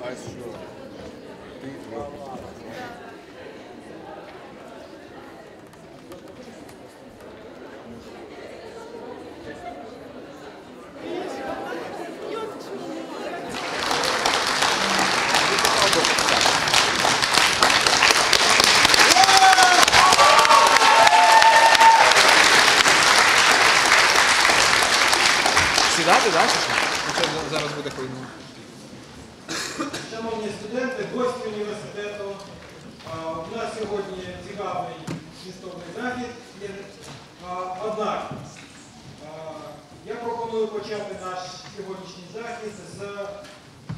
А що? Ти Сідати, так? Це зараз буде хвилина. Шановні студенти, гості університету, а, у нас сьогодні цікавий змістовний захід. Є, а, Однак а, я пропоную почати наш сьогоднішній захід з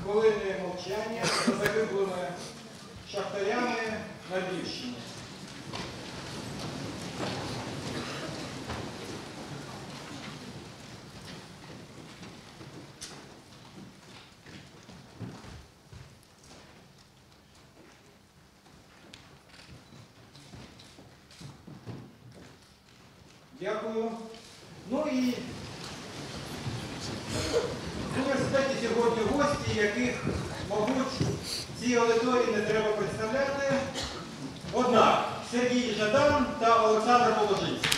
хвилини мовчання за загиблими шахтарями на Львівщині. Дякую. Ну і в університеті сьогодні гості, яких, мабуть, цій аудиторії не треба представляти. Однак Сергій Жадан та Олександр Положинський.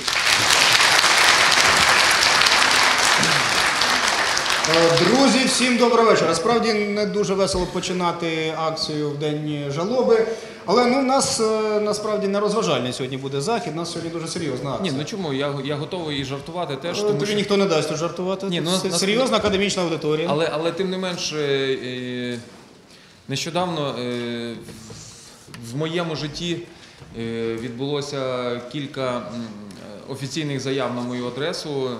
Е, Друзі, всім доброго вечора. Справді не дуже весело починати акцію в день жалоби. Але ну, у нас е, насправді не розважальний сьогодні буде захід. У нас сьогодні дуже серйозна Ні, ну чому? Я, я готовий і жартувати теж, Е, тому Тобі що... ніхто не дасть тут жартувати. Ні, ну, Це нас- серйозна академічна аудиторія. Але, але тим не менш, е, е, нещодавно е, в моєму житті е, відбулося кілька м, офіційних заяв на мою адресу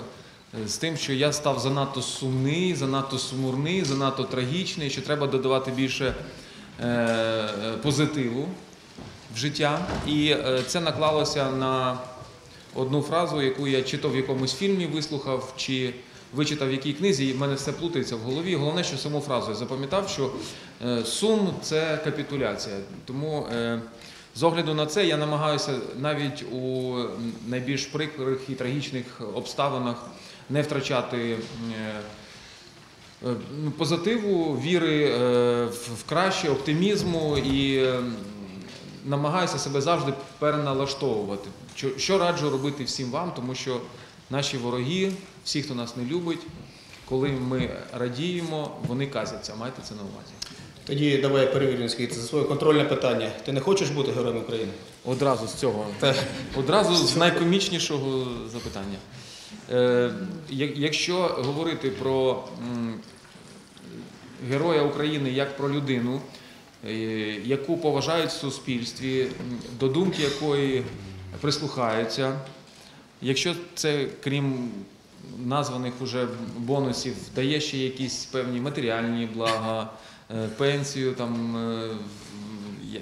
е, з тим, що я став занадто сумний, занадто сумурний, занадто трагічний, що треба додавати більше позитиву в життя. І е, це наклалося на одну фразу, яку я чи то в якомусь фільмі вислухав, чи вичитав в якій книзі, і в мене все плутається в голові. Головне, що саму фразу я запам'ятав, що е, сум це капітуляція. Тому е, з огляду на це я намагаюся навіть у найбільш прикрих і трагічних обставинах не втрачати. Е, ну, Позитиву, віри е, в краще, оптимізму і е, намагаюся себе завжди переналаштовувати. Що, раджу робити всім вам, тому що наші вороги, всі, хто нас не любить, коли ми радіємо, вони казяться. Майте це на увазі. Тоді давай перевіримо, скільки це за своє контрольне питання. Ти не хочеш бути героєм України? Одразу з цього. Та, Одразу з найкомічнішого запитання. Якщо говорити про героя України як про людину, е, яку поважають в суспільстві, до думки якої прислухаються, якщо це крім названих уже бонусів, дає ще якісь певні матеріальні блага, е, пенсію там. е,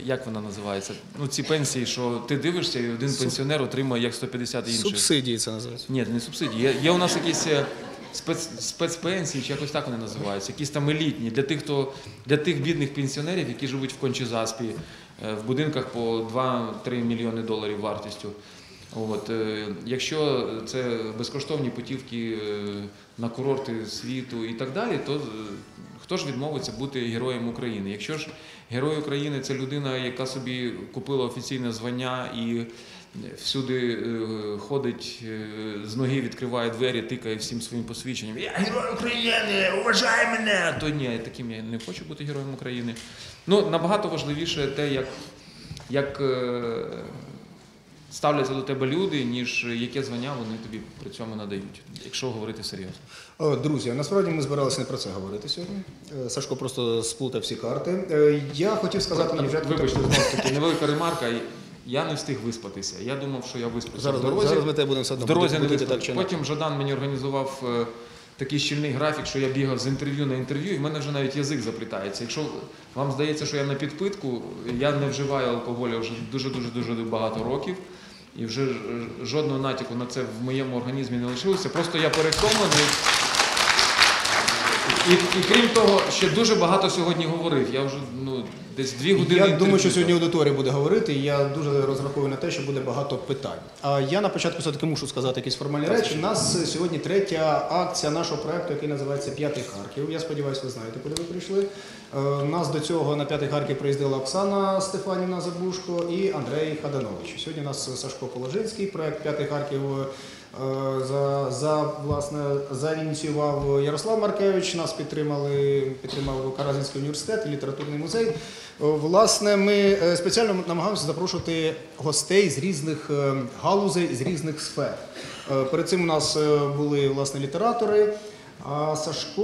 Як вона називається? Ну, ці пенсії, що ти дивишся, і один пенсіонер отримує як 150 інших. субсидії це називається. Ні, не субсидії. Є, є у нас якісь спец, спецпенсії, чи якось так вони називаються, якісь там елітні для тих, хто для тих бідних пенсіонерів, які живуть в Кончезаспі, е, в будинках по 2-3 мільйони доларів вартістю. От, е, якщо це безкоштовні путівки е, на курорти світу і так далі, то хто ж відмовиться бути героєм України? Якщо ж герой України це людина, яка собі купила офіційне звання і всюди е, ходить е, з ноги, відкриває двері, тикає всім своїм посвідченням. Я герой України, уважай мене! То ні, таким я не хочу бути героєм України. Ну, набагато важливіше те, як, як е, ставляться до тебе люди, ніж яке звання вони тобі при цьому надають, якщо говорити серйозно. Друзі, насправді ми збиралися не про це говорити сьогодні. Сашко просто сплутав всі карти. Я хотів сказати на початку. Вибачте, знову таки, невелика ремарка. Я не встиг виспатися. Я думав, що я виспався Зараз, в дорозі. зараз ми тебе будемо все одно в дорозі не будити так чи не. Потім Жадан мені організував е, такий щільний графік, що я бігав з інтерв'ю на інтерв'ю, і в мене вже навіть язик заплітається. Якщо вам здається, що я на підпитку, я не вживаю алкоголю вже дуже дуже дуже багато років. І вже ж- жодного натяку на це в моєму організмі не лишилося. Просто я переконаний. І, і крім того, ще дуже багато сьогодні говорив. Я вже ну, десь дві години. Я думаю, що сьогодні аудиторія буде говорити, і я дуже розраховую на те, що буде багато питань. А я на початку все-таки мушу сказати якісь формальні речі. У нас сьогодні третя акція нашого проекту, який називається П'ятий Харків. Я сподіваюся, ви знаєте, куди ви прийшли. Е, У нас до цього на П'ятий Харків приїздила Оксана Стефанівна Забушко і Андрей Хаданович. Сьогодні у нас Сашко Положинський, проект П'ятий Харків. Е, За, за власне заініціював Ярослав Маркевич. Нас підтримали підтримав Каразинський університет і літературний музей. Е, Власне, ми е, спеціально намагалися запрошувати гостей з різних галузей, з різних сфер. Перед цим у нас були власне літератори. А Сашко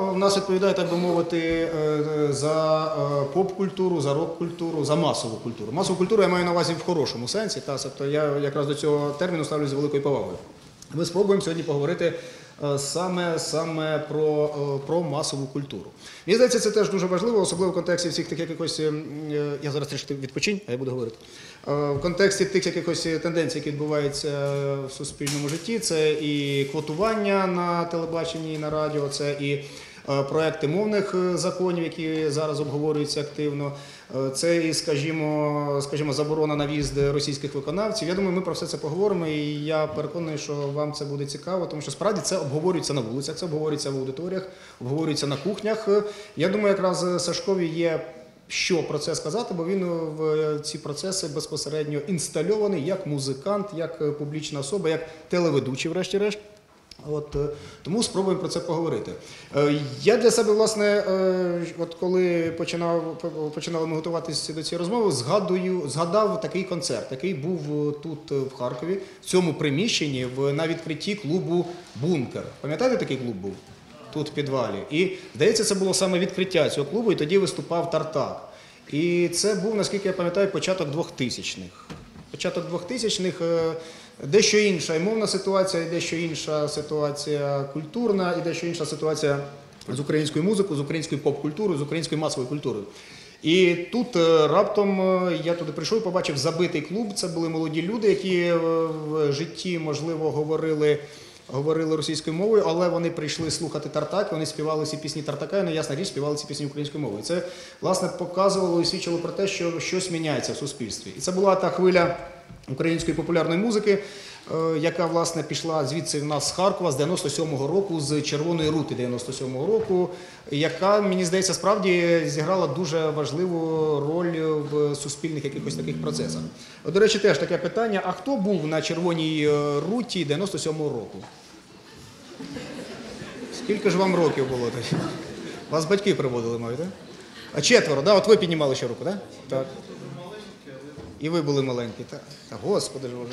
е, в нас відповідає, так би мовити, е, за е, поп-культуру, за рок-культуру, за масову культуру. Масову культуру я маю на увазі в хорошому сенсі. Та, тобто я якраз до цього терміну ставлюсь з великою повагою. Ми спробуємо сьогодні поговорити саме, саме про, про масову культуру. Мені здається, це теж дуже важливо, особливо в контексті всіх таких якихось. Я зараз трішки відпочинь, а я буду говорити. Е, В контексті тих якихось тенденцій, які відбуваються в суспільному житті, це і квотування на телебаченні і на радіо, це і е, проекти мовних е, законів, які зараз обговорюються активно. Це і, скажімо, скажімо, заборона на в'їзд російських виконавців. Я думаю, ми про все це поговоримо, і я переконаний, що вам це буде цікаво, тому що справді це обговорюється на вулицях, це обговорюється в аудиторіях, обговорюється на кухнях. Я думаю, якраз Сашкові є. Що про це сказати, бо він в ці процеси безпосередньо інстальований як музикант, як е, публічна особа, як телеведучий, врешті-решт. От, е, тому спробуємо про це поговорити. Е, Я для себе, власне, е, от коли починав, починали ми готуватися до цієї розмови, згадую, згадав такий концерт, який був е, тут е, в Харкові, в цьому приміщенні, в, на відкритті клубу Бункер. Пам'ятаєте, такий клуб був? Тут в підвалі. І здається, це було саме відкриття цього клубу, і тоді виступав Тартак. І це був, наскільки я пам'ятаю, початок 2000-х. Початок 2000-х е, дещо інша і мовна ситуація, і дещо інша ситуація культурна, і дещо інша ситуація з українською музикою, з українською поп-культурою, з українською масовою культурою. І тут е, раптом е, я туди прийшов і побачив забитий клуб. Це були молоді люди, які в житті, можливо, говорили. Говорили російською мовою, але вони прийшли слухати Тартак, вони співали ці пісні Тартака, і ну, ясна річ, співали ці пісні українською мовою. Це власне показувало і свідчило про те, що щось міняється в суспільстві. І це була та хвиля української популярної музики, яка власне пішла звідси в нас з Харкова з 97-го року, з Червоної рути 97-го року, яка, мені здається, справді зіграла дуже важливу роль в суспільних якихось таких процесах. До речі, теж таке питання: а хто був на червоній е, руті 97-го року? Скільки ж вам років було тоді? Вас батьки приводили, мабуть, так? А четверо, да? От ви піднімали ще руку, так? Так. І ви були маленькі, так? Та господи ж боже.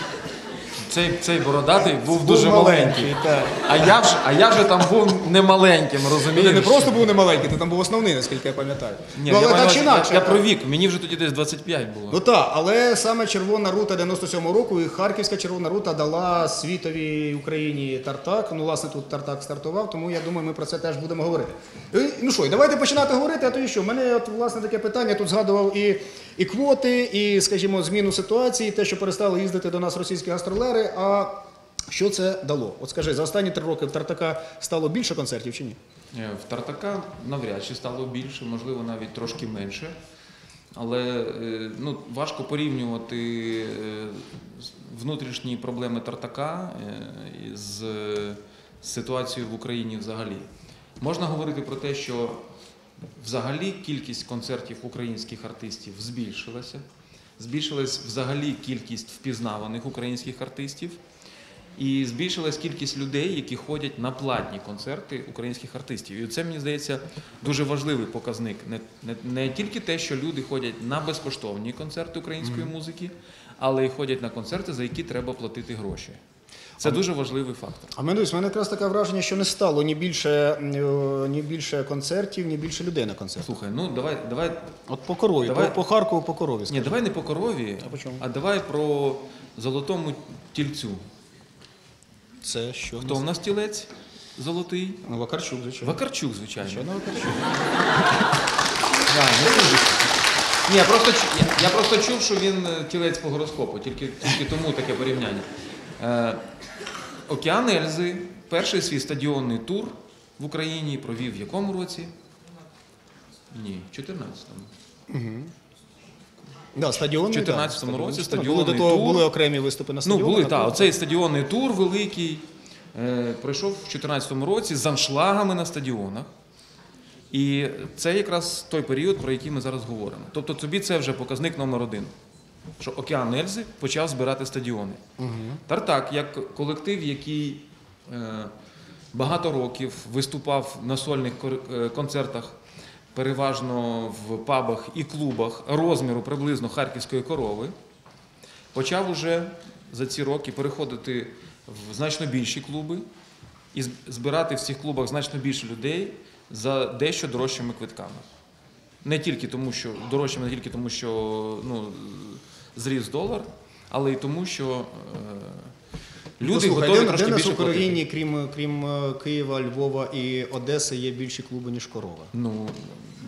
Цей, цей бородатий був дуже маленький. так. А я вже, а я вже там був не маленьким, розумієш? Ти не просто був немаленький, ти там був основний, наскільки я пам'ятаю. Ні, ну, але я, маю так на чи інакше. я, я про вік, мені вже тоді десь 25 було. Ну так, але саме Червона рута 97-го року і Харківська Червона рута дала світовій Україні Тартак. Ну, власне, тут Тартак стартував, тому я думаю, ми про це теж будемо говорити. І, Ну що, і давайте починати говорити, а то і що? У мене от, власне таке питання тут згадував і, і квоти, і, скажімо, зміну ситуації, те, що перестали їздити до нас російські гастролери. А що це дало? От скажи, за останні три роки в Тартака стало більше концертів чи ні? Е, В Тартака навряд чи стало більше, можливо, навіть трошки менше. Але е, ну, важко порівнювати е, внутрішні проблеми Тартака з ситуацією в Україні взагалі. Можна говорити про те, що взагалі кількість концертів українських артистів збільшилася. Збільшилась взагалі кількість впізнаваних українських артистів. І збільшилась кількість людей, які ходять на платні концерти українських артистів. І це мені здається дуже важливий показник. Не, не, не тільки те, що люди ходять на безкоштовні концерти української музики, але й ходять на концерти, за які треба платити гроші. Це дуже важливий фактор. А мене, в мене якраз таке враження, що не стало ні більше, е, ні більше концертів, ні більше людей на концертах. Слухай, ну давай, давай. От по корові, Давай- по, по Харкову, по корові. Ні, давай не по корові, А по чому? а давай про золотому тільцю. Це що? Хто в нас тілець золотий? Ну, Вакарчук, звичайно. Вакарчук, звичайно. Звичайно, Вакарчук. Да, не дуже. Ні, я просто, я, я просто чув, що він е, тілець по гороскопу, тільки, тільки тому таке порівняння. Е, Океан Ельзи перший свій стадіонний тур в Україні провів в якому році? Ні, в 14-му. Да, стадіонний, В 14-му да, стадіонний. році Були стадіонний до того тур. були окремі виступи на Ну, були, так. Оцей стадіонний тур великий е, пройшов в 2014 році з аншлагами на стадіонах. І це якраз той період, про який ми зараз говоримо. Тобто тобі це вже показник номер один. Що Океан Ельзи почав збирати стадіони. Тартак, як колектив, який е, багато років виступав на сольних е, концертах, переважно в пабах і клубах розміру приблизно харківської корови, почав уже за ці роки переходити в значно більші клуби і збирати в цих клубах значно більше людей за дещо дорожчими квитками. Не тільки тому, що дорожчими, не тільки тому, що ну, зріс долар, але й тому, що е, люди Послухай, готові де, трошки де більше в Україні, платити. крім, крім е, Києва, Львова і Одеси, є більші клуби, ніж корова. Ну,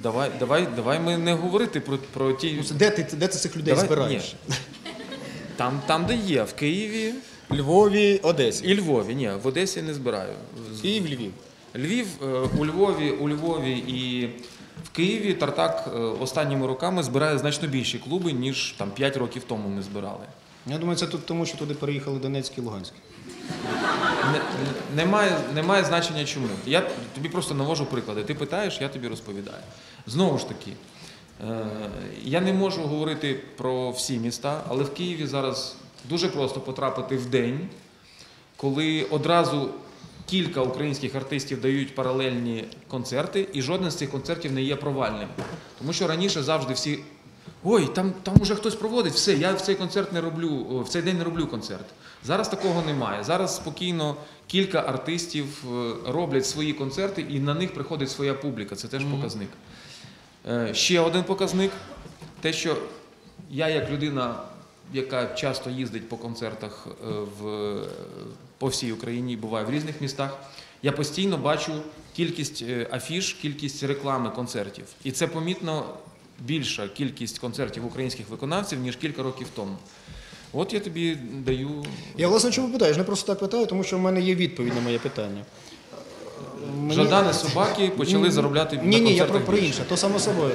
давай, давай, давай ми не говорити про, про ті. Ну, Де ти, де ти цих людей Давай- збираєш? Ні. Там, там, де є, в Києві Львові, Одесі. і Львові. Ні, в Одесі не збираю. І Львів. Львів е, у Львові, у Львові і Києві Тартак е, останніми роками збирає значно більші клуби, ніж там 5 років тому ми збирали. Я думаю, це тут тому, що туди переїхали Донецьк і Луганськ. Не, не- немає, немає значення чому. Я тобі просто навожу приклади. Ти питаєш, я тобі розповідаю. Знову ж таки, е, я не можу говорити про всі міста, але в Києві зараз дуже просто потрапити в день, коли одразу кілька українських артистів дають паралельні концерти, і жоден з цих концертів не є провальним. Тому що раніше завжди всі. Ой, там, там уже хтось проводить, все, я в цей концерт не роблю, в цей день не роблю концерт. Зараз такого немає. Зараз спокійно кілька артистів е, роблять свої концерти, і на них приходить своя публіка. Це теж показник. Е, Ще один показник те, що я, як людина, яка часто їздить по концертах е, в, по всій Україні, буває в різних містах, я постійно бачу кількість е, афіш, кількість реклами концертів. І це помітно більша кількість концертів українських виконавців, ніж кілька років тому. От я тобі даю. Я власне чому питаю? Не просто так питаю, тому що в мене є відповідь на моє питання. Мені- Жадани собаки почали заробляти Ні, на ні, я про, про інше, то само собою.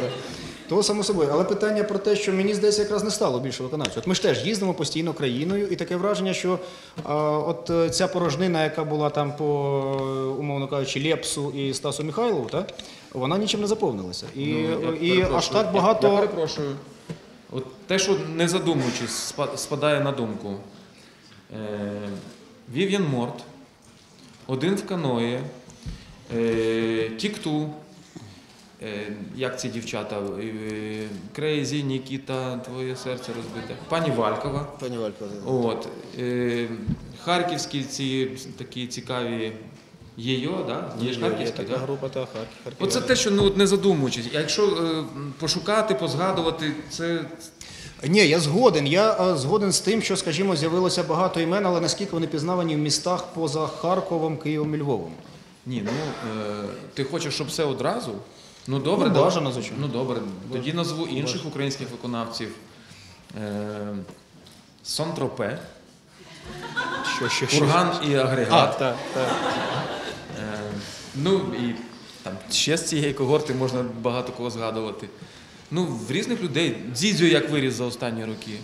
Да. То само собою. Але питання про те, що мені здається, якраз не стало більше виконавців. От ми ж теж їздимо постійно країною, і таке враження, що а, от е, ця порожнина, яка була там по, е, умовно кажучи, Лепсу і Стасу Михайлову, та, вона нічим не заповнилася. І, Ну, я і аж так багато. Я, перепрошую. От те, що не задумуючись, спадає на думку. Е, Вів'ян Морт, один в каної, е, Тікту, е, як ці дівчата, е, Крейзі, Нікіта, твоє серце розбите, пані Валькова. Пані Валько, От, е, харківські ці такі цікаві ЄЙО, да? Є ж харківські, така да? група, та Харків. Оце те, що ну, не задумуючись. А якщо е, пошукати, позгадувати, це Ні, я згоден. Я е, згоден з тим, що, скажімо, з'явилося багато імен, але наскільки вони пізнавані в містах поза Харковом, Києвом і Львовом. ні, ну е, ти хочеш, щоб все одразу? Ну добре, Ну, да. бажано, звичайно. Ну добре. Тоді назву інших українських виконавців. Е, Сон-Тропе, Що, що, що? Курган і А, агрегат. так, так. Е, ну і там ще з цієї когорти можна багато кого згадувати. Ну, в різних людей. Дзідзю як виріс за останні роки.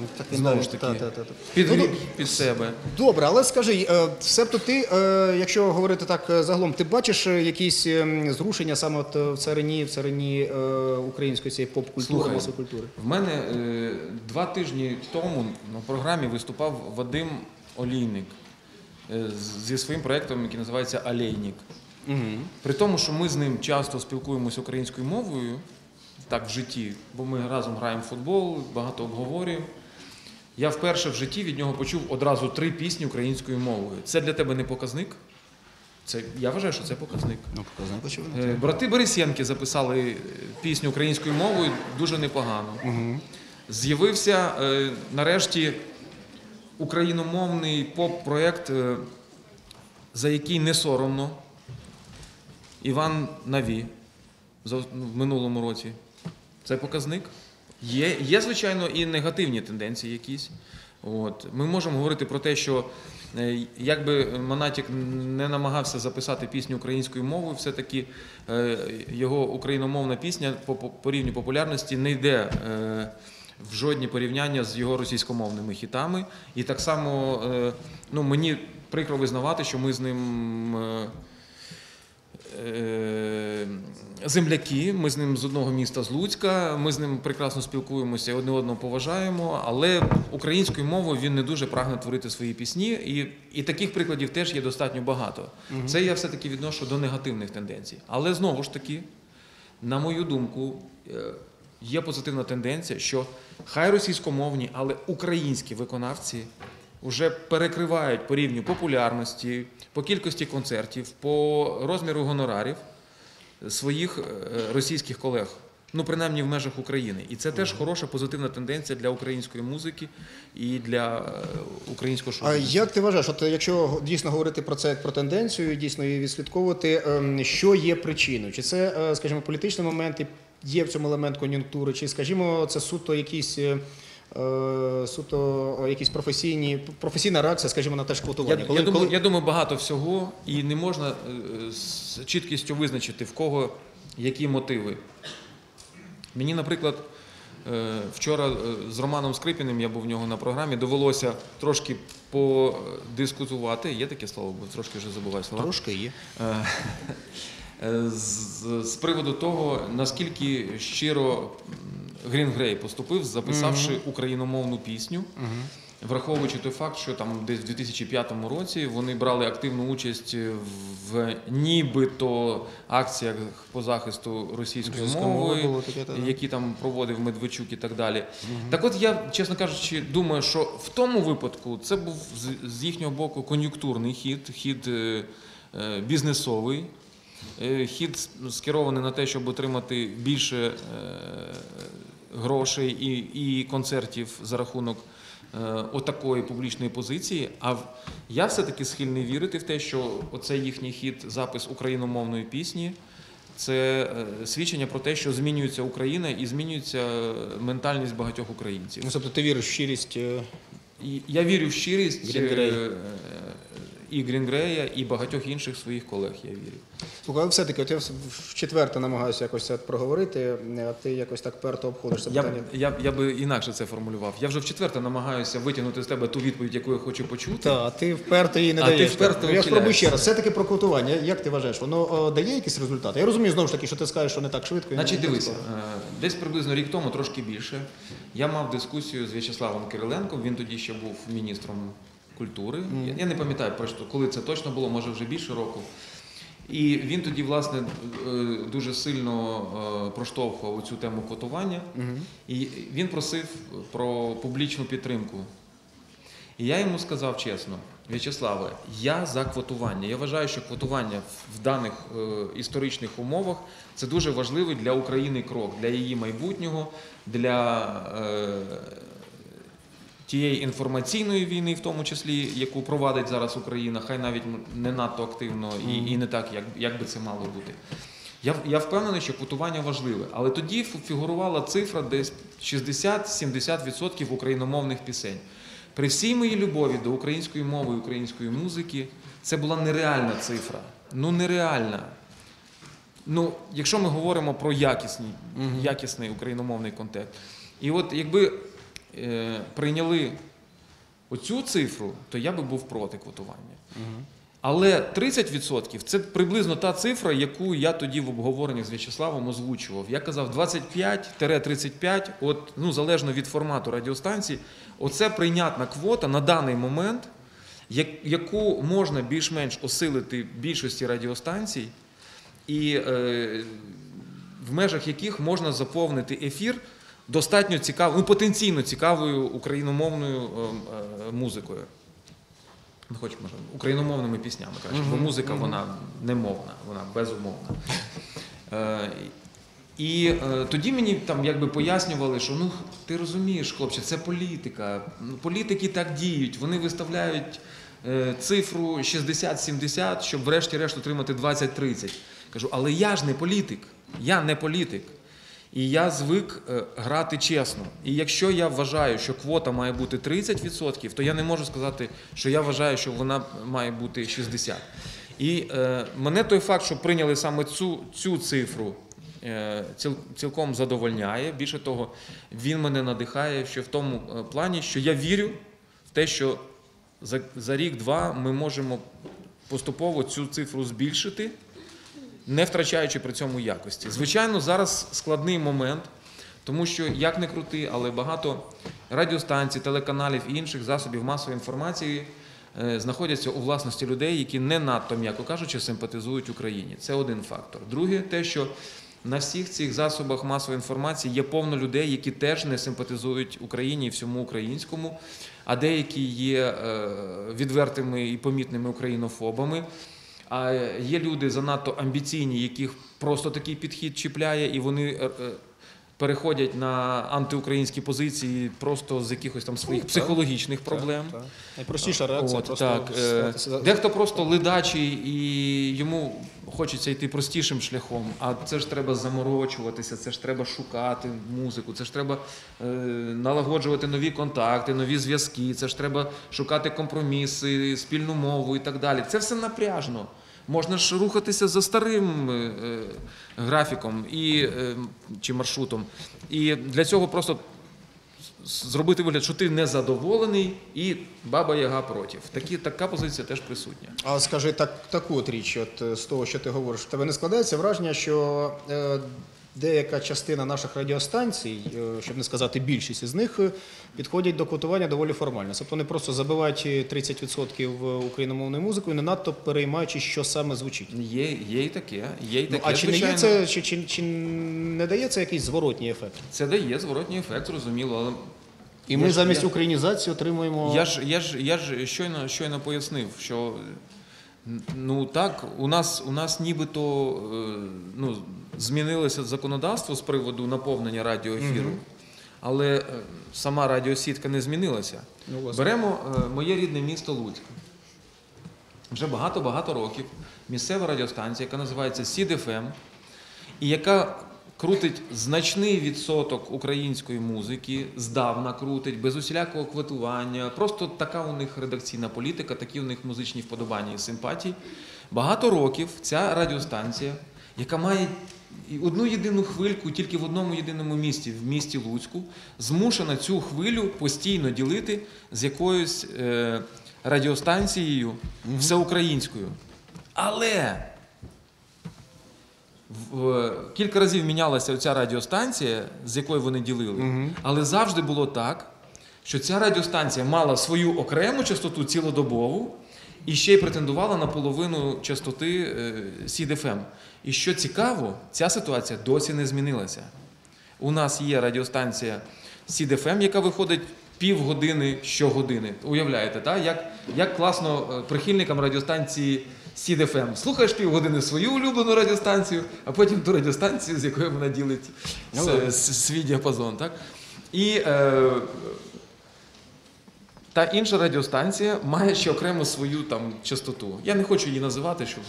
Ну, так Знову ж таки. Та, та, та, та. Підвів Ну, під себе. Добре, але скажи, е, себто ти, е, якщо говорити так е, загалом, ти бачиш е, якісь е, зрушення саме от е, в царині, в царині е, української цієї поп-культури, Слухай, культури? В мене е, два тижні тому на програмі виступав Вадим Олійник е, з- зі своїм проєктом, який називається Алейнік. Угу. При тому, що ми з ним часто спілкуємося українською мовою, так в житті, бо ми разом граємо в футбол, багато обговорюємо. Я вперше в житті від нього почув одразу три пісні українською мовою. Це для тебе не показник? Це, я вважаю, що це показник. Ну, показано, очевидно. Е, Брати Борисенки записали е, пісню українською мовою дуже непогано. Угу. З'явився е, нарешті україномовний поп-проєкт, за який не соромно. Іван Наві в минулому році. Це показник. Є, є, звичайно, і негативні тенденції якісь. От. Ми можемо говорити про те, що е, як би Монатік не намагався записати пісню українською мовою, все-таки е, його україномовна пісня по, рівню популярності не йде е, в жодні порівняння з його російськомовними хітами. І так само ну, мені прикро визнавати, що ми з ним. Е, Земляки, ми з ним з одного міста з Луцька, ми з ним прекрасно спілкуємося, одне одного поважаємо, але українською мовою він не дуже прагне творити свої пісні, і, і таких прикладів теж є достатньо багато. Це я все-таки відношу до негативних тенденцій. Але знову ж таки, на мою думку, е, є позитивна тенденція, що хай російськомовні, але українські виконавці вже перекривають по рівню популярності, по кількості концертів, по розміру гонорарів своїх е, російських колег. Ну, принаймні в межах України. І це теж хороша позитивна тенденція для української музики і для е, українського шоу. А як ти вважаєш, от якщо дійсно говорити про це як про тенденцію, дійсно її відслідковувати, ем, що є причиною? Чи це, е, скажімо, політичний момент і є в цьому елемент кон'юнктури, чи, скажімо, це суто якісь. Е, Суто е, якісь професійні професійна реакція, скажімо, на те ж Я, квотування. я, думаю, я думаю, багато всього, і не можна е, з чіткістю визначити, в кого які мотиви. Мені, наприклад, вчора з Романом Скрипіним, я був в нього на програмі, довелося трошки подискутувати. Є таке слово, бо трошки вже забуваю слова. Трошки є. З, з приводу того, наскільки щиро Грін Грей поступив, записавши україномовну пісню, враховуючи той факт, що там десь в 2005 році вони брали активну участь в нібито акціях по захисту російської мови, було таке, які там проводив Медведчук і так далі. Так от я, чесно кажучи, думаю, що в тому випадку це був з, їхнього боку кон'юнктурний хід, хід е, е, бізнесовий. Е, Хід скерований на те, щоб отримати більше грошей і, і концертів за рахунок е, отакої публічної позиції. А в- я все-таки схильний вірити в те, що оцей їхній хід, запис україномовної пісні, це е, свідчення про те, що змінюється Україна і змінюється е, ментальність багатьох українців. Ну, тобто ти віриш в щирість. е, я вірю в щирість е, і Грінгрея, і багатьох інших своїх колег. Я вірю. Слухай, все-таки, от я в четверте намагаюся якось це проговорити, а ти якось так перто обходиш це Я, питання. б- я, я би інакше це формулював. Я вже вчетверте намагаюся витягнути з тебе ту відповідь, яку я хочу почути. Так, а ти вперто її не А ти даєш. вперто Ну, я спробую ще раз. Все-таки про квотування. Як ти вважаєш, воно о, дає якісь результати? Я розумію знову ж таки, що ти скажеш, що не так швидко. Значить, дивися, е, десь приблизно рік тому, трошки більше, я мав дискусію з В'ячеславом Кириленком. Він тоді ще був міністром культури. Я, я не пам'ятаю просто, коли це точно було, може вже більше року. І він тоді, власне, е, дуже сильно е, проштовхував цю тему квотування. І він просив про публічну підтримку. І я йому сказав чесно, В'ячеславе, я за квотування. Я вважаю, що квотування в- даних е, історичних умовах це дуже важливий для України крок, для її майбутнього, для тієї інформаційної війни, в тому числі, яку провадить зараз Україна, хай навіть не надто активно і, і не так, як, як би це мало бути. Я, я впевнений, що квотування важливе, але тоді фігурувала цифра десь 60-70% україномовних пісень. При всій моїй любові до української мови і української музики це була нереальна цифра. Ну нереальна. Ну, якщо ми говоримо про якісний, якісний україномовний контент. І от якби прийняли оцю цифру, то я би був проти квотування. Але 30% це приблизно та цифра, яку я тоді в обговоренні з В'ячеславом озвучував. Я казав 25-35, от, ну, залежно від формату радіостанції, оце прийнятна квота на даний момент, яку можна більш-менш осилити більшості радіостанцій, і е, в межах яких можна заповнити ефір достатньо цікавою, ну, потенційно цікавою україномовною е, е, музикою. Ну, хоч може, україномовними піснями краще, бо музика вона не мовна, вона безумовна. Е, і е, тоді мені там якби пояснювали, що ну ти розумієш, хлопче, це політика. Ну, Політики так діють, вони виставляють е, цифру 60-70, щоб врешті-решт отримати 20-30. Кажу, але я ж не політик, я не політик. І я звик е, грати чесно. І якщо я вважаю, що квота має бути 30%, то я не можу сказати, що я вважаю, що вона має бути 60%. І е, мене той факт, що прийняли саме цю, цю цифру, е, ціл, цілком задовольняє. Більше того, він мене надихає ще в тому е, плані, що я вірю в те, що за, за рік-два ми можемо поступово цю цифру збільшити, не втрачаючи при цьому якості. Звичайно, зараз складний момент, тому що як не крути, але багато радіостанцій, телеканалів і інших засобів масової інформації е, знаходяться у власності людей, які не надто, м'яко кажучи, симпатизують Україні. Це один фактор. Друге, те, що на всіх цих засобах масової інформації є повно людей, які теж не симпатизують Україні і всьому українському, а деякі є е, відвертими і помітними українофобами. А є люди занадто амбіційні, яких просто такий підхід чіпляє, і вони е, е, переходять на антиукраїнські позиції просто з якихось там своїх психологічних проблем. Так. Найпростіша реакція От, просто так, е, дехто просто ледачий і йому хочеться йти простішим шляхом, а це ж треба заморочуватися, це ж треба шукати музику, це ж треба налагоджувати нові контакти, нові зв'язки, це ж треба шукати компроміси, спільну мову і так далі. Це все напряжно. Можна ж рухатися за старим е, е, графіком і, е, чи маршрутом. І для цього просто зробити вигляд, що ти незадоволений, і баба Яга проти. Такі, така позиція теж присутня. А скажи так, таку от річ, от з того, що ти говориш, в тебе не складається враження, що е, деяка частина наших радіостанцій, е, щоб не сказати більшість із них, е, підходять до квотування доволі формально. Тобто вони просто забивають 30% україномовною музикою, не надто переймаючи, що саме звучить. Є, є і таке, є і Ну, таке. а чи не є це, чи, чи, чи не дає це якийсь зворотній ефект? Це дає зворотній ефект, зрозуміло, але І ми ж- замість я- українізації отримуємо. Я ж, я ж, я ж щойно, щойно пояснив, що ну так, у нас, у нас нібито е, ну, змінилося законодавство з приводу наповнення радіоефіру, але е, сама радіосітка не змінилася. Ну. Беремо е, моє рідне місто Луцьк. Вже багато-багато років місцева радіостанція, яка називається СІД-ФМ, і яка крутить значний відсоток української музики, здавна крутить, без усілякого квитування. Просто така у них редакційна політика, такі у них музичні вподобання і симпатії. Багато років ця радіостанція, яка має і одну єдину хвильку тільки в одному єдиному місті, в місті Луцьку, змушена цю хвилю постійно ділити з якоюсь е, радіостанцією всеукраїнською. Але в, кілька разів мінялася ця радіостанція, з якою вони ділили, але завжди було так, що ця радіостанція мала свою окрему частоту цілодобову і ще й претендувала на половину частоти е, SID-FM. І що цікаво, ця ситуація досі не змінилася. У нас є радіостанція SID-FM, яка виходить півгодини щогодини. Уявляєте, так? Як, як класно е, прихильникам радіостанції SID-FM. Слухаєш півгодини свою улюблену радіостанцію, а потім ту радіостанцію, з якою вона ділить Ну, с- свій діапазон. Так? І е, та інша радіостанція має ще окремо свою там частоту. Я не хочу її називати, щоб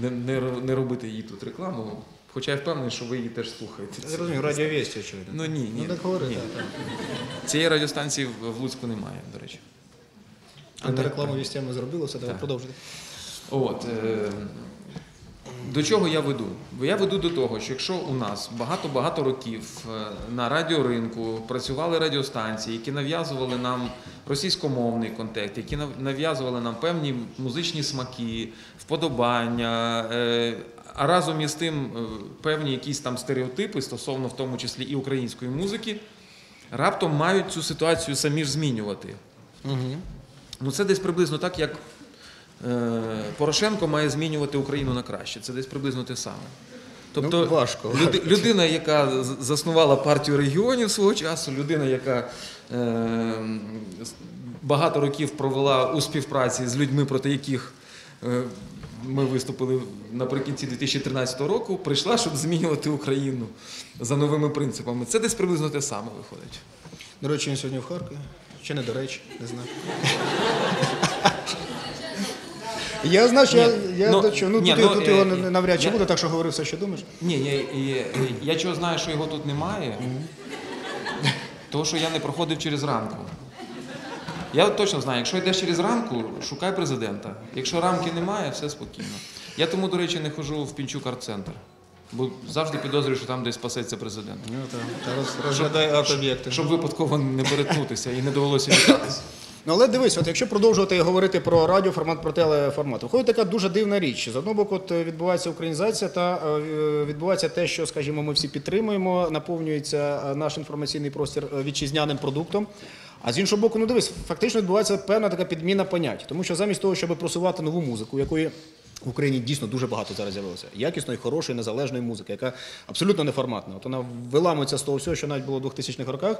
не, не, не робити їй тут рекламу. Хоча я впевнений, що ви її теж слухаєте. Я розумію, радіовісті, очевидно. Ну ні, ні. Ну так говори, ні. так, так. Цієї радіостанції в Луцьку немає, до речі. Антирекламу вістями зробили, все, давай продовжуйте. От, е, до чого я веду? Бо Я веду до того, що якщо у нас багато-багато років е, на радіоринку працювали радіостанції, які нав'язували нам російськомовний контекст, які нав'язували нам певні музичні смаки, вподобання, е, а разом із тим е, певні якісь там стереотипи стосовно в тому числі і української музики, раптом мають цю ситуацію самі ж змінювати. Ну це десь приблизно так, як Порошенко має змінювати Україну на краще. Це десь приблизно те саме. Тобто Ну, важко, важко. людина, яка заснувала партію регіонів свого часу, людина, яка е, багато років провела у співпраці з людьми, проти яких е, ми виступили наприкінці 2013 року, прийшла, щоб змінювати Україну за новими принципами. Це десь приблизно те саме виходить. До речі, він сьогодні в Харкові. Чи не до речі, не знаю. Я знаю, що я, я ну, до чого. Ну, ні, тут, ну, тут його е, навряд чи я- буде, так що говори все, що думаєш. Ні, я, я, я чого знаю, що його тут немає, тому що я не проходив через рамку. Я от точно знаю, якщо йдеш через рамку, шукай президента. Якщо рамки немає, все спокійно. Я тому, до речі, не ходжу в Пінчук арт-центр. Бо завжди підозрюю, що там десь спасеться президент. Ну, так, та роз- розглядай арт-об'єкти. Щоб випадково не перетнутися і не довелося вітатися. Ну, але дивись, от якщо продовжувати говорити про радіоформат, про телеформат, виходить така дуже дивна річ. З одного боку, от е, відбувається українізація, та е, відбувається те, що, скажімо, ми всі підтримуємо, наповнюється е, наш інформаційний простір е, вітчизняним продуктом. А з іншого боку, ну дивись, фактично відбувається певна така підміна понять, тому що замість того, щоб просувати нову музику, якої в Україні дійсно дуже багато зараз з'явилося. Якісної, хорошої, незалежної музики, яка абсолютно неформатна. От вона виламується з того всього, що навіть було в 2000-х роках.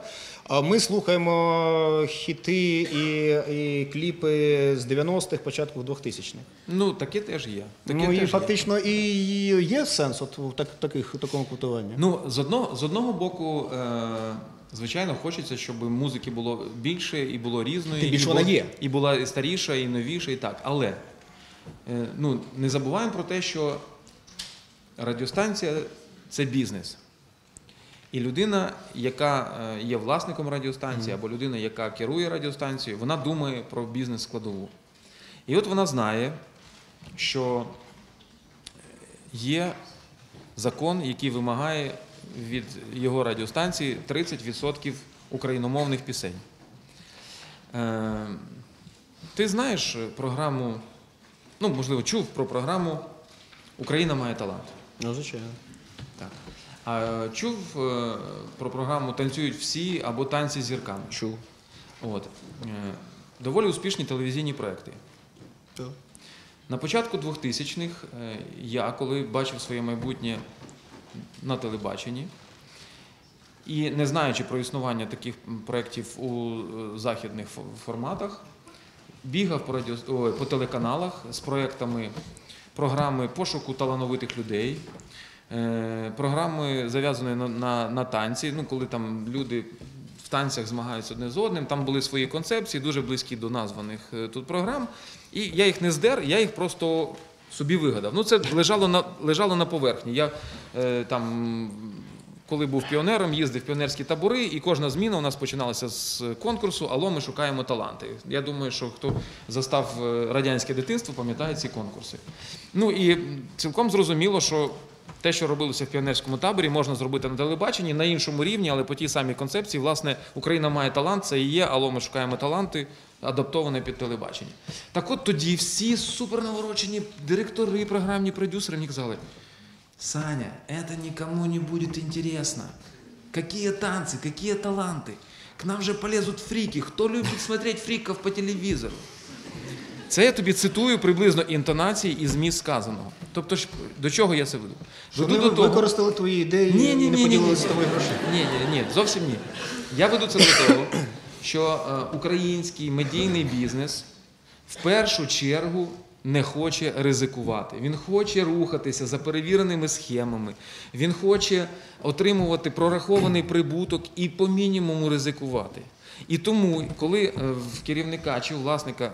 А ми слухаємо хіти і, і кліпи з 90-х, початку 2000-х. Ну, таке теж є. Таке Ну теж і є. фактично і є сенс от у так, таких, у такому квотуванні. Ну, з одного, з одного боку, е, звичайно, хочеться, щоб музики було більше і було різної. Тим більше і вона було- є. І була і старіша, і новіша, і так. Але ну, не забуваємо про те, що радіостанція це бізнес. І людина, яка е, є власником радіостанції, або людина, яка керує радіостанцією, вона думає про бізнес-складову. І от вона знає, що є закон, який вимагає від його радіостанції 30% україномовних пісень. Е, ти знаєш програму, ну, можливо, чув про програму Україна має талант. Ну, звичайно. Так. А чув е, про програму Танцюють всі або танці з зірками. Чув. От. Е, доволі успішні телевізійні проекти. Так. На початку 2000-х е, я, коли бачив своє майбутнє на телебаченні, і не знаючи про існування таких проєктів у західних форматах, бігав по, радіо, ой, по телеканалах з проєктами програми пошуку талановитих людей, е, програми зав'язані на, на, на танці, ну, коли там люди в танцях змагаються одне з одним, там були свої концепції, дуже близькі до названих е, тут програм. І я їх не здер, я їх просто собі вигадав. Ну, це лежало на, лежало на поверхні. Я е, там, коли був піонером, їздив в піонерські табори, і кожна зміна у нас починалася з конкурсу Алло, ми шукаємо таланти. Я думаю, що хто застав е, радянське дитинство, пам'ятає ці конкурси. Ну і цілком зрозуміло, що те, що робилося в піонерському таборі, можна зробити на телебаченні на іншому рівні, але по тій самій концепції, власне, Україна має талант, це і є, алло, ми шукаємо таланти, адаптоване під телебачення. Так от тоді всі супернаворочені директори, програмні продюсери мені казали, Саня, это никому не будет интересно. Какие танцы, какие таланты? К нам же полезут фрики. Кто любит смотреть фриков по телевизору? Це я тобі цитую приблизно інтонації і зміст сказаного. Тобто, ж, до чого я це веду? Що Веду ви до того, використали твої ідеї Ні, ні, і ні, не ні, поділилися ні. з тобою грошей. Ні, ні, ні, зовсім ні. Я веду це до того, що е, український медійний бізнес в першу чергу не хоче ризикувати. Він хоче рухатися за перевіреними схемами. Він хоче отримувати прорахований прибуток і по мінімуму ризикувати. І тому, коли е, в керівника чи власника е,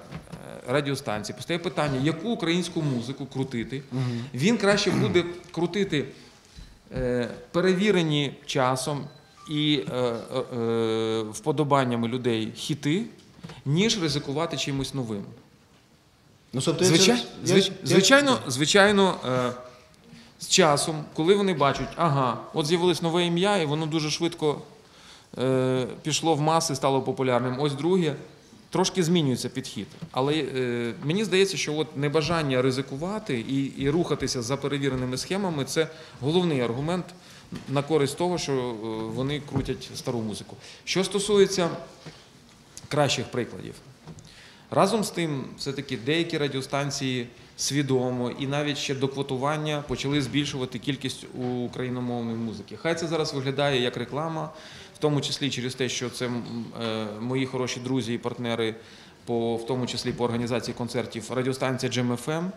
радіостанції постає питання, яку українську музику крутити, він краще буде крутити е, перевірені часом і вподобаннями людей хіти, ніж ризикувати чимось новим. Ну, тобто, Звичай, я- звич- я- звичайно, звичайно, е, з часом, коли вони бачать, ага, от з'явилось нове ім'я, і воно дуже швидко е, пішло в маси, стало популярним. Ось друге, трошки змінюється підхід. Але е, мені здається, що от небажання ризикувати і, і рухатися за перевіреними схемами це головний аргумент на користь того, що е, вони крутять стару музику. Що стосується кращих прикладів. Разом з тим, все-таки деякі радіостанції свідомо і навіть ще до квотування почали збільшувати кількість україномовної музики. Хай це зараз виглядає як реклама, в тому числі через те, що це е, мої хороші друзі і партнери, по, в тому числі по організації концертів, радіостанція GMFM,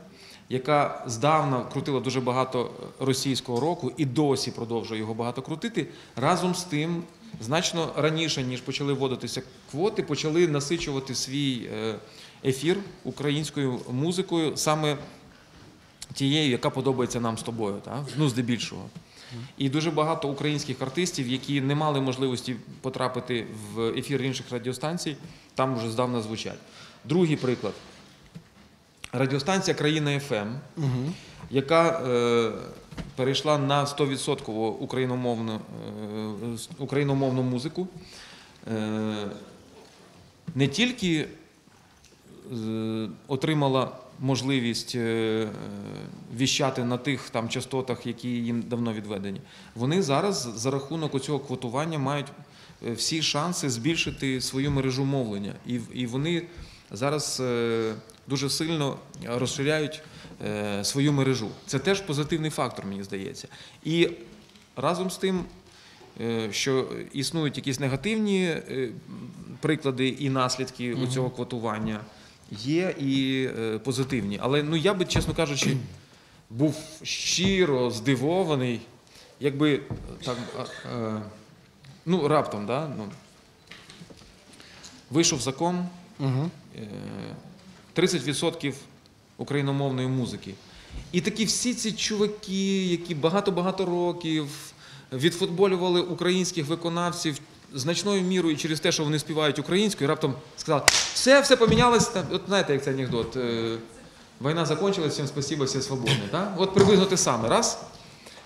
яка здавна крутила дуже багато російського року і досі продовжує його багато крутити. Разом з тим, значно раніше, ніж почали вводитися квоти, почали насичувати свій е, ефір українською музикою, саме тією, яка подобається нам з тобою, так? ну здебільшого. І дуже багато українських артистів, які не мали можливості потрапити в ефір інших радіостанцій, там вже здавна звучать. Другий приклад. Радіостанція Країна ФМ, яка е, перейшла на 100% україномовну, е, україномовну музику, е, не тільки е, отримала можливість е, віщати на тих там частотах, які їм давно відведені. Вони зараз за рахунок цього квотування мають е, всі шанси збільшити свою мережу мовлення. І, і вони зараз дуже сильно розширяють е, свою мережу. Це теж позитивний фактор, мені здається. І разом з тим е, що існують якісь негативні е, приклади і наслідки у цього квотування, є і е, позитивні. Але ну я би, чесно кажучи, був щиро здивований, якби так. е, е, Ну, раптом, да? ну, вийшов закон Угу. Е, 30% україномовної музики. І такі всі ці чуваки, які багато-багато років відфутболювали українських виконавців значною мірою через те, що вони співають українською, раптом сказали, все, все помінялось. От знаєте, як цей анекдот. е, Війна закончилась, всім спасибо, всі свободні. Так? От приблизно те саме. Раз.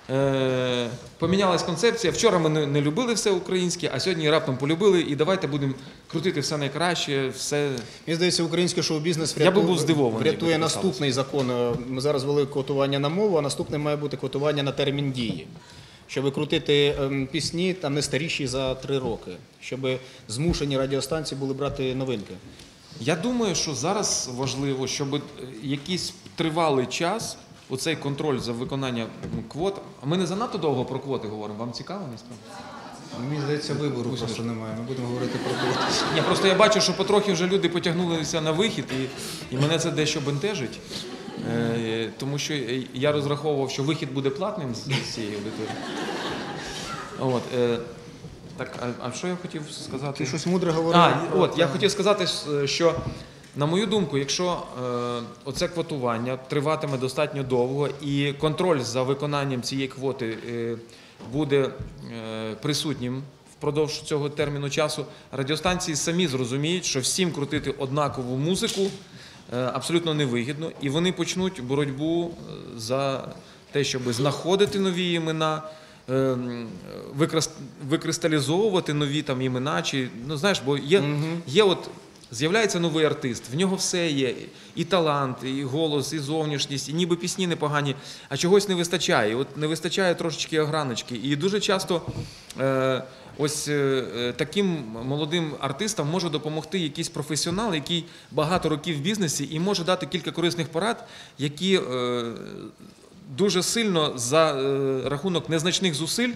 Е, помінялась концепція. Вчора ми не, любили все українське, а сьогодні раптом полюбили, і давайте будемо крутити все найкраще, все Мені здається, український шоу-бізнес врятує- врятує наступний закон. Е, Ми зараз ввели квотування на мову, а наступне має бути квотування на термін дії. Щоб крутити ем, пісні там не старіші за три роки, щоб змушені радіостанції були брати новинки. Я думаю, що зараз важливо, щоб е, якийсь тривалий час оцей контроль за виконанням квот. А ми не занадто довго про квоти говоримо. Вам цікаво насправді? Мені здається, вибору просто немає. Ми будемо говорити про квоти. Ні, просто я бачу, що потрохи вже люди потягнулися на вихід, і, і мене це дещо бентежить. Е, тому що я розраховував, що вихід буде платним з, цієї аудиторії. От, е, так, а, а що я хотів сказати? Ти щось мудре говорив. А, от я хотів сказати, що на мою думку, якщо е, оце квотування триватиме достатньо довго і контроль за виконанням цієї квоти е, буде е, присутнім впродовж цього терміну часу, радіостанції самі зрозуміють, що всім крутити однакову музику абсолютно невигідно, і вони почнуть боротьбу за те, щоб знаходити нові імена. Викристалізовувати нові там імена, чи ну знаєш, бо є, є от з'являється новий артист, в нього все є: і талант, і голос, і зовнішність, і ніби пісні непогані, а чогось не вистачає. От не вистачає трошечки ограночки. І дуже часто е, ось е, е, таким молодим артистам може допомогти якийсь професіонал, який багато років в бізнесі і може дати кілька корисних порад, які дуже сильно за рахунок незначних зусиль.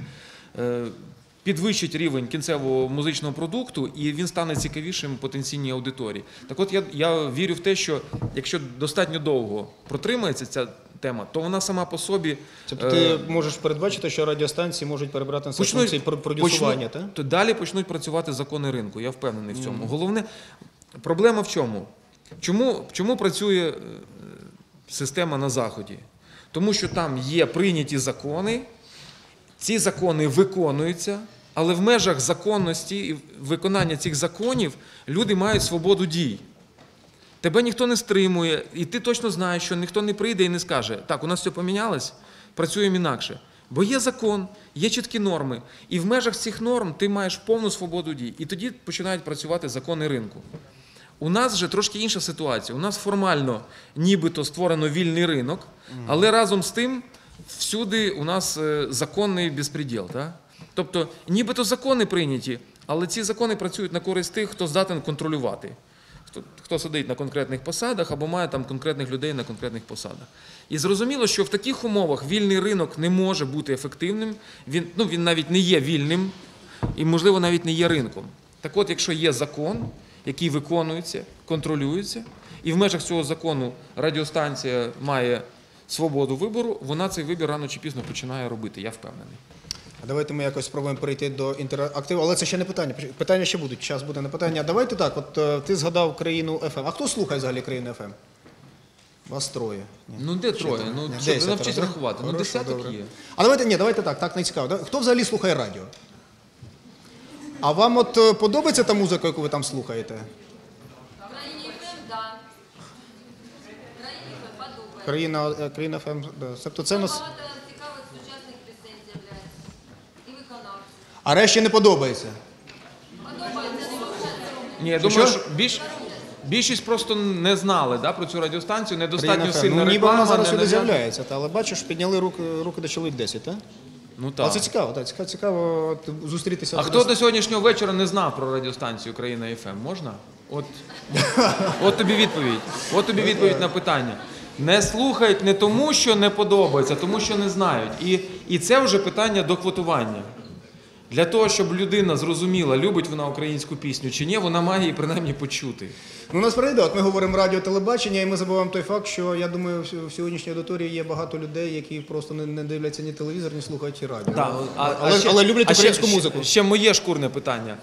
Е, Підвищить рівень кінцевого музичного продукту, і він стане цікавішим потенційній аудиторії. Так от я, я вірю в те, що якщо достатньо довго протримається ця тема, то вона сама по собі Тобто е, ти можеш передбачити, що радіостанції можуть перебрати на себе функції про- продюсування, так? то далі почнуть працювати закони ринку. Я впевнений в цьому. Головне, проблема в чому? Чому, чому працює е, система на Заході? Тому що там є прийняті закони, ці закони виконуються, але в межах законності і виконання цих законів люди мають свободу дій. Тебе ніхто не стримує, і ти точно знаєш, що ніхто не прийде і не скаже, так, у нас все помінялось, працюємо інакше. Бо є закон, є чіткі норми, і в межах цих норм ти маєш повну свободу дій. І тоді починають працювати закони ринку. У нас же трошки інша ситуація. У нас формально нібито створено вільний ринок, але разом з тим всюди у нас е, законний безпреділ. Так? Тобто, нібито закони прийняті, але ці закони працюють на користь тих, хто здатен контролювати. Хто, хто сидить на конкретних посадах або має там конкретних людей на конкретних посадах. І зрозуміло, що в таких умовах вільний ринок не може бути ефективним, він, ну, він навіть не є вільним і, можливо, навіть не є ринком. Так от, якщо є закон, який виконується, контролюється, і в межах цього закону радіостанція має свободу вибору, вона цей вибір рано чи пізно починає робити, я впевнений. Давайте ми якось спробуємо перейти до інтерактиву, але це ще не питання. Питання ще будуть. Час буде на питання. Давайте так. От е, ти згадав країну ФМ. А хто слухає взагалі країну ФМ? Вас троє. Ні. Ну де троє? Ну що, навчись рахувати. Ну десяток добре. є. А давайте ні, давайте так, так не цікаво. Хто взагалі слухає радіо? А вам от е, подобається та музика, яку ви там слухаєте? В країні ФМ, да. В країні ФМ подобається. Країна, е, країна ФМ. Да. Тобто це у нас. Багато цікавих сучасних пісень з'являється. І виконавців. А решті не подобається. Не Ні, я думаю, що? більш, більшість просто не знали да, про цю радіостанцію, недостатньо сильна Ну, ніби реклама. Країна ФМ. вона зараз не сюди нав'яз- з'являється, та, але бачиш, підняли руки, руки до чоловік 10, так? Ну так. це цікаво, так, цікаво, цікаво от, зустрітися. А хто до сьогоднішнього вечора не знав про радіостанцію Україна ФМ? Можна? От, от тобі відповідь. От тобі відповідь на питання. Не слухають не тому, що не подобається, а тому, що не знають. І, і це вже питання до квотування. Для того, щоб людина зрозуміла, любить вона українську пісню чи ні, вона має її принаймні почути. Ну, насправді, от ми говоримо радіо, телебачення, і ми забуваємо той факт, що я думаю, в- сьогоднішній аудиторії є багато людей, які просто не, не дивляться ні телевізор, ні слухають ні радіо. Да, а- але, а ще- але люблять а ще- українську ще- музику. Ще моє шкурне питання.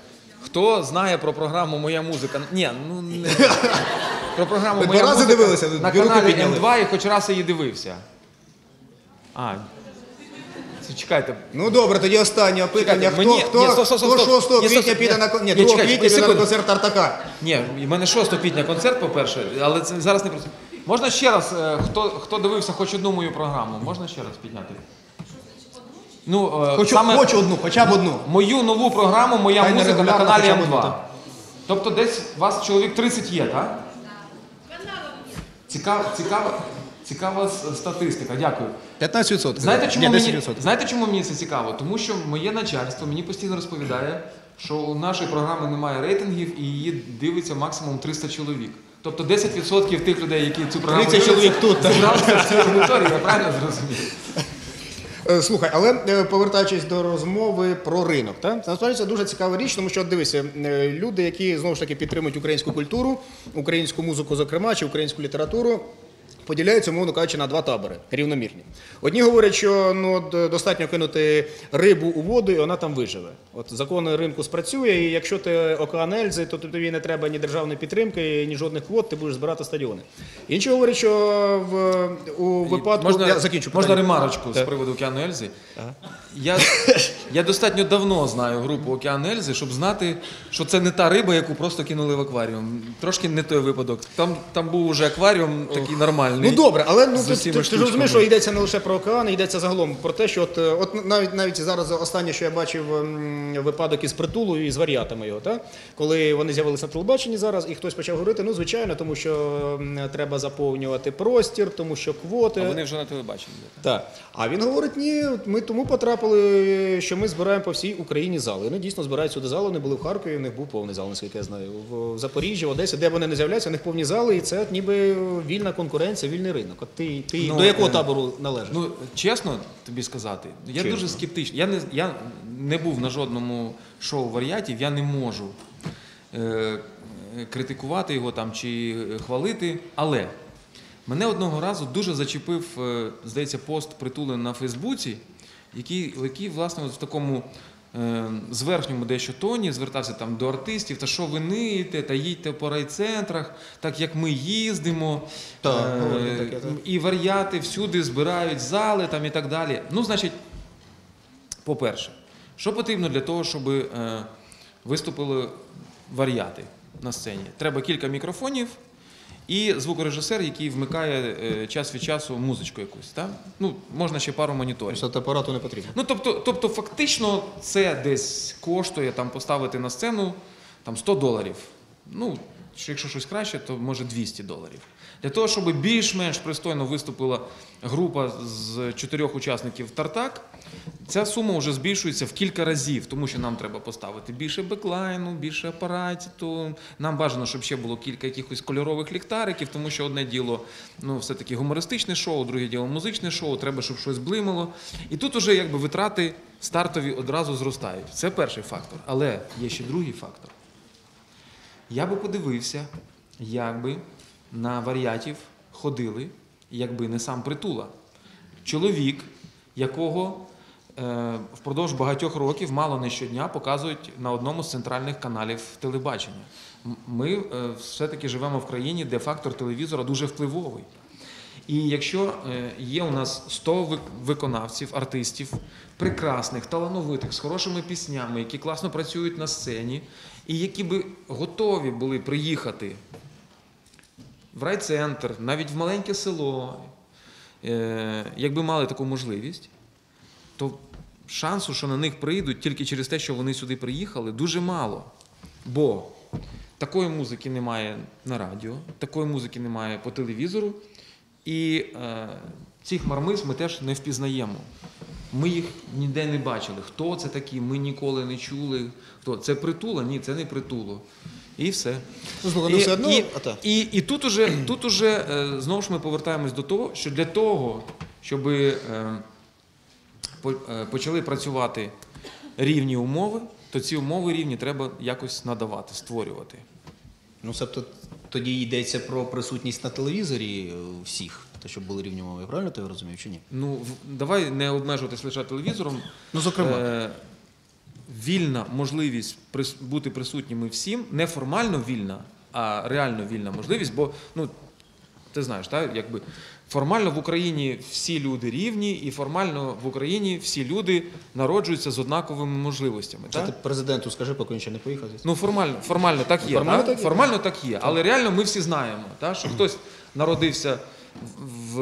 Хто знає про програму Моя музика? Ні, ну не про програму Моя два рази музика дивилися? на каналі. М2 і хоч раз її дивився. А. Чекайте. Ну добре, тоді останнє опитання. Чекайте, Хто, мені- хто, ні, стоп, стоп, хто стоп. 6 Ні, квітня стоп, піде ні. на кон- ні, Ні, 2 чекайте, квітня піде на секунду. концерт Тартака? Ні, в мене 6 квітня концерт, по-перше, але це зараз не про це. Можна ще раз, е, хто, хто дивився хоч одну мою програму, можна ще раз підняти? Ну, е, Хочу, саме хочу одну, хоча б одну. мою нову програму Моя Хай не музика на регулярно, каналі хоча б одну, М2. так. Тобто десь у вас чоловік 30 є, так? Цікава, цікава, цікава с- статистика, дякую. 15%. Знаєте чому, Ні, мені, 10%. знаєте, чому мені це цікаво? Тому що моє начальство мені постійно розповідає, що у нашої програми немає рейтингів і її дивиться максимум 300 чоловік. Тобто 10% тих людей, які цю програму 30 чоловік тут, зібралися в цій аудиторії, я правильно зрозумів? Е, Слухай, але е, повертаючись до розмови про ринок, так? насправді це дуже цікава річ, тому що дивися, е, люди, які знову ж таки підтримують українську культуру, українську музику, зокрема, чи українську літературу. Поділяються, умовно кажучи, на два табори рівномірні. Одні говорять, що ну достатньо кинути рибу у воду, і вона там виживе. От закон ринку спрацює, і якщо ти океан Ельзи, то тобі не треба ні державної підтримки, ні жодних квот, ти будеш збирати стадіони. Інші говорять, що в у випадку можна, я закінчу можна ремарочку з приводу Океану Ельзи. Я, я достатньо давно знаю групу Океан Ельзи, щоб знати, що це не та риба, яку просто кинули в акваріум. Трошки не той випадок. Там, там був уже акваріум такий нормальний. Ну добре, але ну з ти, ти, ти ж розумієш, що йдеться не лише про океани, йдеться загалом про те, що от, е, от навіть навіть зараз останнє, що я бачив м, випадок із притулу і з варіатами його, так? коли вони з'явилися на телебаченні зараз, і хтось почав говорити, ну звичайно, тому що м, треба заповнювати простір, тому що квоти. А вони вже на телебаченні. Так. А він говорить, ні, ми тому потрапили, що ми збираємо по всій Україні зали. Вони дійсно збирають сюди зали. Вони були в Харкові, в них був повний зал, наскільки я знаю. В Запоріжжі, в Одесі, де вони не з'являються, у них повні зали, і це ніби вільна конкуренція, вільний ринок. От ти, ти Ну, до якого е, табору належиш? Ну, чесно тобі сказати, я Чесно. дуже скептичний. Я не, я не був на жодному шоу варіатів, я не можу е, критикувати його там чи хвалити. Але мене одного разу дуже зачепив, е, здається, пост притули на Фейсбуці, який, який власне, в такому. Е, Зверхньому дещо тоні звертався там до артистів, та що ви ниєте, та їдьте по райцентрах, так як ми їздимо. Так, Е, таке, так. і варіати всюди збирають зали там і так далі. Ну, значить, по-перше, що потрібно для того, щоб е, виступили варіати на сцені? Треба кілька мікрофонів і звукорежисер, який вмикає е, час від часу музичку якусь. Так? Ну, можна ще пару моніторів. Тобто апарату не потрібно. Ну, тобто, тобто, фактично, це десь коштує там поставити на сцену там 100 доларів. Ну, що якщо щось краще, то може 200 доларів. Для того, щоб більш-менш пристойно виступила група з чотирьох учасників Тартак, ця сума вже збільшується в кілька разів, тому що нам треба поставити більше беклайну, більше апаратів. Нам бажано, щоб ще було кілька якихось кольорових ліхтариків, тому що одне діло, ну, все-таки гумористичне шоу, друге діло музичне шоу, треба, щоб щось блимало. І тут уже якби витрати стартові одразу зростають. Це перший фактор. Але є ще другий фактор. Я би подивився, як би на варіатів ходили, якби не сам притула. Чоловік, якого е, впродовж багатьох років, мало не щодня, показують на одному з центральних каналів телебачення. Ми е, все-таки живемо в країні, де фактор телевізора дуже впливовий. І якщо е, є у нас 100 виконавців, артистів, прекрасних, талановитих, з хорошими піснями, які класно працюють на сцені, і які би готові були приїхати в райцентр, навіть в маленьке село, е, якби мали таку можливість, то шансу, що на них прийдуть тільки через те, що вони сюди приїхали, дуже мало. Бо такої музики немає на радіо, такої музики немає по телевізору, і е, цих мармиз ми теж не впізнаємо. Ми їх ніде не бачили. Хто це такі? Ми ніколи не чули. Хто? Це притула? Ні, це не притуло. І все. Ну, слухай, ну все одно. і, а так. і, і тут уже, тут уже е, знову ж ми повертаємось до того, що для того, щоб е, по- е, почали працювати рівні умови, то ці умови рівні треба якось надавати, створювати. Ну, себто тоді йдеться про присутність на телевізорі всіх, те, щоб були рівні мови. Я правильно тебе розумів чи ні? Ну, в- давай не обмежуватись лише телевізором. Ну, зокрема. Е, вільна можливість бути присутніми всім, не формально вільна, а реально вільна можливість, бо ну, ти знаєш, так, якби формально в Україні всі люди рівні, і формально в Україні всі люди народжуються з однаковими можливостями. Так? ти президенту скажи, поки він ще не поїхав. Ну, формально, формально так є. Формально так? так є. формально так є. Але реально ми всі знаємо, так? що хтось народився в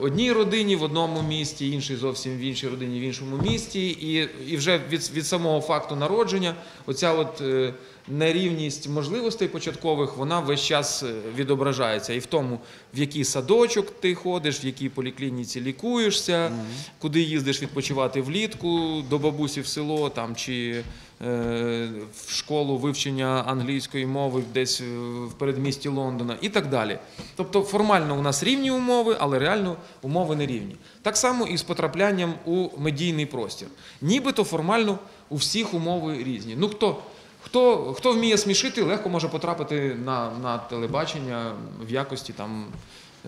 одній родині в одному місті, інший зовсім в іншій родині в іншому місті. І, і вже від, від самого факту народження оця от е, нерівність можливостей початкових, вона весь час е, відображається. І в тому, в який садочок ти ходиш, в якій поліклініці лікуєшся, куди їздиш відпочивати влітку, до бабусі в село там, чи в школу вивчення англійської мови десь е, в передмісті Лондона і так далі. Тобто формально у нас рівні умови, але реально умови не рівні. Так само і з потраплянням у медійний простір. Нібито формально у всіх умови різні. Ну хто, хто, хто вміє смішити, легко може потрапити на, на телебачення в якості там.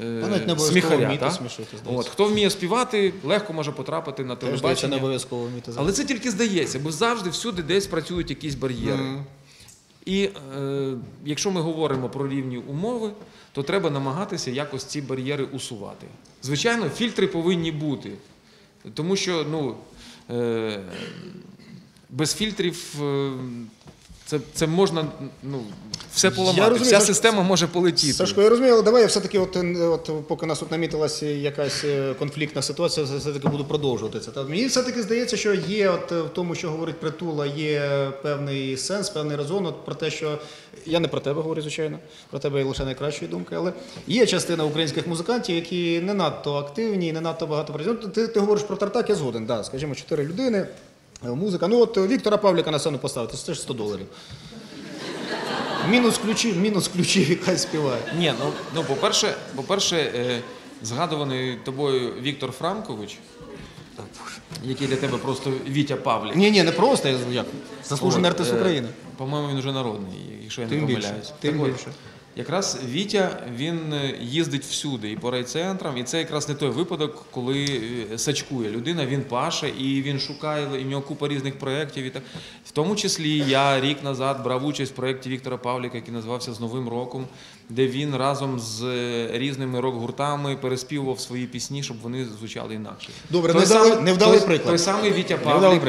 Е, А навіть не сміхаря, вміти смішити. От, хто вміє співати, легко може потрапити на телебачення. не обов'язково вміти Але це тільки здається, бо завжди всюди десь працюють якісь бар'єри. Мгм. І е, якщо ми говоримо про рівні умови, то треба намагатися якось ці бар'єри усувати. Звичайно, фільтри повинні бути, тому що ну, е, без фільтрів е, це, це можна ну, все поламати. розумію, Вся Саш- система може полетіти. Сашко, я розумію, але давай я все-таки, от, е, от, поки нас тут намітилася якась е, конфліктна ситуація, все- все-таки буду продовжувати це. Та мені все-таки здається, що є от е, в тому, що говорить притула, є певний сенс, певний резон от, про те, що я не про тебе говорю, звичайно, про тебе є лише найкращої думки, але є частина українських музикантів, які не надто активні, не надто багато працюють. Ну, Ти, ти говориш про Тартак, я згоден, да, скажімо, чотири людини. Музика. Ну от е, Віктора Павліка на сцену поставити, це ж 100 доларів. Мінус ключі, мінус ключі, яка співає. Ні, ну, ну по-перше, по-перше, е, згадуваний тобою Віктор Франкович, який для тебе просто Вітя Павлік. Ні, ні, не просто, я як заслужений От, артист е, України. По-моєму, він вже народний, якщо я Тим не більше, помиляюсь. тим Так от, більше. Якраз Вітя він е, їздить всюди, і по райцентрам, і це якраз не той випадок, коли е, сачкує людина, він паше і він шукає, і в нього купа різних проєктів. І так. В тому числі я рік назад брав участь в проєкті Віктора Павліка, який називався З Новим роком, де він разом з е, різними рок-гуртами переспівував свої пісні, щоб вони звучали інакше. Добре, Той самий- невдалий той- приклад. Той самий Вітя Павлік.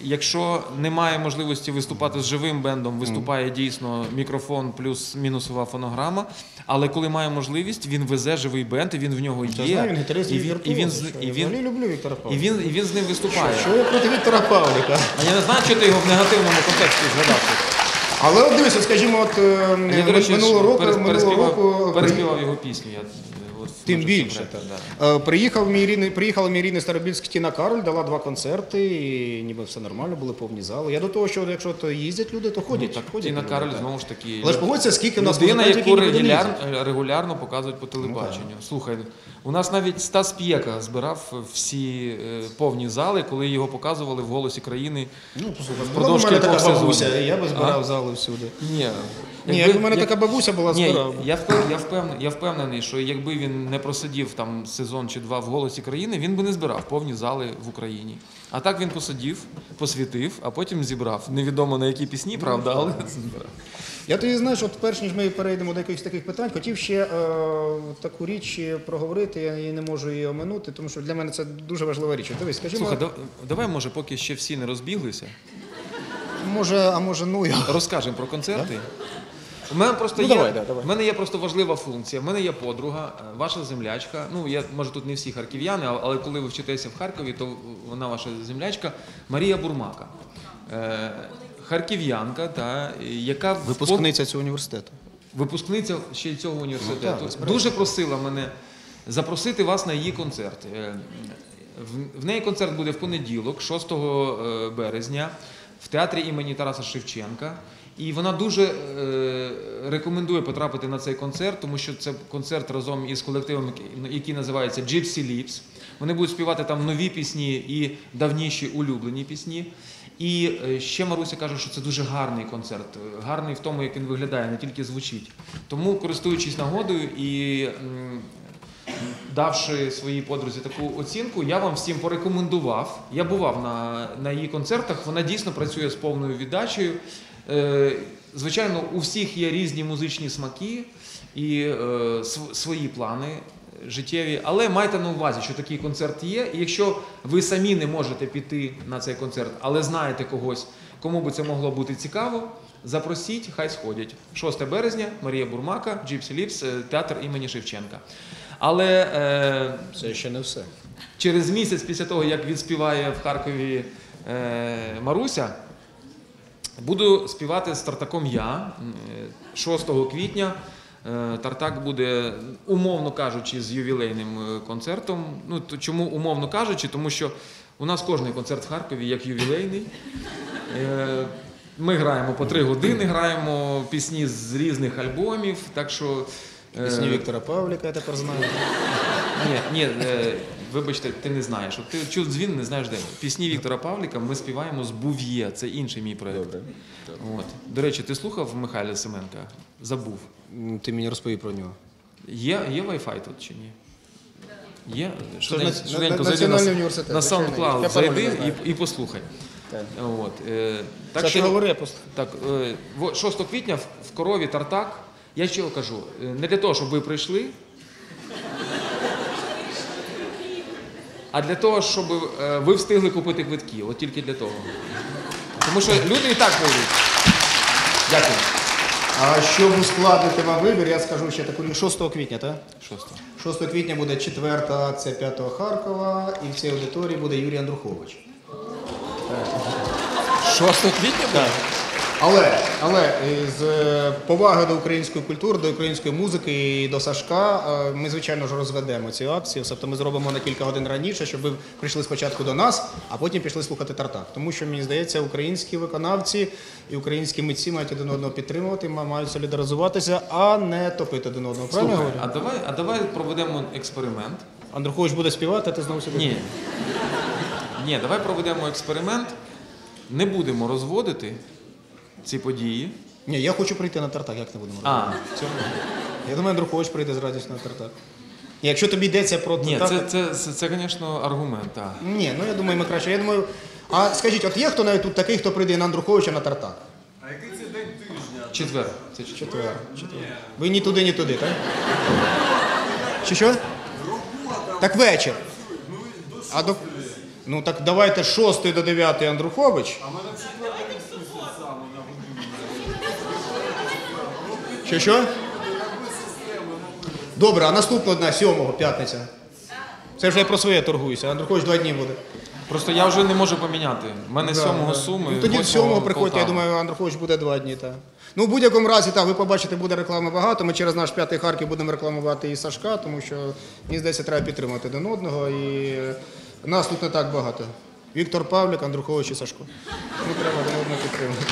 Е, е, Якщо немає можливості виступати з живим бендом, виступає дійсно мікрофон плюс мінусова фонограма. Але коли має можливість, він везе живий бенд, і він в нього є. знаю, він гітарист і, він, і, він, і, він, взагалі люблю Віктора і, він, і він з ним виступає. Що я проти Віктора Павліка? А я не знаю, що ти його в негативному контексті згадав. Але от дивися, скажімо, от е, Я, речі, минулого року, перес- минулого переспівав, року переспівав його пісню. Я, е, Тим більше. да. Е, Приїхав мій рідний, приїхала мій рідний Старобільськ Тіна Кароль, дала два концерти, і ніби все нормально, були повні зали. Я до того, що якщо то їздять люди, то Ну, ходять. так, ходять Тіна Кароль знову ж таки. Але ж погодься, скільки в нас Людина, яку регуляр, регулярно показують по телебаченню. Слухай, у нас навіть Стас П'єка збирав всі е, повні зали, коли його показували в голосі країни. Ну, послухай, мене така бабуся, я би збирав А? зали всюди. Ні, Ні, якби в мене така бабуся була, Ні, збирав. я впевнений, я впевнений, я впевнений, що якби він не просидів там сезон чи два в голосі країни, він би не збирав повні зали в Україні. А так він посидів, посвітив, а потім зібрав. Невідомо на які пісні, правда, але збирав. Я тоді знаєш, от перш ніж ми перейдемо до якихось таких питань, хотів ще е, таку річ проговорити. Я її не можу її оминути, тому що для мене це дуже важлива річ. Дивись, скажімо, Слухай, да- давай, може, поки ще всі не розбіглися, може, а може, ну я. розкажемо про концерти. У мене просто Ну, є, давай, да, давай. мене є просто важлива функція. В мене є подруга, е, ваша землячка. Ну, я може тут не всі харків'яни, але коли ви вчитеся в Харкові, то вона ваша землячка Марія Бурмака. Е, харків'янка, та, яка Випускниця цього університету. випускниця ще й цього університету, Ну, так, дуже просила мене запросити вас на її концерт. Е, В, неї концерт буде в понеділок, 6 е, березня, в театрі імені Тараса Шевченка. І вона дуже е, рекомендує потрапити на цей концерт, тому що це концерт разом із колективом, який- називається Gypsy Lips. Вони будуть співати там нові пісні і давніші улюблені пісні. І е, ще Маруся каже, що це дуже гарний концерт, гарний в тому, як він виглядає, не тільки звучить. Тому, користуючись нагодою і давши своїй подрузі таку оцінку, я вам всім порекомендував. Я бував на, на її концертах, вона дійсно працює з повною віддачею. Е, звичайно, у всіх є різні музичні смаки і е, свої плани життєві, але майте на увазі, що такий концерт є. І якщо ви самі не можете піти на цей концерт, але знаєте когось, кому би це могло бути цікаво, запросіть, хай сходять. 6 березня, Марія Бурмака, Gypsy Lips, е, театр імені Шевченка. Але е, Це ще не все. через місяць після того, як відспіває в Харкові е, Маруся, буду співати з Тартаком я е, 6 квітня. Е, Тартак буде, умовно кажучи, з ювілейним е, концертом. Ну, то чому умовно кажучи? Тому що у нас кожний концерт в Харкові як ювілейний. Е, Ми граємо по три години, граємо пісні з різних альбомів. Так що е, Пісні Віктора Павліка, я тепер знаю. ні, ні, е, вибачте, ти не знаєш. От Ти чув дзвін, не знаєш де. Пісні Віктора Павліка ми співаємо з Був'є. Це інший мій проєкт. Добре. От. До речі, ти слухав Михайла Семенка? Забув. Ти мені розповів про нього. Є, є Wi-Fi тут чи ні? Є? Швиденько, швиденько зайди на, на. SoundCloud, зайди і, і послухай. Так. От, е, так що, говори. Так, е, 6 квітня в, корові Тартак. Я чого кажу? Е, Не для того, щоб ви прийшли, а для того, щоб е, ви встигли купити квитки. От тільки для того. Тому що люди і так будуть. Дякую. А щоб ускладнити вам вибір, я скажу ще таку річ. 6 квітня, так? Шосте. 6 квітня буде четверта акція 5 Харкова, і в цій аудиторії буде Юрій Андрухович. 6 квітня? Так. Але, але е, з е, поваги до української культури, до української музики і до Сашка, е, ми, звичайно ж, розведемо цю акцію. Тобто ми зробимо на кілька годин раніше, щоб ви прийшли спочатку до нас, а потім пішли слухати Тартак. Тому що, мені здається, українські виконавці і українські митці мають один одного підтримувати, мають солідаризуватися, а не топити один одного. Правильно Слухай, а давай, а давай проведемо експеримент. Андрухович буде співати, а ти знову сюди. Ні. Ні, давай проведемо експеримент. Не будемо розводити ці події. Ні, я хочу прийти на Тартак, як не будемо А, робити? Я думаю, Андрухович прийде з радістю на Тартак. Ні, Якщо тобі йдеться про Ні, Тартак, це, це, це, це, звісно, аргумент. Так. Ні, ну я думаю, ми краще. Я думаю, а скажіть, от є хто навіть тут такий, хто прийде на Андруховича на Тартак? А який це день тижня? Четвер. Це четвер. Четвер. четвер. Ви ні туди, ні туди, так? Чи що? Так вечір. А до... Ну так давайте з 6 до 9 Андрухович. А мене в четвер не відпустять саме на годину. Що що? Добре, а наступного дня, 7 п'ятниця. Це вже я про своє торгуюся. Андрухович два дні буде. Просто я вже не можу поміняти. У мене Да, сьомого да. суми. Ну, тоді восьмого 7 приходьте, я думаю, Андрухович буде два дні. Так. Ну, в будь-якому разі, так, ви побачите, буде реклами багато. Ми через наш п'ятий Харків будемо рекламувати і Сашка, тому що мені здається, треба підтримати один одного. І нас тут не так багато. Віктор Павлік, Андрухович і Сашко. Тому треба один одного підтримати.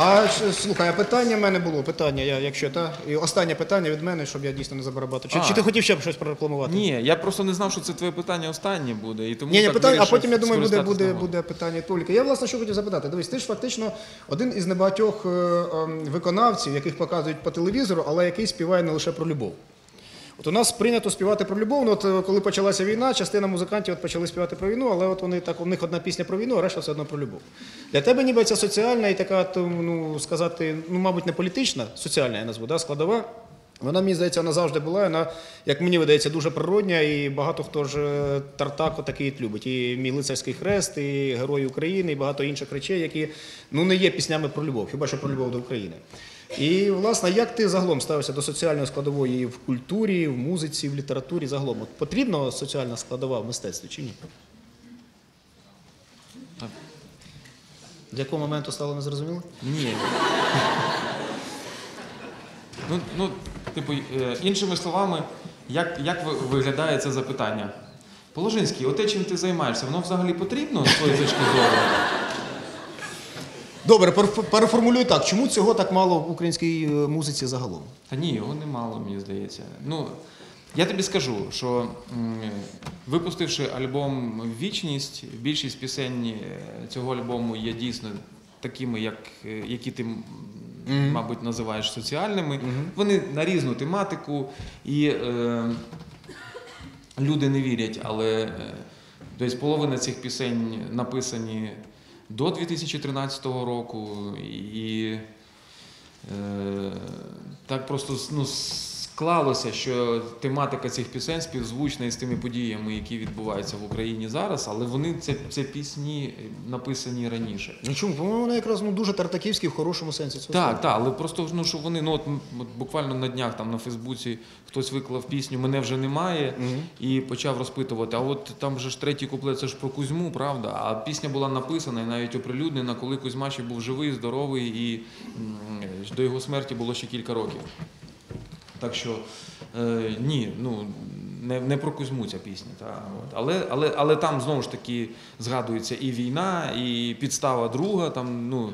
А слухай, а питання в мене було. Питання, я, якщо та. І останнє питання від мене, щоб я дійсно не забарабатив. Чи, А. чи ти хотів ще б щось прорекламувати? Ні, я просто не знав, що це твоє питання останнє буде. І тому Ні, ні, так питання, а вирішив потім я думаю, буде, скористатись буде, нагодою. буде питання тільки. Я власне що хотів запитати. Дивись, ти ж фактично один із небагатьох е, ем, виконавців, яких показують по телевізору, але який співає не лише про любов. От у нас прийнято співати про любов. Ну, от е, коли почалася війна, частина музикантів от почали співати про війну, але от вони так у них одна пісня про війну, а решта все одно про любов. Для тебе ніби ця соціальна і така, ну сказати, ну мабуть, не політична, соціальна я назву, да, складова. Вона, мені здається, вона завжди була. Вона, як мені видається, дуже природня, і багато хто ж е, Тартак такий любить. І мій лицарський хрест, і Герої України, і багато інших речей, які ну не є піснями про любов, хіба що про любов до України. І, власне, як ти загалом ставишся до соціальної складової в культурі, в музиці, в літературі загалом? От потрібна соціальна складова в мистецтві чи ні? З якого моменту стало незрозуміло? Ні. Ну, ну, типу, е, іншими словами, як, як виглядає це запитання? Положинський, оте, чим ти займаєшся, воно взагалі потрібно з твоєї точки зору? Добре, переф- переформулюю так. Чому цього так мало в українській е, музиці загалом? Та ні, його немало, мені здається. Ну, я тобі скажу, що м, випустивши альбом Вічність, більшість пісень е, цього альбому є дійсно такими, як, е, які ти, м, мабуть, називаєш соціальними. Вони на різну тематику, і е, люди не вірять, але е, десь половина цих пісень написані до 2013 року. І Е, так просто ну, склалося, що тематика цих пісень співзвучна із тими подіями, які відбуваються в Україні зараз, але вони це, це пісні написані раніше. Ну чому? По-моєму, вони якраз ну, дуже тартаківські в хорошому сенсі цього. Так, так, але просто ну, що вони, ну от, от буквально на днях там на Фейсбуці хтось виклав пісню Мене вже немає і почав розпитувати. А от там же ж третій куплет, це ж про Кузьму, правда? А пісня була написана і навіть оприлюднена, коли Кузьма ще був живий, здоровий, і до його смерті було ще кілька років. Так що е, ні, ну не, не про Кузьму ця пісня. Та, от. Але, але, але там знову ж таки згадується і війна, і підстава друга. Там, ну,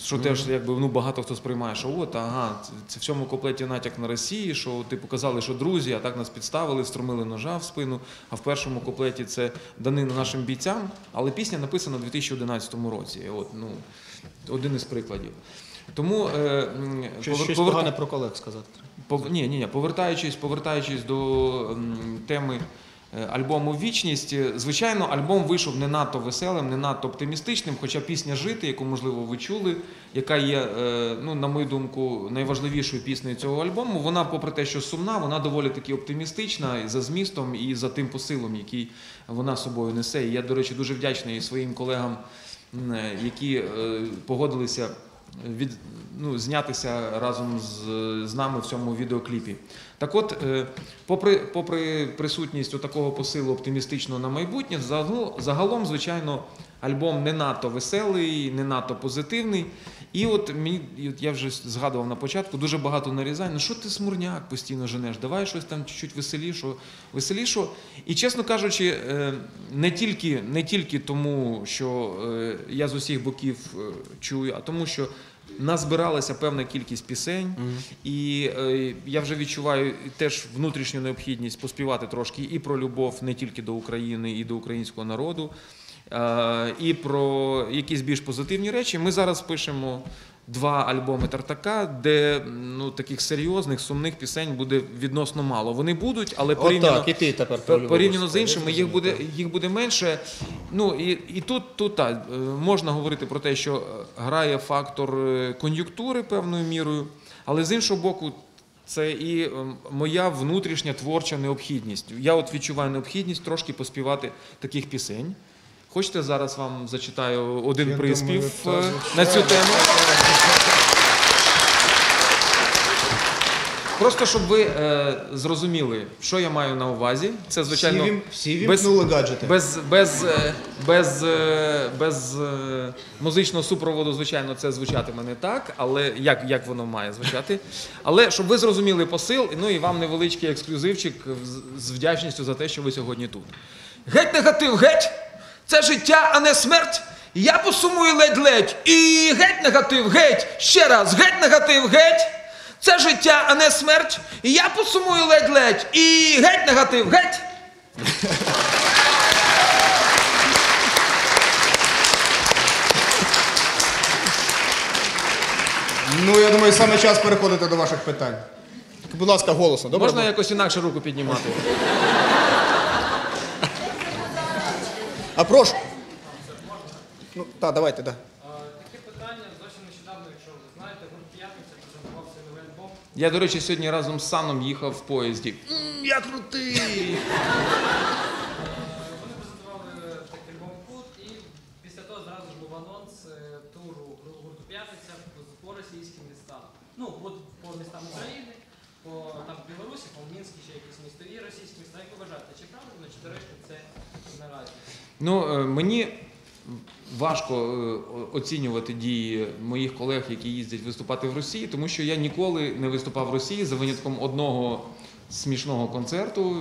що теж якби ну багато хто сприймає, що от ага, це, в цьому куплеті натяк на Росії, що типу казали, що друзі, а так нас підставили, струмили ножа в спину. А в першому куплеті це данина нашим бійцям. Але пісня написана у 2011 році. От, ну, один із прикладів. Тому е, Щось, повер- щось погане про колег сказати. Ні, ні, ні. Повертаючись, повертаючись до теми е, альбому Вічність, е, звичайно, альбом вийшов не надто веселим, не надто оптимістичним. Хоча пісня Жити, яку можливо ви чули, яка є, е, ну на мою думку, найважливішою піснею цього альбому. Вона, попри те, що сумна, вона доволі таки оптимістична і за змістом і за тим посилом, який вона собою несе. І я, до речі, дуже вдячний своїм колегам, які погодилися від, ну, знятися разом з, з нами в цьому відеокліпі. Так от, е, попри, попри присутність такого посилу оптимістичного на майбутнє, загал- загалом, звичайно, альбом не надто веселий, не надто позитивний. І от мені, от я вже згадував на початку, дуже багато нарізань. Ну що ти смурняк постійно женеш? Давай щось там чуть-чуть веселішого, веселішого. І чесно кажучи, е, не тільки, не тільки тому, що е, я з усіх боків е, чую, а тому, що назбиралася певна кількість пісень, і е, я вже відчуваю теж внутрішню необхідність поспівати трошки і про любов не тільки до України, і до українського народу, і про якісь більш позитивні речі. Ми зараз пишемо. Два альбоми Тартака, де ну таких серйозних сумних пісень буде відносно мало. Вони будуть, але порівняно, Отак, і ти тепер порівняно з іншими їх буде їх буде менше. Ну і, і тут, тут так, е, можна говорити про те, що е, грає фактор е, кон'юнктури певною мірою, але з іншого боку. Це і е, моя внутрішня творча необхідність. Я от відчуваю необхідність трошки поспівати таких пісень. Хочете зараз вам зачитаю один Я приспів думаю, е, на цю тему? Просто щоб ви е, зрозуміли, що я маю на увазі. Це звичайно всі, всі без- гаджети. без, без, е, без, е, без е, музичного супроводу, звичайно, це звучатиме не так, але як, як воно має звучати. Але щоб ви зрозуміли посил, ну і вам невеличкий ексклюзивчик з- з вдячністю за те, що ви сьогодні тут. Геть негатив, геть! Це життя, а не смерть! Я посумую ледь-ледь. І геть негатив, геть. Ще раз, геть негатив, геть. Це життя, а не смерть. І я посумую ледь-ледь. І геть негатив, геть. Ну, я думаю, саме час переходити до ваших питань. Будь ласка, голосно, добре? Можна якось інакше руку піднімати? А прошу. Ну, так, давайте, так. Таке питання зовсім нещодавно, якщо ви знаєте, гурт п'ятниця презентував свій новий альбом. Я, до речі, сьогодні разом з Саном їхав в поїзді. М, Я крутий! Вони презентували такий альбом Кут, і після того зразу ж був анонс е, туру гурту П'ятниця по російським містам. Ну, от по містам України, по там Білорусі, по Мінській, ще якісь місто і російські міста. Як ви вважаєте, чи правильно, чи доречно це наразі? Ну, е, мені важко е, оцінювати дії моїх колег, які їздять виступати в Росії, тому що я ніколи не виступав в Росії за винятком одного смішного концерту.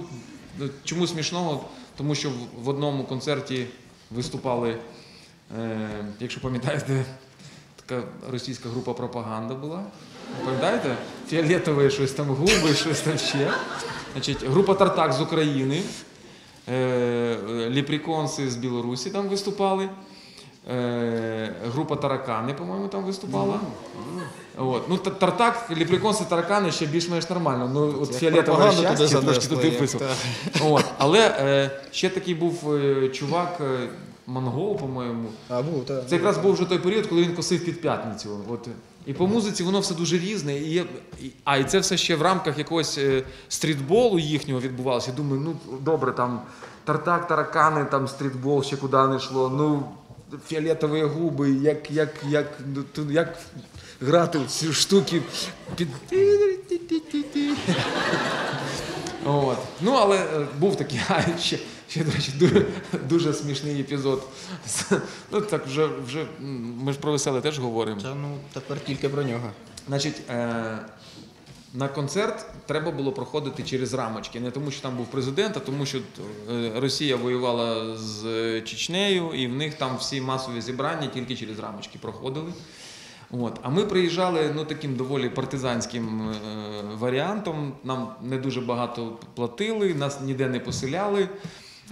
Ну, Чому смішного? Тому що в- одному концерті виступали, е, якщо пам'ятаєте, така російська група пропаганда була. Пам'ятаєте? Фіолетове щось там губи, щось там ще. Значить, група Тартак з України. Е, Ліпріконси з Білорусі там виступали. Е, Група Таракани, по-моєму, там виступала. От. Ну, Тартак, Ліпріконси, Таракани ще більш-менш нормально. Ну, от пропаганду туди трошки туди як От. Але е, ще такий був е, чувак, е, монгол, по-моєму. Це якраз був вже той період, коли він косив під п'ятницю. От. І по музиці воно все дуже різне. І і, а і це все ще в рамках якогось е, стрітболу їхнього відбувалося. Я думаю, ну добре, там тартак, таракани, там стрітбол ще куди не йшло. Ну, фіолетові губи, як, як, як, ну, то як грати в ці штуки під. От. Ну, але е, був такий, ще, ще до речі, дуже, дуже смішний епізод. Ну, так вже, вже ми ж про веселе теж говоримо. Та, ну, тепер тільки про нього. Значить, е, на концерт треба було проходити через рамочки. Не тому, що там був президент, а тому, що е, Росія воювала з е, Чечнею, і в них там всі масові зібрання тільки через рамочки проходили. От. А ми приїжджали ну, таким доволі партизанським е, варіантом. Нам не дуже багато платили, нас ніде не поселяли.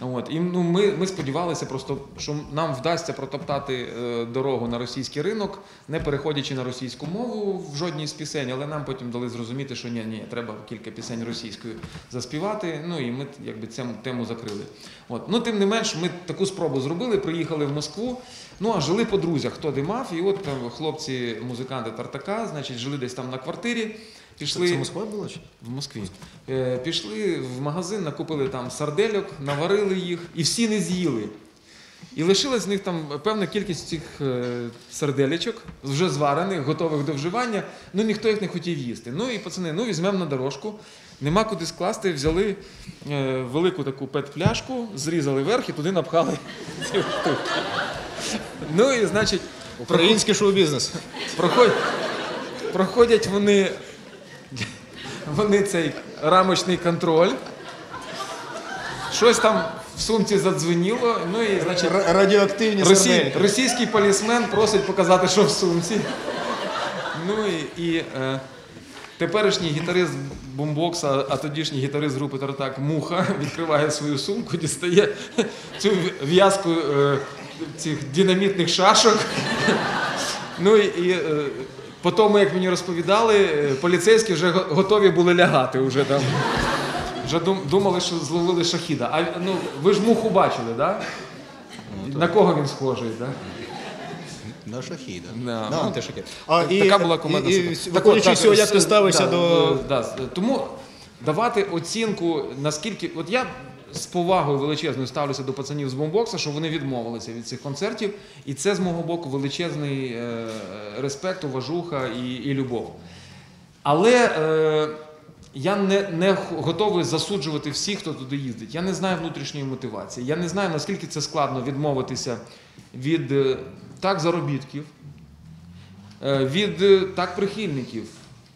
От. І ну, ми, ми сподівалися просто, що нам вдасться протоптати е, дорогу на російський ринок, не переходячи на російську мову в жодній з пісень, але нам потім дали зрозуміти, що ні, ні, треба кілька пісень російською заспівати. Ну і ми якби цю тему закрили. От. Ну, тим не менш, ми таку спробу зробили, приїхали в Москву. Ну а жили по друзях, хто де мав, і от там хлопці, музиканти Тартака, значить, жили десь там на квартирі. Пішли Це Москва була? чи? в Москві. Е, пішли в магазин, накупили там сардельок, наварили їх і всі не з'їли. І лишилась з них там певна кількість цих е, сарделечок, вже зварених, готових до вживання. Ну ніхто їх не хотів їсти. Ну і пацани, ну візьмемо на дорожку. Нема куди скласти, взяли е, велику таку пет-пляшку, зрізали верх і туди напхали. Ну і значить, Український шоу-бізнес. Проходять вони, вони цей рамочний контроль. Щось там в сумці задзвеніло. Ну і, значить, Р- Радіоактивні росій, російський полісмен просить показати, що в сумці. Ну і, і е, теперішній гітарист бумбокса, а тодішній гітарист групи Тартак Муха відкриває свою сумку, дістає цю в'язку е, цих динамітних шашок. Ну і, і е, по тому, як мені розповідали, е, поліцейські вже готові були лягати вже там. Вже думали, що зловили шахіда. А ну, ви ж муху бачили, так? Да? На кого він схожий, так? На шахіда. Да, На ну, антишахід. А, і, така була команда. І, і, виходячи от, з цього, як ти ставишся да, до. е, да, тому давати оцінку, наскільки. От я з повагою величезною ставлюся до пацанів з бомбокса, що вони відмовилися від цих концертів. І це з мого боку величезний е, респект, уважуха і, і любов. Але е, я не, не готовий засуджувати всіх, хто туди їздить. Я не знаю внутрішньої мотивації. Я не знаю, наскільки це складно відмовитися від е, так заробітків, е, від е, так прихильників.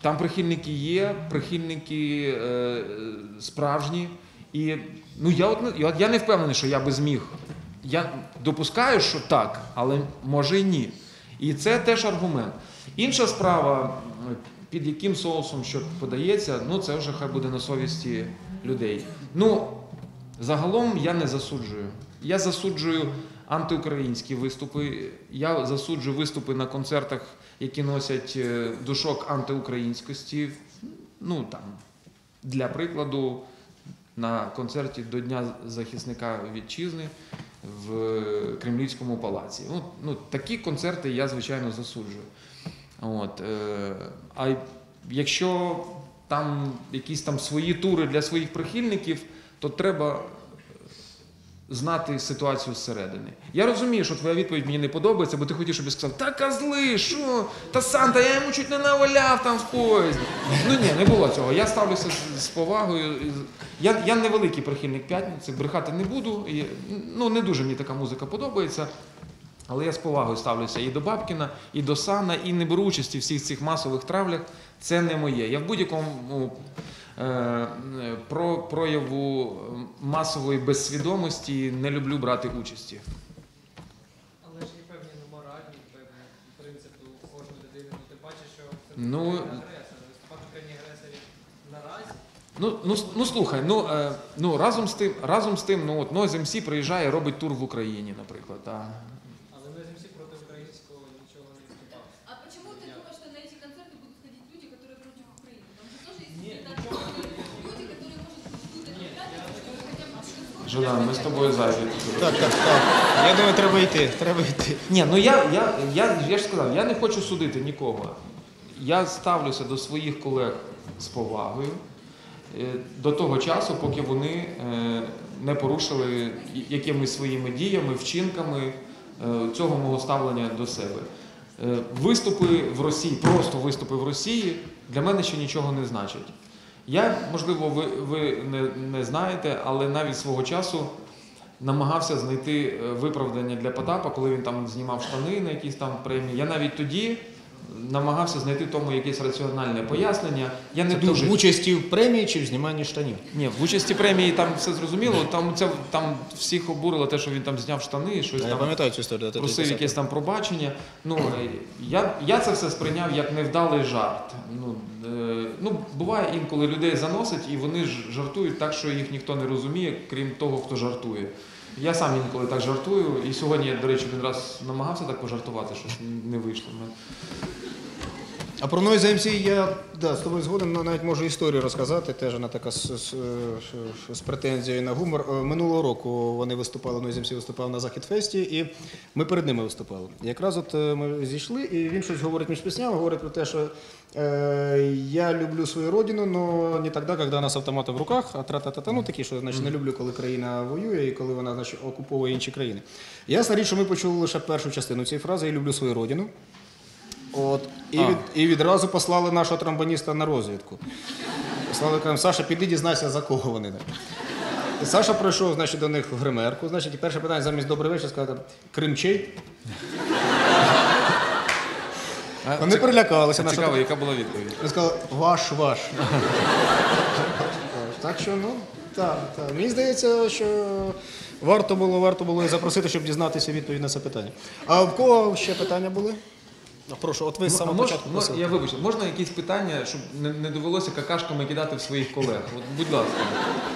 Там прихильники є, прихильники е, справжні. І ну, я, от, я, я не впевнений, що я би зміг Я допускаю, що так, але може і ні. І це теж аргумент. Інша справа, під яким соусом що подається, ну це вже хай буде на совісті людей. Ну, загалом я не засуджую. Я засуджую антиукраїнські виступи. Я засуджую виступи на концертах, які носять е, душок антиукраїнськості. Ну там, для прикладу, на концерті до Дня захисника вітчизни в Кремлівському палаці. Ну, ну, такі концерти я, звичайно, засуджую. От, е, а якщо там якісь там свої тури для своїх прихильників, то треба знати ситуацію зсередини. Я розумію, що твоя відповідь мені не подобається, бо ти хотів, щоб я сказав, та козли, що? Та Санта, я йому чуть не наваляв там в поїзді. Ну ні, не було цього. Я ставлюся з, повагою. Я, я невеликий прихильник п'ятниці, брехати не буду. І, ну, не дуже мені така музика подобається. Але я з повагою ставлюся і до Бабкіна, і до Сана, і не беру участі в всіх цих масових травлях. Це не моє. Я в будь-якому про, прояву масової безсвідомості не люблю брати участі. Але ж є певні моральні, певні принципи у кожної людини. Ну, ти бачиш, що це Ну, агресор. Виступати країні агресорів наразі. Ну, ну, ну слухай, ну, е, ну разом з тим, разом з тим, ну от MC приїжджає, робить тур в Україні, наприклад. А, Жена, ми з тобою зайві. Так, так, так. Я думаю, треба йти. Треба йти. Ні, ну я, я, я, я ж сказав, я не хочу судити нікого. Я ставлюся до своїх колег з повагою е, до того часу, поки вони е, не порушили якимись своїми діями, вчинками е, цього мого ставлення до себе. Виступи в Росії, просто виступи в Росії для мене ще нічого не значать. Я, можливо, ви, ви не, не знаєте, але навіть свого часу намагався знайти е, виправдання для Потапа, коли він там знімав штани на якісь там премії. Я навіть тоді намагався знайти тому якесь раціональне пояснення. Я не Тобто дуже в участі в премії чи в зніманні штанів? ні, в участі премії там все зрозуміло. Там це там всіх обурило те, що він там зняв штани, щось Я там пам'ятаю цю історію. просив якесь там пробачення. Ну я, я це все сприйняв як невдалий жарт. Ну, е, ну буває інколи людей заносить, і вони ж жартують так, що їх ніхто не розуміє, крім того, хто жартує. Я сам інколи так жартую, і сьогодні, я, до речі, один раз намагався так пожартувати, щось не вийшло. А про Noise MC я да, з тобою згоден, ну, навіть можу історію розказати. Теж вона така з, з, з претензією на гумор. Е, Минулого року вони виступали, Noise MC виступав на Захід Фесті, і ми перед ними виступали. Якраз от е, ми зійшли, і він щось говорить між піснями, говорить про те, що е, я люблю свою родину, але не тоді, коли вона з автоматом в руках, а тра-та-та-та, ну такі, що значить, не люблю, коли країна воює і коли вона значить, окуповує інші країни. Ясна річ, що ми почули лише першу частину цієї фрази Я люблю свою родину. От, і, від, і відразу послали нашого тромбоніста на розвідку. Послали, кажемо, Саша, піди дізнайся, за кого вони. там». І Саша прийшов значить, до них в гримерку. Значить, і перше питання замість добрий вечір сказати Кримчей. А, Вони цік- перелякалися. наша Цікаво, яка була відповідь? він сказав, ваш, ваш. так що, ну, так, так. Мені здається, що варто було, варто було і запросити, щоб дізнатися відповідь на це питання. А в кого ще питання були? А, Прошу, от ви з Ну, самого початку ну, просили. я вибачу, можна якісь питання, щоб не, не довелося какашками кидати в своїх колег? От, будь ласка,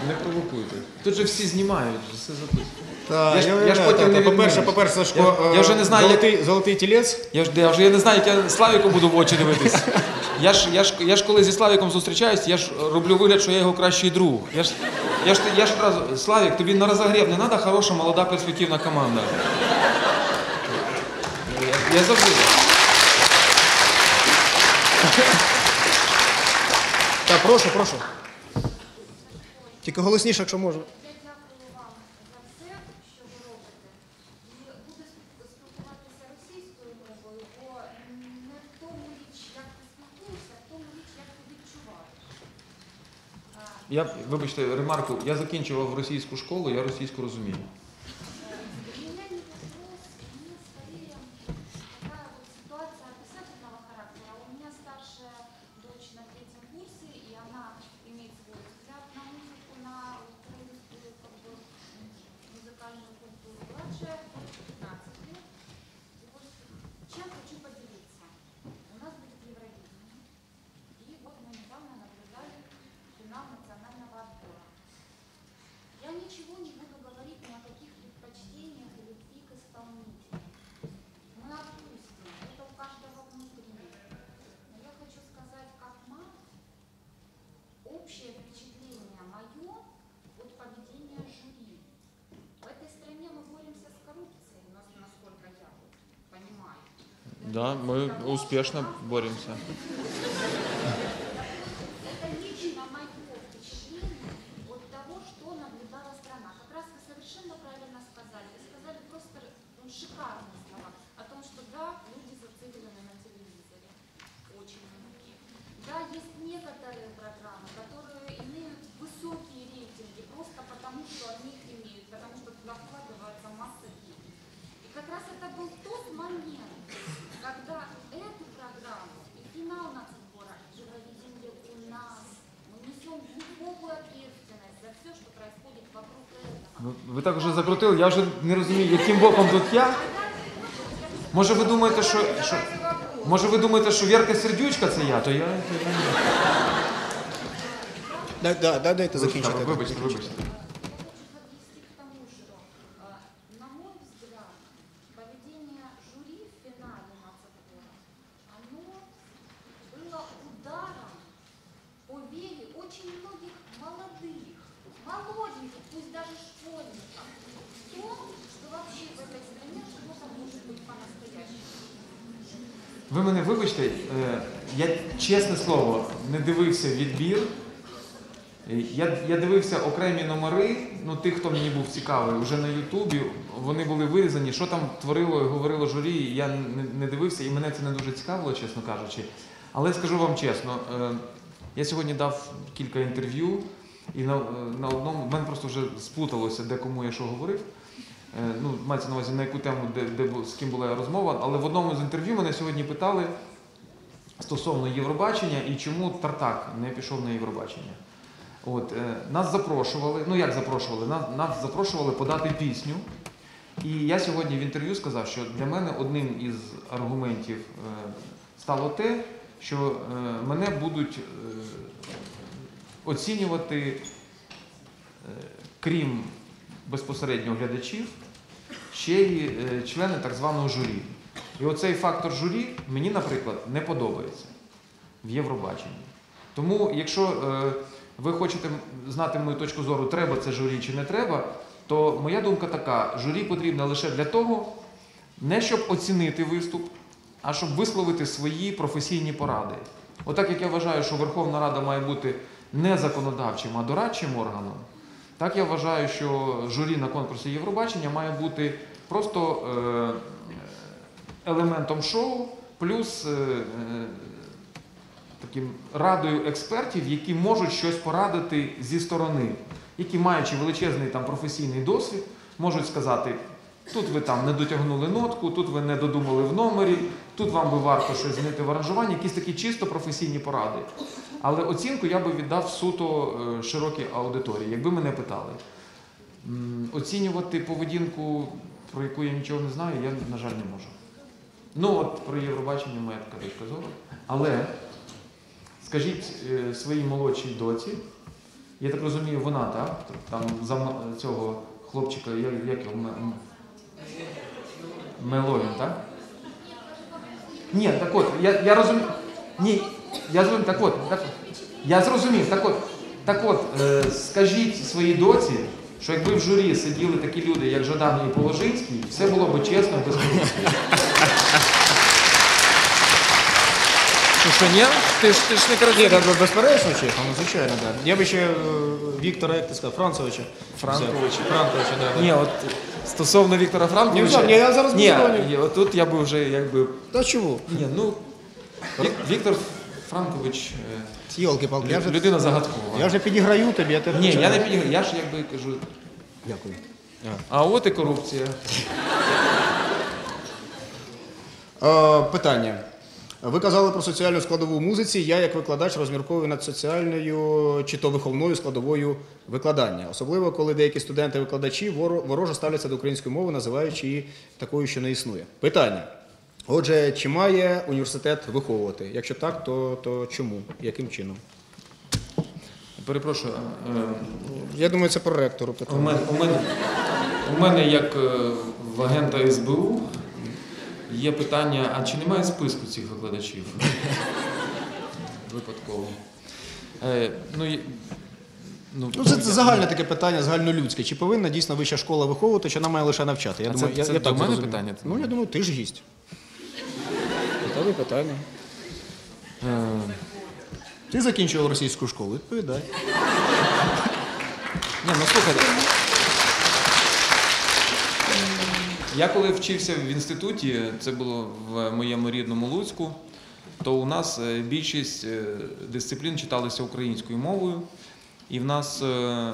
не провокуйте. Тут же всі знімають, все записують. Так, Я ж- я, я ж потім не по-перше, по-перше, Сашко, Я- я вже не знаю, як- золотий, золотий тілець. Я ж, я вже я не знаю, як я Славіку буду в очі дивитись. Я ж, я, ж, я ж коли зі Славіком зустрічаюсь, я ж роблю вигляд, що я його кращий друг. Я ж, я ж, я ж одразу, Славік, тобі на розогрів не треба хороша, молода, перспективна команда. Я, я завжди. Так, прошу, прошу. Тільки голосніше, якщо можна. Я. Вибачте, ремарку, я закінчував російську школу, я російську розумію. Да, мы успешно боремося. Ви, ви так вже закрутили, я вже не розумію, яким боком тут я. Може ви думаєте, що. що може ви думаєте, що Вірка Сердючка це я, то я. Да, да, да, дайте закінчити. Вибачте, вибачте. Дивився відбір. Я, я дивився окремі номери, ну тих, хто мені був цікавий, вже на Ютубі. Вони були вирізані. Що там творило і говорило журі, я не, не дивився, і мене це не дуже цікавило, чесно кажучи. Але скажу вам чесно, е, я сьогодні дав кілька інтерв'ю, і на, на одному в мене просто вже сплуталося, де кому я що говорив. Е, Ну, мається на увазі, на яку тему, де, де з ким була розмова. Але в одному з інтерв'ю мене сьогодні питали стосовно Євробачення і чому Тартак не пішов на Євробачення. От, е, нас запрошували, ну як запрошували? Нас, нас запрошували подати пісню. І я сьогодні в інтерв'ю сказав, що для мене одним із аргументів е, стало те, що е, мене будуть оцінювати, крім безпосередньо глядачів, ще й члени так званого журі. І оцей фактор журі мені, наприклад, не подобається в Євробаченні. Тому, якщо е, ви хочете знати мою точку зору, треба це журі чи не треба, то моя думка така: журі потрібно лише для того, не щоб оцінити виступ, а щоб висловити свої професійні поради. Отак як я вважаю, що Верховна Рада має бути не законодавчим, а дорадчим органом, так я вважаю, що журі на конкурсі Євробачення має бути просто е, елементом шоу, плюс е, е, таким радою експертів, які можуть щось порадити зі сторони, які, маючи величезний там професійний досвід, можуть сказати. Тут ви там не дотягнули нотку, тут ви не додумали в номері, тут вам би варто щось змінити в аранжуванні, якісь такі чисто професійні поради. Але оцінку я би віддав суто е, широкій аудиторії, якби мене питали. Оцінювати поведінку, про яку я нічого не знаю, я, на жаль, не можу. Ну, от про Євробачення моя така точка зору. Але скажіть е, своїй молодшій доці, я так розумію, вона, так? Там за цього хлопчика, як, його Меловін, так? Ні, так от, я, я розумію. Ні, я зрозумів, так от, так, я зрозумів, так от, так от, е, скажіть своїй доці, що якби в журі сиділи такі люди, як Жадан і Положинський, все було б чесно, без корупції. Що, що ні? Ти ж, ти ж не Ні, так, безперечно, чесно, ну, звичайно, так. Я би ще е, Віктора, як ти сказав, Францовича. Франковича. Франковича, да, да. Ні, от стосовно Віктора Франковича. Ні, я зараз Ні, ні, от тут я би вже якби. Та чого? Ні, ну Вік- Віктор Франкович е, Йолки-палки, я вже, людина загадкова. я вже підіграю тобі, а ти Ні, я не підіграю, я ж якби кажу. Дякую. А от і корупція. Е, питання. Ви казали про соціальну складову в музиці. Я, як викладач, розмірковую над соціальною чи то виховною складовою викладання. Особливо, коли деякі студенти-викладачі воро- вороже ставляться до української мови, називаючи її такою, що не існує. Питання. Отже, чи має університет виховувати? Якщо так, то, то чому? Яким чином? Перепрошую. е, Я думаю, це про ректору У мене, у мене, у мене як е, в агента СБУ є питання, а чи немає списку цих викладачів? Випадково. Е, ну, і- ну, Ну, це, це загальне таке питання, загальнолюдське. Чи повинна дійсно вища школа виховувати, чи вона має лише навчати? Я А думаю, це- я, це я до так мене зрозумів. питання? Ну, я думаю, ти ж гість. тебе питання. Е, Ти закінчував російську школу, відповідай. Ні, ну слухайте. Я коли вчився в інституті, це було в моєму рідному Луцьку, то у нас е, більшість е, дисциплін читалися українською мовою, і в нас е,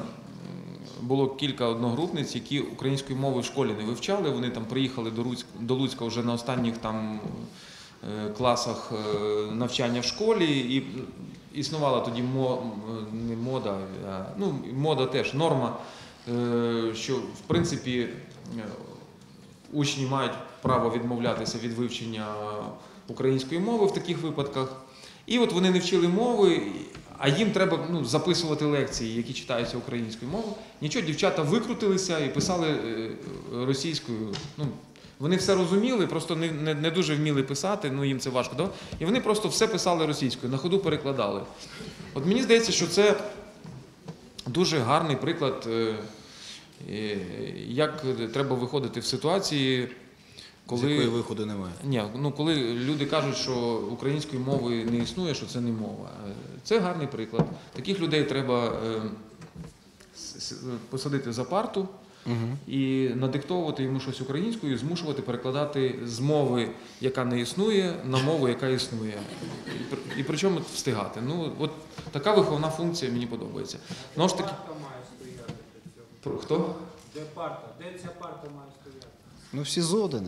було кілька одногрупниць, які української мови в школі не вивчали. Вони там приїхали до Луцька, до Луцька вже на останніх там класах навчання в школі, і існувала тоді не мода, а, ну мода теж норма, що в принципі учні мають право відмовлятися від вивчення української мови в таких випадках. І от вони не вчили мови, а їм треба ну, записувати лекції, які читаються українською мовою. Нічого, дівчата викрутилися і писали е, російською. Ну, вони все розуміли, просто не, не, не дуже вміли писати, ну їм це важко. Да? І вони просто все писали російською, на ходу перекладали. От мені здається, що це дуже гарний приклад, е, як треба виходити в ситуації, З якої коли, виходу немає. ні, ну, коли люди кажуть, що української мови не існує, що це не мова. Е, Це гарний приклад. Таких людей треба е, посадити за парту Угу. і надиктовувати йому щось українською, і змушувати перекладати з мови, яка не існує, на мову, яка існує. І, при- і причому встигати. Ну, от така виховна функція мені подобається. Ну ж таки, Парта має стояти для цього. Про- хто? Де парта? Де ця парта має стояти? Ну всі зодані.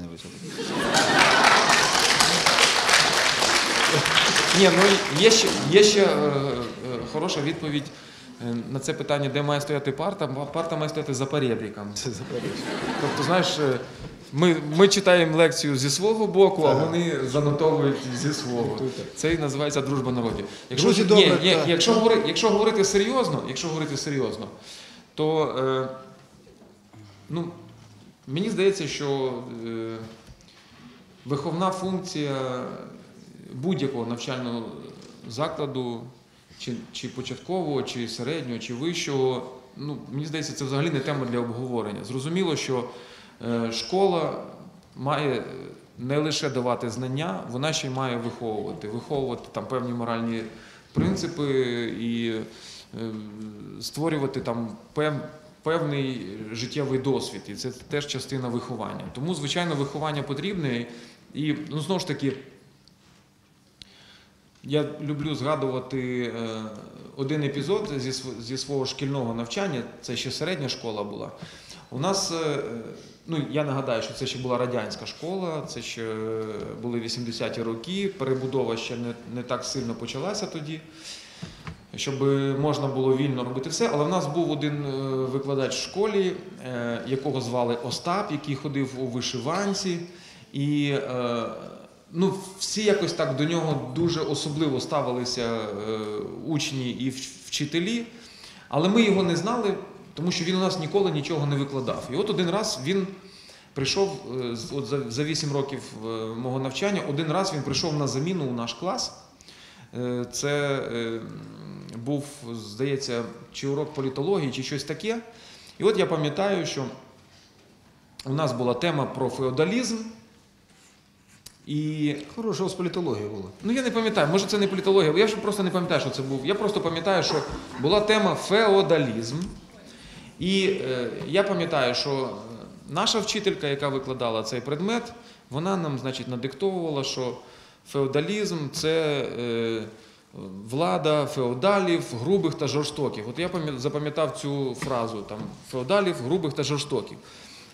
Ні, ну є ще, є ще е, е, хороша відповідь е, на це питання, де має стояти парта. Парта має стояти за перебріком. Тобто, знаєш, е, ми, ми читаємо лекцію зі свого боку, а вони занотовують зі свого. Це і називається дружба народів. Якщо, Друзі, ні, добре, ні, так. якщо, якщо говорити серйозно, якщо говорити серйозно, то е, ну, мені здається, що е, виховна функція будь-якого навчального закладу, чи, чи початкового, чи середнього, чи вищого, ну, мені здається, це взагалі не тема для обговорення. Зрозуміло, що е, школа має не лише давати знання, вона ще й має виховувати, виховувати там певні моральні принципи і створювати там пев, певний життєвий досвід. І це теж частина виховання. Тому, звичайно, виховання потрібне. І ну, знову ж таки, я люблю згадувати е, один епізод зі, свого шкільного навчання, це ще середня школа була. У нас, е, ну я нагадаю, що це ще була радянська школа, це ще е, були 80-ті роки, перебудова ще не, не так сильно почалася тоді, щоб можна було вільно робити все. Але в нас був один е, викладач в школі, е, якого звали Остап, який ходив у вишиванці. І е, ну, всі якось так до нього дуже особливо ставилися учні і вчителі, але ми його не знали, тому що він у нас ніколи нічого не викладав. І от один раз він прийшов, от за, 8 років мого навчання, один раз він прийшов на заміну у наш клас. Е, Це е, був, здається, чи урок політології, чи щось таке. І от я пам'ятаю, що у нас була тема про феодалізм. І Хорошого з політології було. ну я не пам'ятаю, може це не політологія, я вже просто не пам'ятаю, що це був. Я просто пам'ятаю, що була тема феодалізм. І е, я пам'ятаю, що наша вчителька, яка викладала цей предмет, вона нам, значить, надиктовувала, що феодалізм це е, влада феодалів, грубих та жорстоких. От я запам'ятав цю фразу там феодалів, грубих та жорстоких.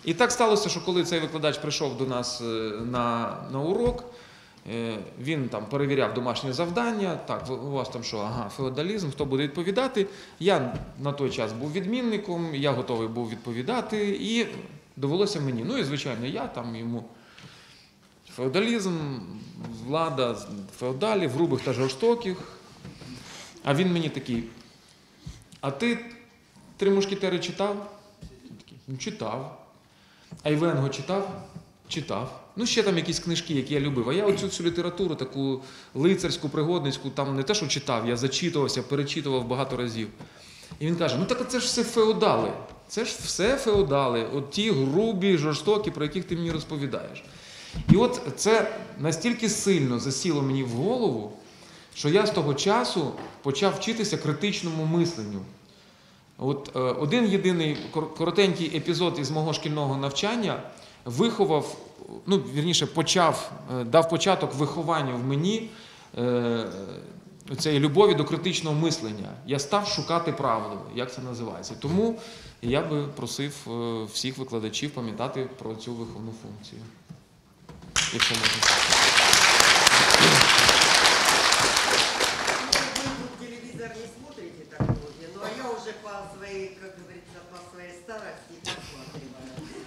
І так сталося, що коли цей викладач прийшов до нас е, на, на урок, е, він там перевіряв домашнє завдання. Так, у вас там що, ага, феодалізм, хто буде відповідати? Я на той час був відмінником, я готовий був відповідати, і довелося мені. Ну і звичайно, я там йому. Феодалізм, влада феодалів, грубих та жорстоких. А він мені такий. А ти три мушкетери читав? Ну, читав. А Івенго читав? Читав. Ну, ще там якісь книжки, які я любив. А я оцю всю літературу, таку лицарську, пригодницьку, там не те, що читав, я зачитувався, перечитував багато разів. І він каже: ну так це ж все феодали. Це ж все феодали, от ті грубі, жорстокі, про яких ти мені розповідаєш. І от це настільки сильно засіло мені в голову, що я з того часу почав вчитися критичному мисленню. От е, один єдиний коротенький епізод із мого шкільного навчання виховав, ну вірніше, почав, е, дав початок вихованню в мені е, цієї любові до критичного мислення. Я став шукати правду, як це називається. Тому я би просив всіх викладачів пам'ятати про цю виховну функцію. Якщо можна.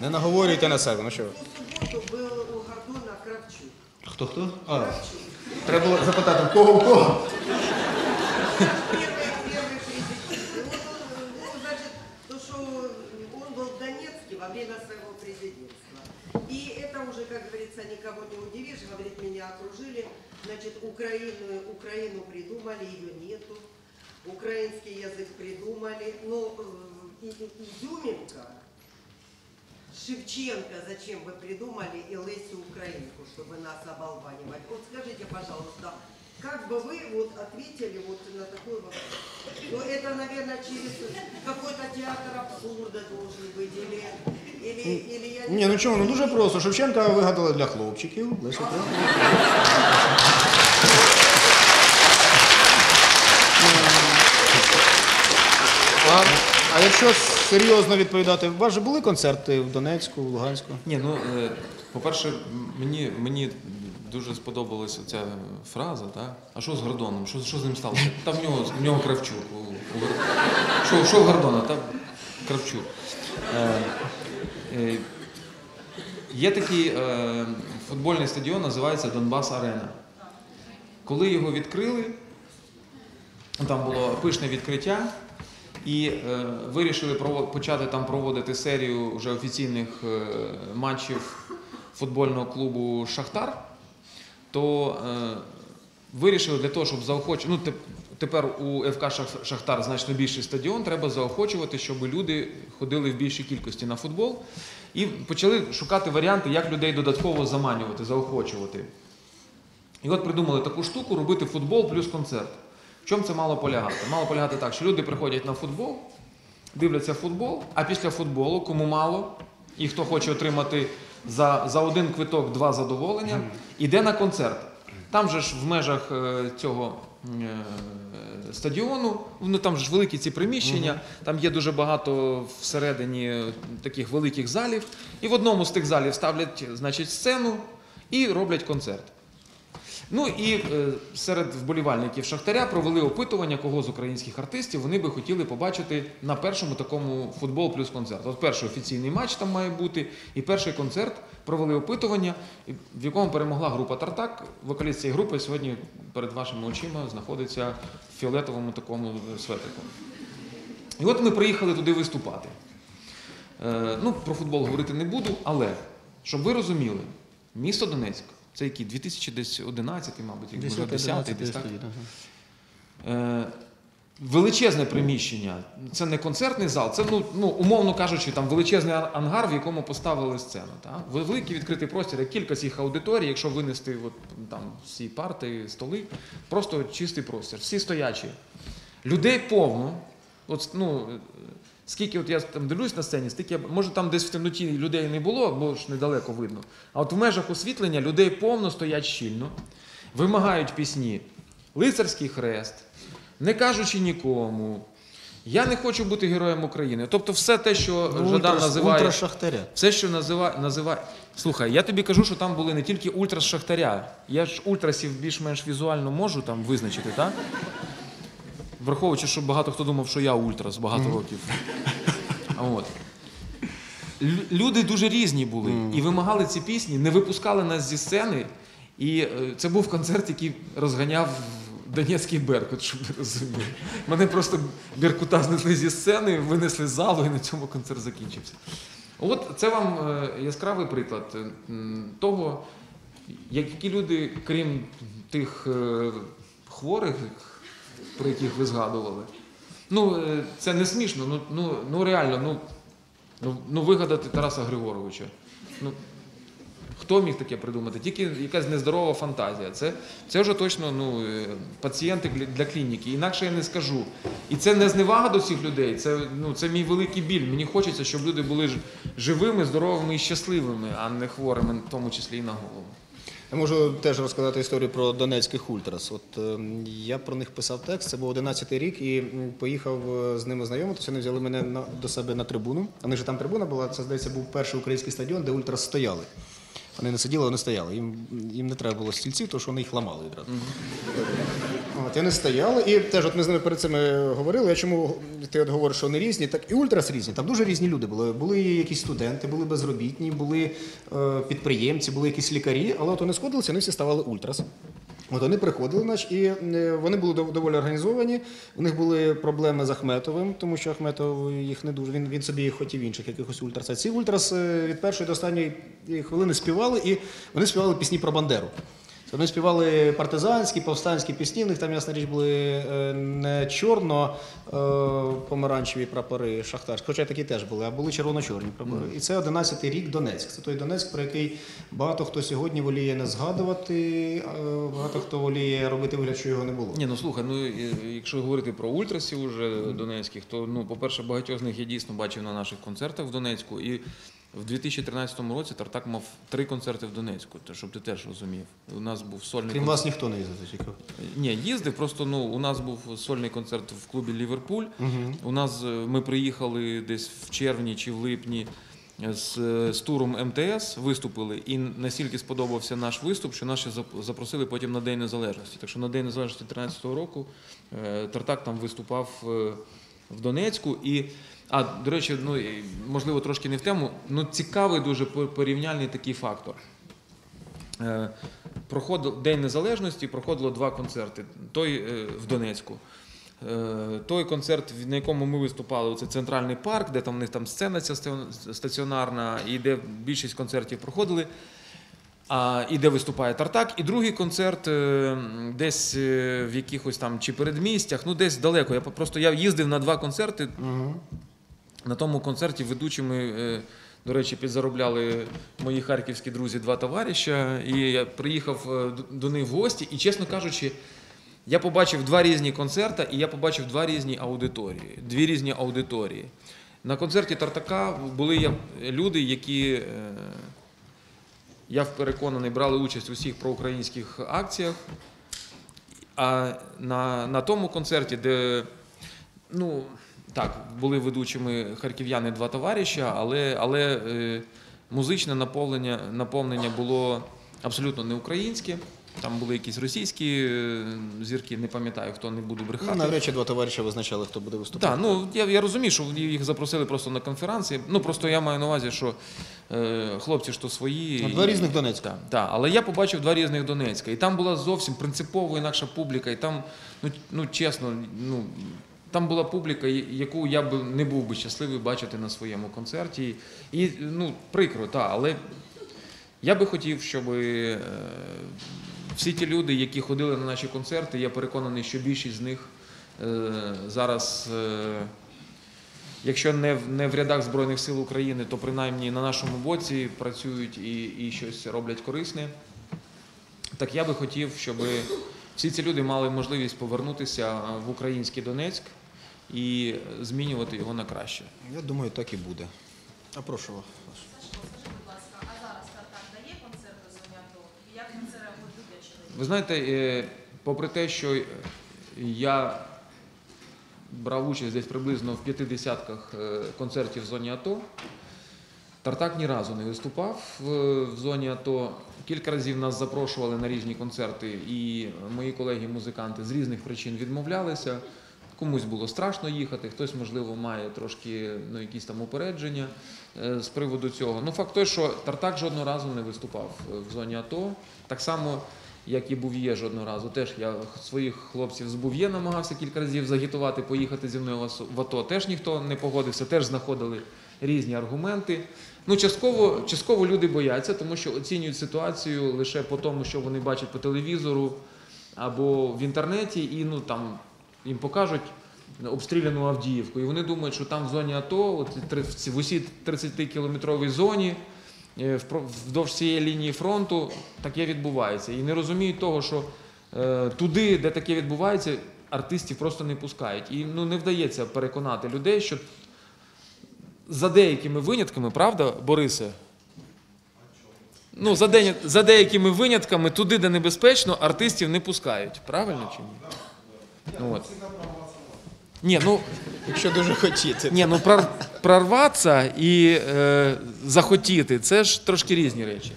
Не ну. Не наговорюйте на себе, ну що ви? В ту субботу был у Гордона Кравчук. Хто хто? А, Кравчук. треба було запитати, в кого в кого? Уже, как говорится, никого не удивишь. Говорит, меня окружили. Значит, Украину, Украину придумали, ее нету. Украинский язык придумали. Ну, э, Изюминка, Шевченко, зачем вы придумали и Лесю Украинку, чтобы нас оболванивать? Вот скажите, пожалуйста, как бы вы вот ответили вот на такой вопрос? Ну, это, наверное, через какой-то театр абсурда должен быть, или, или, или я Ні, ну чому? Ну дуже просто. Шевченка вигадали для хлопчиків. Леся Українка. А, а якщо серйозно відповідати, у вас же були концерти в Донецьку, в Луганську? Ні, ну е, по-перше, м- мені, мені дуже сподобалася ця фраза, так? А що з Гордоном? Що, що з ним сталося? Там в нього, в нього Кравчук. У, у що, що в Гордона? Там Кравчук. Е, е, є такий е, футбольний стадіон, називається Донбас Арена. Коли його відкрили, там було пишне відкриття, і е, вирішили почати там проводити серію вже офіційних е, матчів футбольного клубу Шахтар. То е, вирішили для того, щоб заохочувати. Ну, тепер у ФК Шахтар значно більший стадіон, треба заохочувати, щоб люди ходили в більшій кількості на футбол. І почали шукати варіанти, як людей додатково заманювати, заохочувати. І от придумали таку штуку робити футбол плюс концерт. В чому це мало полягати? Мало полягати так, що люди приходять на футбол, дивляться футбол, а після футболу, кому мало, і хто хоче отримати за, за один квиток два задоволення, іде на концерт. Там же ж в межах е, цього е, стадіону, ну там ж великі ці приміщення, там є дуже багато всередині таких великих залів. І в одному з тих залів ставлять значить, сцену і роблять концерт. Ну і е, серед вболівальників Шахтаря провели опитування, кого з українських артистів вони би хотіли побачити на першому такому футбол плюс концерт. От перший офіційний матч там має бути, і перший концерт провели опитування, в якому перемогла група Тартак. Вокаліст цієї групи сьогодні перед вашими очима знаходиться в фіолетовому такому е, светрику. І от ми приїхали туди виступати. Е, ну, про футбол говорити не буду, але щоб ви розуміли, місто Донецьк, це який 2011, мабуть, як може 10, десь так. Е, величезне приміщення. Це не концертний зал, це, ну, ну, умовно кажучи, там величезний ангар, в якому поставили сцену. Та? Великий відкритий простір, як кілька цих аудиторій, якщо винести от, там, всі парти, столи, просто чистий простір, всі стоячі. Людей повно. От, ну, скільки от я там дивлюсь на сцені, стільки я- може там десь в темноті людей не було, бо ж недалеко видно. А от в межах освітлення людей повно стоять щільно, вимагають пісні. Лицарський хрест, не кажучи нікому. Я не хочу бути героєм України. Тобто, все те, що Жадан називає. Ультра Шахтаря. Все, що називає, називає. Слухай, я тобі кажу, що там були не тільки ультра Шахтаря. Я ж ультрасів більш-менш візуально можу там визначити, так? Враховуючи, що багато хто думав, що я ультрас багато років. От. Люди дуже різні були і вимагали ці пісні, не випускали нас зі сцени. І е, це був концерт, який розганяв Донецький Беркут, щоб ви розуміли. Мене просто Беркута знесли зі сцени, винесли з залу, і на цьому концерт закінчився. От це вам е, яскравий приклад е, того, які люди, крім тих хворих, про яких ви згадували. Ну, е, це не смішно, ну, ну, ну реально, ну, ну, ну вигадати Тараса Григоровича. Ну, Хто міг таке придумати? Тільки якась нездорова фантазія. Це, це вже точно ну, е, пацієнти для- клініки. Інакше я не скажу. І це не зневага до цих людей, це, ну, це мій великий біль. Мені хочеться, щоб люди були живими, здоровими і щасливими, а не хворими, в тому числі і на голову. Я можу теж розказати історію про донецьких ультрас. От е, я про них писав текст, це був 11-й рік, і поїхав е, з ними знайомитися. Вони взяли мене на, до себе на трибуну. А них же там трибуна була, це здається, був перший український стадіон, де ультрас стояли. Вони не сиділи, вони стояли. Їм, їм не треба було стільців, тому що вони їх ламали відразу. От, і вони стояли, і теж от ми з ними перед цим е, говорили. Я чому ти от говориш, що вони різні, так і ультрас різні. Там дуже різні люди були. Були якісь студенти, були безробітні, були е, підприємці, були якісь лікарі, але от вони сходилися, вони всі ставали ультрас. От вони приходили, наш, і е, вони були доволі організовані. У них були проблеми з Ахметовим, тому що Ахметов їх не дуже. Він, він собі хотів інших якихось ультрас. А ці ультрас е, від першої до останньої хвилини співали, і вони співали пісні про Бандеру. Вони співали партизанські, повстанські пісні. В них там, ясна річ, були е, не чорно-помаранчеві прапори шахтарські, хоча такі теж були, а були червоно-чорні прапори. І це 11-й рік Донецьк. Це той Донецьк, про який багато хто сьогодні воліє не згадувати, багато хто воліє робити вигляд, що його не було. Ні, ну слухай, ну е, якщо говорити про ультрасів уже донецьких, то ну, по-перше, багатьох з них я дійсно бачив на наших концертах в Донецьку. І в 2013 році Тартак мав три концерти в Донецьку, то щоб ти теж розумів. У нас був сольний Крім концерт. вас ніхто не їздив. тільки. Ні, їздив. Просто ну у нас був сольний концерт в клубі Ліверпуль. У нас е, ми приїхали десь в червні чи в липні. З, е, з туром МТС виступили, і настільки сподобався наш виступ, що нас ще запросили потім на День Незалежності. Так що на День Незалежності 2013 року е, Тартак там виступав в Донецьку. І, а, до речі, ну, можливо, трошки не в тему, ну цікавий дуже порівняльний такий фактор. Е, Проходив День Незалежності, проходило два концерти. Той е, в Донецьку. Е, Той концерт, на якому ми виступали, це центральний парк, де там у них там сцена ця стаціонарна, і де більшість концертів проходили. А, і де виступає Тартак, і другий концерт десь в якихось там чи передмістях, ну десь далеко. Я просто я їздив на два концерти. На тому концерті ведучими, е, до речі, підзаробляли мої харківські друзі, два товариша. І я приїхав е, до- них в гості, і, чесно кажучи, я побачив два різні концерти, і я побачив два різні аудиторії. Дві різні аудиторії. На концерті Тартака були люди, які, е, я переконаний, брали участь у всіх проукраїнських акціях. А на, на тому концерті, де ну так, були ведучими харків'яни два товариша, але, але е, музичне наповнення, наповнення було абсолютно не українське. Там були якісь російські е, зірки, не пам'ятаю, хто не буду Ну, брехати. навряд чи два товариша визначали, хто буде виступати. Так, ну я, я розумію, що їх запросили просто на конференції. Ну просто я маю на увазі, що е, хлопці ж то свої. Ну, два і- різних Донецька. Так, так, але я побачив два різних Донецька. І там була зовсім принципово інакша публіка. І там, ну, ну чесно, ну. Там була публіка, яку я б не був би щасливий бачити на своєму концерті. І ну, прикро, так, але я би хотів, щоб е, всі ті люди, які ходили на наші концерти, я переконаний, що більшість з них е, зараз, е, якщо не в, рядах Збройних сил України, то принаймні на нашому боці працюють і, і щось роблять корисне. Так я би хотів, щоб всі ці люди мали можливість повернутися в український Донецьк і змінювати його на краще. Я думаю, так і буде. А прошу вас. Скажи, будь ласка, а зараз Тартак дає концерти з АТО? Як він це люблячі? Ви знаєте, е, попри те, що е, я брав участь десь приблизно в п'яти десятках е, концертів в зоні АТО, Тартак ні разу не виступав в, в зоні АТО. Кілька разів нас запрошували на різні концерти, і мої колеги-музиканти з різних причин відмовлялися. Комусь було страшно їхати, хтось, можливо, має трошки ну, якісь там упередження е, з приводу цього. Ну, факт той, що Тартак жодного разу не виступав е, в зоні АТО. Так само, як і Був'є жодного разу. Теж я своїх хлопців з Був'є намагався кілька разів загітувати, поїхати зі мною в АТО. Теж ніхто не погодився, теж знаходили різні аргументи. Ну, частково, частково люди бояться, тому що оцінюють ситуацію лише по тому, що вони бачать по телевізору або в інтернеті, і ну там їм покажуть обстріляну Авдіївку. І вони думають, що там в зоні АТО, от в усій 30-кілометровій зоні, е, вздовж цієї лінії фронту таке відбувається. І не розуміють того, що е, туди, де таке відбувається, артистів просто не пускають. І ну, не вдається переконати людей, що за деякими винятками, правда, Борисе? Ну, за, де, за деякими винятками, туди, де небезпечно, артистів не пускають. Правильно чи ні? Ну, от. Ні, ну, Якщо дуже хотіти. ні, ну прорватися і е, захотіти це ж трошки різні речі.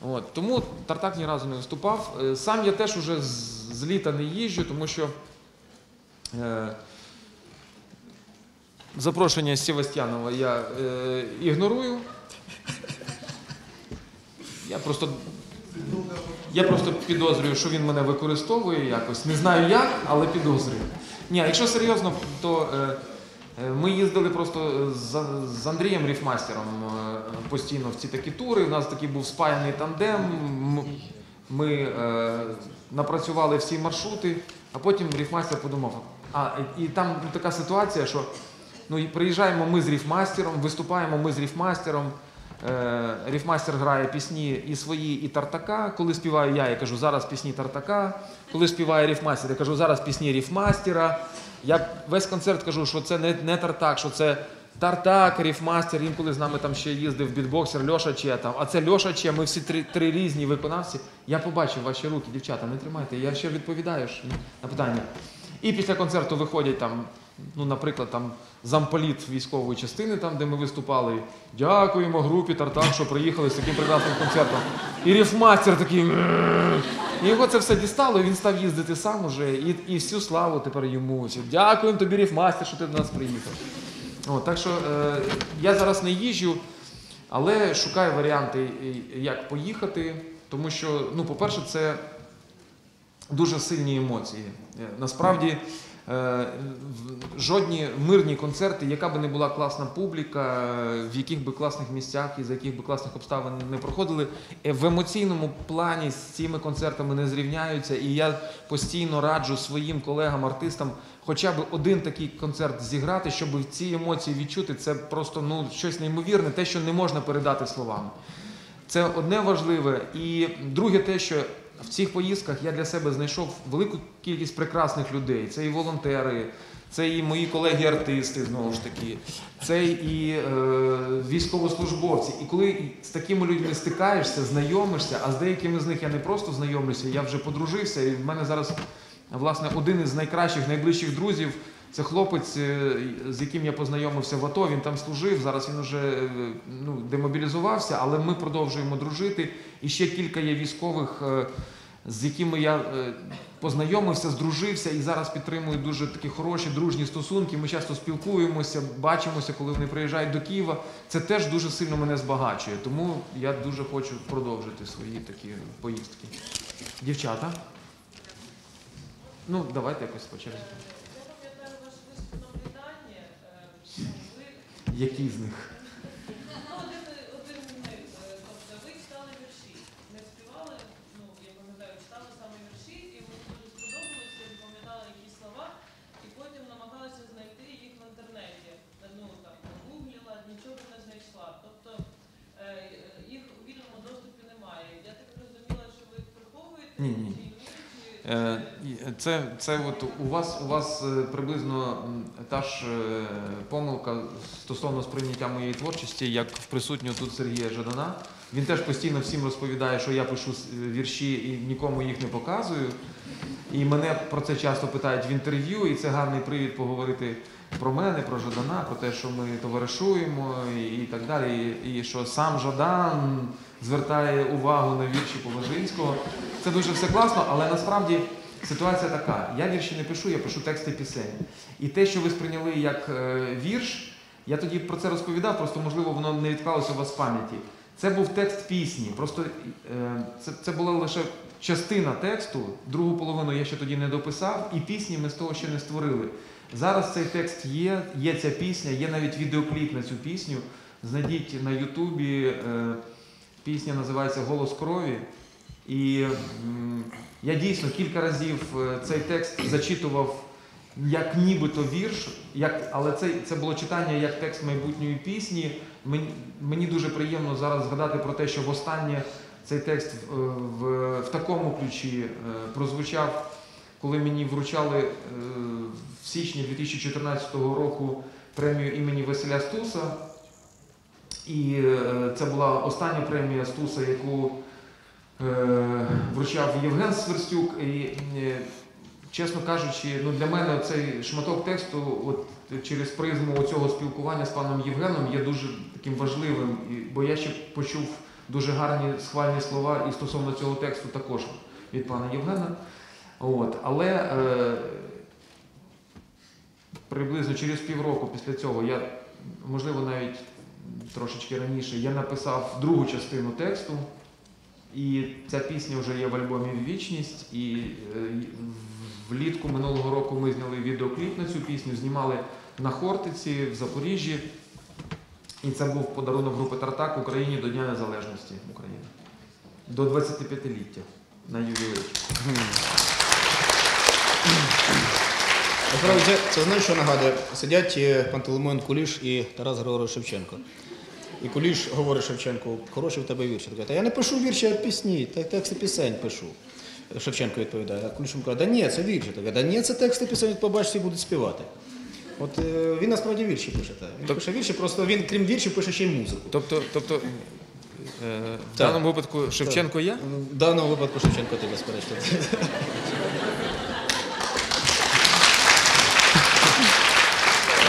От, тому Тартак ні разу не виступав. Е, Сам я теж уже з, з літа не їжджу, тому що е, запрошення Севастьянова я е, ігнорую. Я просто, я просто підозрюю, що він мене використовує якось. Не знаю як, але підозрюю. Ні, якщо серйозно, то е, е, ми їздили просто з, з Андрієм Ріфмастером е, постійно в ці такі тури. У нас такий був спаяний тандем. Ми е, напрацювали всі маршрути, а потім Ріфмастер подумав. А, і там ну, така ситуація, що ну, і приїжджаємо ми з Ріфмастером, виступаємо ми з Ріфмастером. Е, Ріфмастер грає пісні і свої, і Тартака. Коли співаю я, я кажу, зараз пісні Тартака. Коли співає Ріфмастер, я кажу, зараз пісні Ріфмастера. Я весь концерт кажу, що це не, не Тартак, що це Тартак, Ріфмастер. Інколи з нами там ще їздив бітбоксер Льоша Че. Там. А це Льоша Че, ми всі три, три різні виконавці. Я побачив ваші руки, дівчата, не тримайте. Я ще відповідаю на питання. І після концерту виходять там, ну, наприклад, там замполіт військової частини, там, де ми виступали. Дякуємо групі Тартак, що приїхали з таким прекрасним концертом. І рифмастер такий. І його це все дістало, і він став їздити сам уже, і, і всю славу тепер йому. Дякуємо тобі, рифмастер, що ти до нас приїхав. От, так що е, я зараз не їжджу, але шукаю варіанти, і як поїхати. Тому що, ну, по-перше, це дуже сильні емоції. Е, Насправді, е, жодні мирні концерти, яка би не була класна публіка, е, в яких би класних місцях і за яких би класних обставин не проходили, е, в емоційному плані з цими концертами не зрівняються. І я постійно раджу своїм колегам-артистам хоча б один такий концерт зіграти, щоб ці емоції відчути. Це просто ну, щось неймовірне, те, що не можна передати словами. Це одне важливе. І друге, те, що в цих поїздках я для себе знайшов велику кількість прекрасних людей. Це і волонтери, це і мої колеги-артисти, знову ж таки, це і е, військовослужбовці. І коли з такими людьми стикаєшся, знайомишся, а з деякими з них я не просто знайомлюся, я вже подружився, і в мене зараз власне один із найкращих, найближчих друзів. Це хлопець, е, з яким я познайомився в АТО. Він там служив. Зараз він вже е, ну, демобілізувався, але ми продовжуємо дружити. І ще кілька є військових, е, з якими я е, познайомився, здружився і зараз підтримую дуже такі хороші дружні стосунки. Ми часто спілкуємося, бачимося, коли вони приїжджають до Києва. Це теж дуже сильно мене збагачує. Тому я дуже хочу продовжити свої такі поїздки. Дівчата. Ну, давайте якось по черзі. Я пам'ятаю ваш Ні, ні. Е, Це, це от у вас, у вас е, приблизно та ж е, помилка стосовно сприйняття моєї творчості, як в присутнього тут Сергія Жадана. Він теж постійно всім розповідає, що я пишу вірші і нікому їх не показую. І мене про це часто питають в інтерв'ю, і це гарний привід поговорити про мене, про Жадана, про те, що ми товаришуємо і, так далі. І що сам Жадан звертає увагу на вірші Положинського. Це дуже все класно, але насправді ситуація така. Я вірші не пишу, я пишу тексти пісень. І те, що ви сприйняли як е, вірш, я тоді про це розповідав, просто можливо воно не відклалося у вас в пам'яті. Це був текст пісні. Просто е, це, це була лише частина тексту, другу половину я ще тоді не дописав, і пісні ми з того ще не створили. Зараз цей текст є, є ця пісня, є навіть відеокліп на цю пісню. Знайдіть на Ютубі. Пісня називається Голос крові. І я дійсно кілька разів е, цей текст зачитував як нібито вірш, як, але це, це було читання як текст майбутньої пісні. Мені, мені дуже приємно зараз згадати про те, що востаннє цей текст е, в, в такому ключі е, прозвучав, коли мені вручали в січні 2014 року премію імені Василя Стуса. І е, це була остання премія Стуса, яку е, вручав Євген Сверстюк. І, е, чесно кажучи, ну для мене цей шматок тексту, от через призму цього спілкування з паном Євгеном, є дуже таким важливим, бо я ще почув дуже гарні схвальні слова і стосовно цього тексту також від пана Євгена. От, але е, приблизно через півроку після цього я, можливо, навіть трошечки раніше, я написав другу частину тексту. І ця пісня вже є в альбомі Вічність. І е, влітку минулого року ми зняли відеокліп на цю пісню, знімали на Хортиці в Запоріжжі. І це був подарунок групи Тартак Україні до Дня Незалежності України. До 25-ліття на ювілей. Це, знаєш, що нагадує? Сидять е, Пантелеймон Куліш і Тарас Григорович Шевченко. І Куліш говорить Шевченку, хороший в тебе вірші. «Та я не пишу вірші, а пісні, так тексти пісень пишу. Шевченко відповідає, а Куліш йому каже, да ні, це вірші. Так, да ні, це тексти пісень, от побачите, і будуть співати. От е, він насправді вірші пише. Так. Він Тоб- пише вірші, просто він, крім віршів, пише ще й музику. Тобто, тобто е, в даному випадку Шевченко я? В даному випадку Шевченко ти безперечно.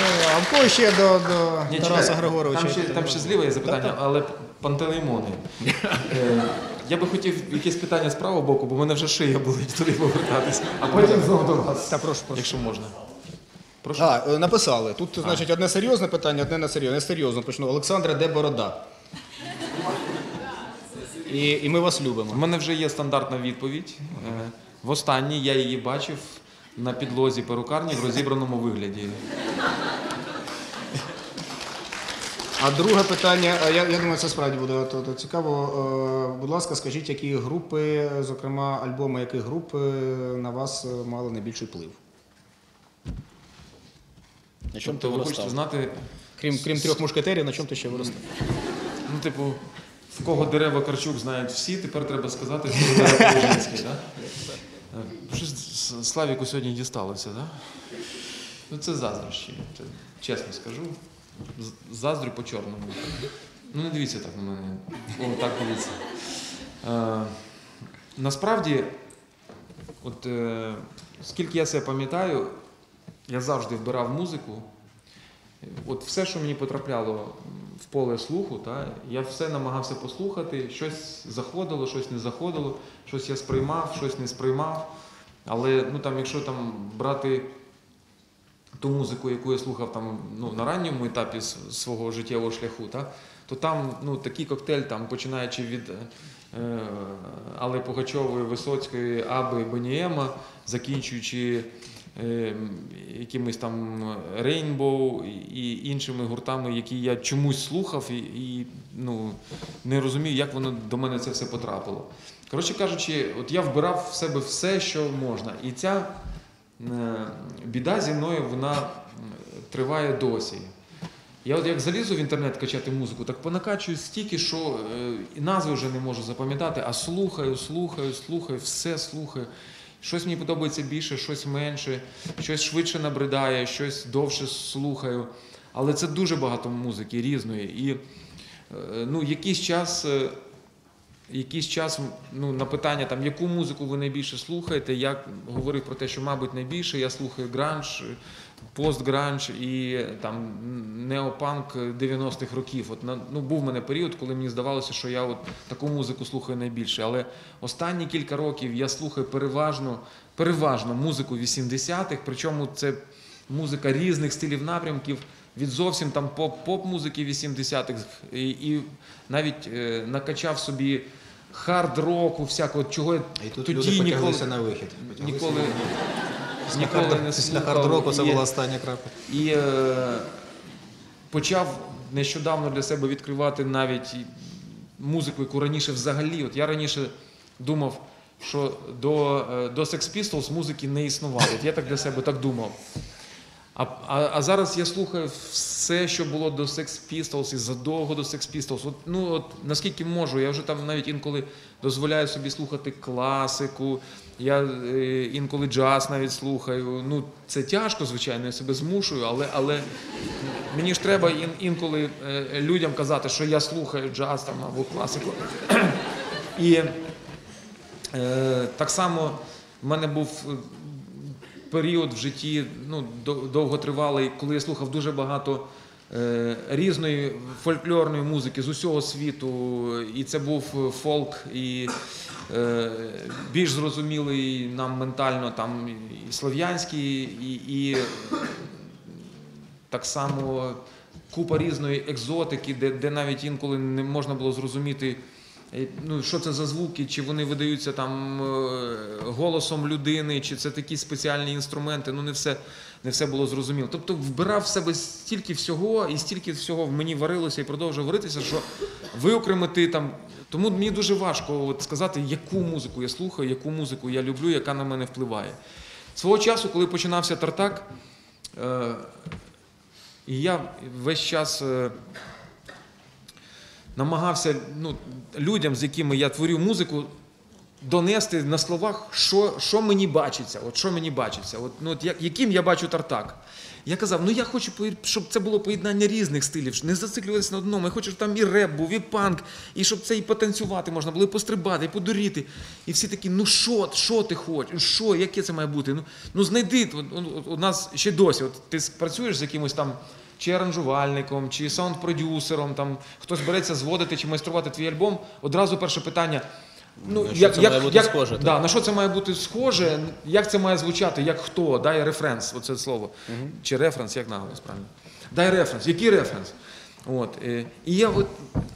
Е, А в кого ще до, до Ні, Тараса чекай, Григоровича? Там ще, там ще зліва є запитання, але пантелеймони. Е, Я би хотів якесь питання з правого боку, бо в мене вже шия болить туди повертатися. А потім знову до вас. Та прошу, прошу. Якщо можна. Прошу. А, е, написали. Тут, значить, одне серйозне питання, одне не серйозне. Не серйозно почну. Олександре, де борода? І, і ми вас любимо. У мене вже є стандартна відповідь. Е, Востаннє я її бачив на підлозі перукарні в розібраному вигляді. А друге питання, а я, я думаю, це справді буде то, то цікаво. Е, Будь ласка, скажіть, які групи, зокрема, альбоми яких груп е, на вас е, мали найбільший вплив? На чому ти Тобто ви хочете виростав? знати, Крім, крім трьох мушкетерів, на чому ти ще виростав? ну, типу, в кого дерева Карчук знають всі, тепер треба сказати, що дерева Положинський, так? Щось Славіку сьогодні дісталося, так? Ну це заздрощі, чесно скажу. Заздрю по чорному. Ну не дивіться так на мене. О, так дивіться. Е, насправді, от е, скільки я себе пам'ятаю, я завжди вбирав музику. От все, що мені потрапляло в поле слуху, та, я все намагався послухати, щось заходило, щось не заходило, щось я сприймав, щось не сприймав. Але ну, там, якщо там брати ту музику, яку я слухав там, ну, на ранньому етапі свого життєвого шляху, та, то там ну, такий коктейль, там, починаючи від е, Алли Пугачової, Висоцької, Аби, Бонієма, закінчуючи е, якимись там Рейнбоу і іншими гуртами, які я чомусь слухав і, і ну, не розумію, як воно до мене це все потрапило. Коротше кажучи, от я вбирав в себе все, що можна. І ця біда зі мною вона триває досі. Я от як залізу в інтернет качати музику, так понакачую стільки, що е, і назви вже не можу запам'ятати, а слухаю, слухаю, слухаю, все слухаю. Щось мені подобається більше, щось менше, щось швидше набридає, щось довше слухаю. Але це дуже багато музики різної. І е, ну, якийсь час, е, якийсь час ну, на питання, там, яку музику ви найбільше слухаєте, я говорив про те, що, мабуть, найбільше я слухаю гранж, постгранж і там неопанк 90-х років. От ну, був в мене період, коли мені здавалося, що я от таку музику слухаю найбільше. Але останні кілька років я слухаю переважно, переважно музику 80-х, причому це музика різних стилів напрямків. Від зовсім там поп- поп-музики 80-х і, і навіть е, накачав собі хард-року, всякого, чого я І тут тоді люди ніколи, потяглися на вихід. ніколи, ніколи не Після слухав. хард-року це І- була остання крапка. і е, почав нещодавно для себе відкривати навіть і музику, яку раніше взагалі. От я раніше думав, що до, е, до Sex Pistols музики не існувало. От я так для себе так думав. А, а, а зараз я слухаю все, що було до Sex Pistols і задовго до Sex Pistols. От, ну, от, наскільки можу, я вже там навіть інколи дозволяю собі слухати класику, я е, інколи джаз навіть слухаю. Ну, це тяжко, звичайно, я себе змушую, але, але мені ж треба ін, інколи е, людям казати, що я слухаю джаз там, або класику. І е, так само в мене був період в житті ну, до- довготривалий, коли я слухав дуже багато е, різної фольклорної музики з усього світу. І це був фолк, і е, більш зрозумілий нам ментально там і слов'янський, і, і так само купа різної екзотики, де, де навіть інколи не можна було зрозуміти. Е, Ну, що це за звуки, чи вони видаються там е, голосом людини, чи це такі спеціальні інструменти, ну не все, не все було зрозуміло. Тобто вбирав в себе стільки всього, і стільки всього в мені варилося і продовжує варитися, що виокремити там. Тому мені дуже важко от сказати, яку музику я слухаю, яку музику я люблю, яка на мене впливає. Свого часу, коли починався Тартак, е, і я весь час намагався ну, людям, з якими я творю музику, донести на словах, що, що мені бачиться. От що мені бачиться. От, ну, от як, яким я бачу тартак. Я казав, ну я хочу, щоб це було поєднання різних стилів, не зациклюватися на одному. Я хочу, щоб там і реп був, і панк, і щоб це і потанцювати можна було, і пострибати, і подуріти. І всі такі, ну що, що ти хочеш? Що, яке це має бути? Ну, ну знайди, у нас ще досі, от ти працюєш з якимось там чи аранжувальником, чи саунд-продюсером, там хтось береться зводити чи майструвати твій альбом, одразу перше питання. Ну, На що це має бути схоже, так? Да, на що це має бути схоже, як це має звучати, як хто, дай референс, оце слово. Чи референс, як наголос правильно? Дай референс, який референс? От, е, і я от,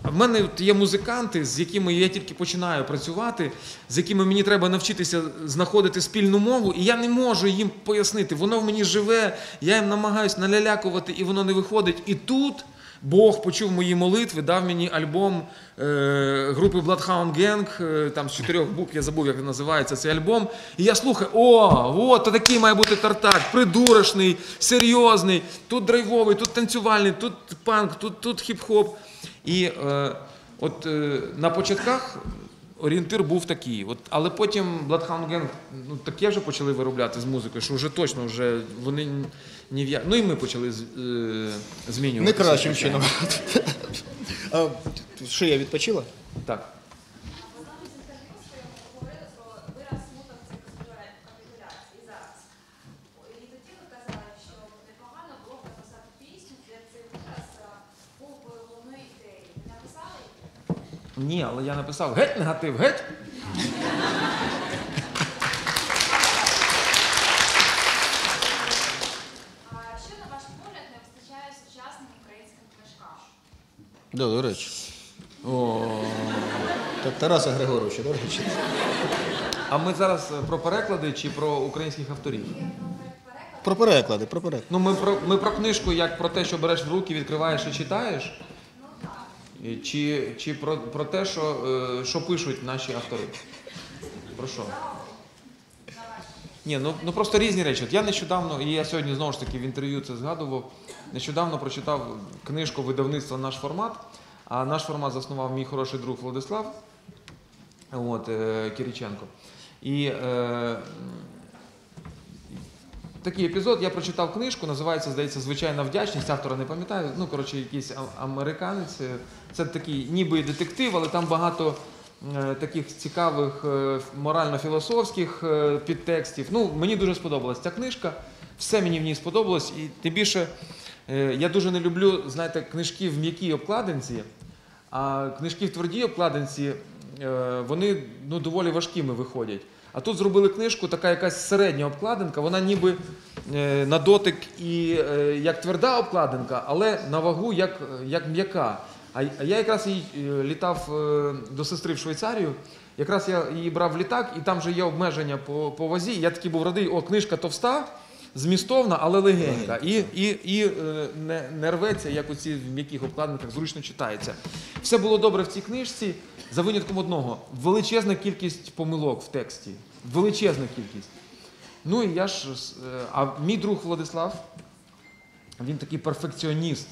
в мене є музиканти, з якими я тільки починаю працювати, з якими мені треба навчитися знаходити спільну мову, і я не можу їм пояснити. Воно в мені живе, я їм намагаюся налялякувати, і воно не виходить. І тут Бог почув мої молитви, дав мені альбом е, групи Bloodhound Gang, е, там з чотирьох букв, я забув, як називається цей альбом. І я слухаю, о, от, то такий має бути тартак, придурочний, серйозний, тут драйвовий, тут танцювальний, тут панк, тут, тут хіп-хоп. І е, от е, на початках орієнтир був такий. От, але потім Bloodhound Gang ну, таке вже почали виробляти з музикою, що вже точно вже вони ні в я... Ну і ми почали е, Не змінювати. кращим чином. Шия відпочила? Так. В одному з інтерв'ю, що я говорила про вираз смуток це капітуляції зараз. І тоді ви казали, що непогано було б написати пісню, де цей вираз а, був би головною ідеєю. Ви написали її? Ні, але я написав геть негатив, геть. А що, на ваш погляд, не вистачає сучасним українським книжкам? Да, до речі. О. Так, Тараса Григоровича, до речі. А ми зараз е, про переклади чи про українських авторів? Про переклади, про переклади. Ну, ми про, ми про книжку, як про те, що береш в руки, відкриваєш і читаєш. Чи, чи про, про те, що, е, що пишуть наші автори? Про що? Ні, ну, ну просто різні речі. От я нещодавно, і я сьогодні знову ж таки в інтерв'ю це згадував, нещодавно прочитав книжку видавництва Наш формат. А наш формат заснував мій хороший друг Владислав от, е, Кириченко. І е, такий епізод. Я прочитав книжку, називається, здається, Звичайна вдячність. Автора не пам'ятаю. Ну, коротше, якийсь американець. Е, Це такий ніби детектив, але там багато е, таких цікавих морально-філософських підтекстів. Ну, мені дуже сподобалась ця книжка. Все мені в ній сподобалось. І тим більше я дуже не люблю, знаєте, книжки в м'якій обкладинці, а книжки в твердій обкладинці е, вони ну, доволі важкими виходять. А тут зробили книжку, така якась середня обкладинка, вона ніби е, на дотик і е, як тверда обкладинка, але на вагу як, як м'яка. А я якраз її е, літав е, до сестри в Швейцарію. Якраз я її брав в літак, і там же є обмеження по, по вазі. Я такий був радий, о, книжка товста, змістовна, але легенька. І, і, і е, не, не рветься, як у ці в м'яких обкладинках, зручно читається. Все було добре в цій книжці. За винятком одного. Величезна кількість помилок в тексті. Величезна кількість. Ну і я ж. е, А мій друг Владислав, він такий перфекціоніст.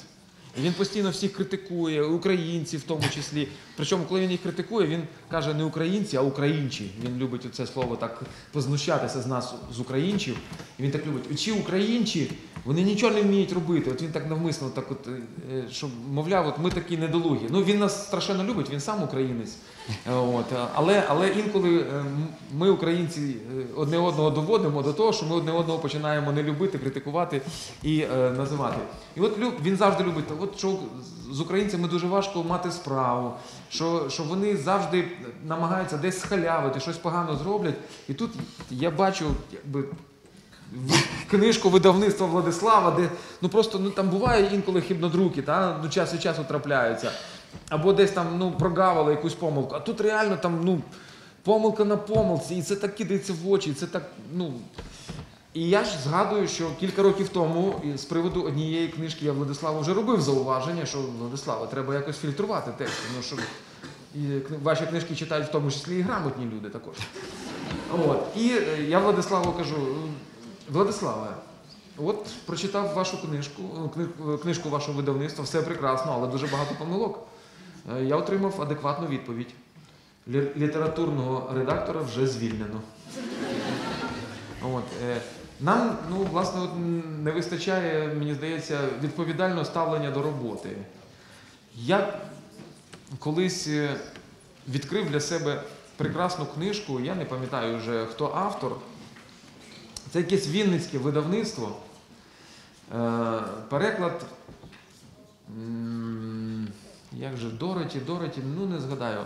Він постійно всіх критикує, українців в тому числі. Причому, коли він їх критикує, він каже не українці, а українчі. Він любить це слово так познущатися з нас, з українців. І він так любить. Чи українці, вони нічого не вміють робити. От він так навмисно, так от, е, що, мовляв, от ми такі недолугі. Ну він нас страшенно любить, він сам українець. Е, От, е, але, але інколи е, ми, українці, е, одне одного доводимо до того, що ми одне одного починаємо не любити, критикувати і е, називати. І от він завжди любить, от що з українцями дуже важко мати справу, що, що вони завжди намагаються десь схалявити, щось погано зроблять. І тут я бачу, якби. Книжку видавництва Владислава, де ну просто ну там буває інколи хибнодруки, та ну час від часу трапляються. Або десь там ну прогавили якусь помилку. А тут реально там ну помилка на помилці, і це так кидається в очі, і це так, ну. І я ж згадую, що кілька років тому з приводу однієї книжки я Владиславу вже робив зауваження, що Владислава, треба якось фільтрувати тексти. Ну, щоб і ваші книжки читають в тому числі і грамотні люди також. От. І е, я Владиславу кажу: Владиславе, от прочитав вашу книжку, ну, книжку вашого видавництва, все прекрасно, але дуже багато помилок. Е, Я отримав адекватну відповідь. Літературного редактора вже звільнено. От, е, нам, ну, власне, не вистачає, мені здається, відповідального ставлення до роботи. Я колись е, відкрив для себе прекрасну книжку, я не пам'ятаю вже, хто автор. Це якесь вінницьке видавництво. Е, переклад. Як же Дороті, Дороті, ну не згадаю.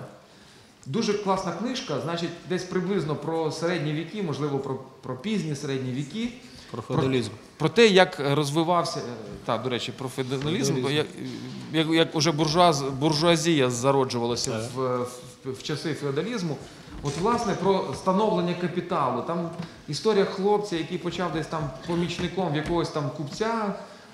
Дуже класна книжка, значить, десь приблизно про середні віки, можливо, про, про пізні середні віки. Про феодалізм. Про те, як розвивався, е, так, до речі, про феодалізм, як, як, як уже буржуаз, буржуазія зароджувалася в, в, в часи феодалізму. От, власне, про становлення капіталу. Там історія хлопця, який почав десь там помічником якогось там купця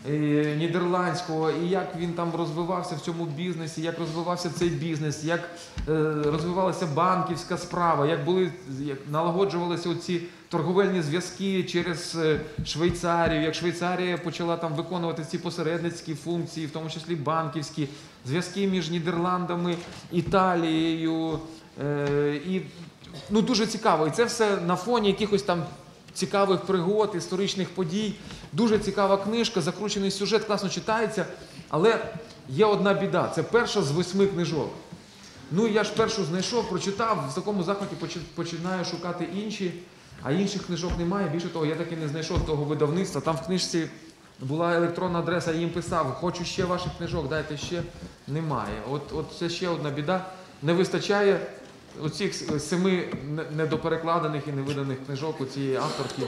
е, нідерландського, і як він там розвивався в цьому бізнесі, як розвивався цей бізнес, як е, розвивалася банківська справа, як були як налагоджувалися оці торговельні зв'язки через е, Швейцарію, як Швейцарія почала там виконувати ці посередницькі функції, в тому числі банківські, зв'язки між Нідерландами, Італією. Е, і ну, дуже цікаво. І це все на фоні якихось там цікавих пригод, історичних подій. Дуже цікава книжка, закручений сюжет, класно читається. Але є одна біда: це перша з восьми книжок. Ну, я ж першу знайшов, прочитав, в такому захваті починаю шукати інші, а інших книжок немає. Більше того, я так і не знайшов того видавництва. Там в книжці була електронна адреса, я їм писав, хочу ще ваших книжок, дайте ще. Немає. От, от це ще одна біда. Не вистачає оцих семи недоперекладених і невиданих книжок у цієї авторки.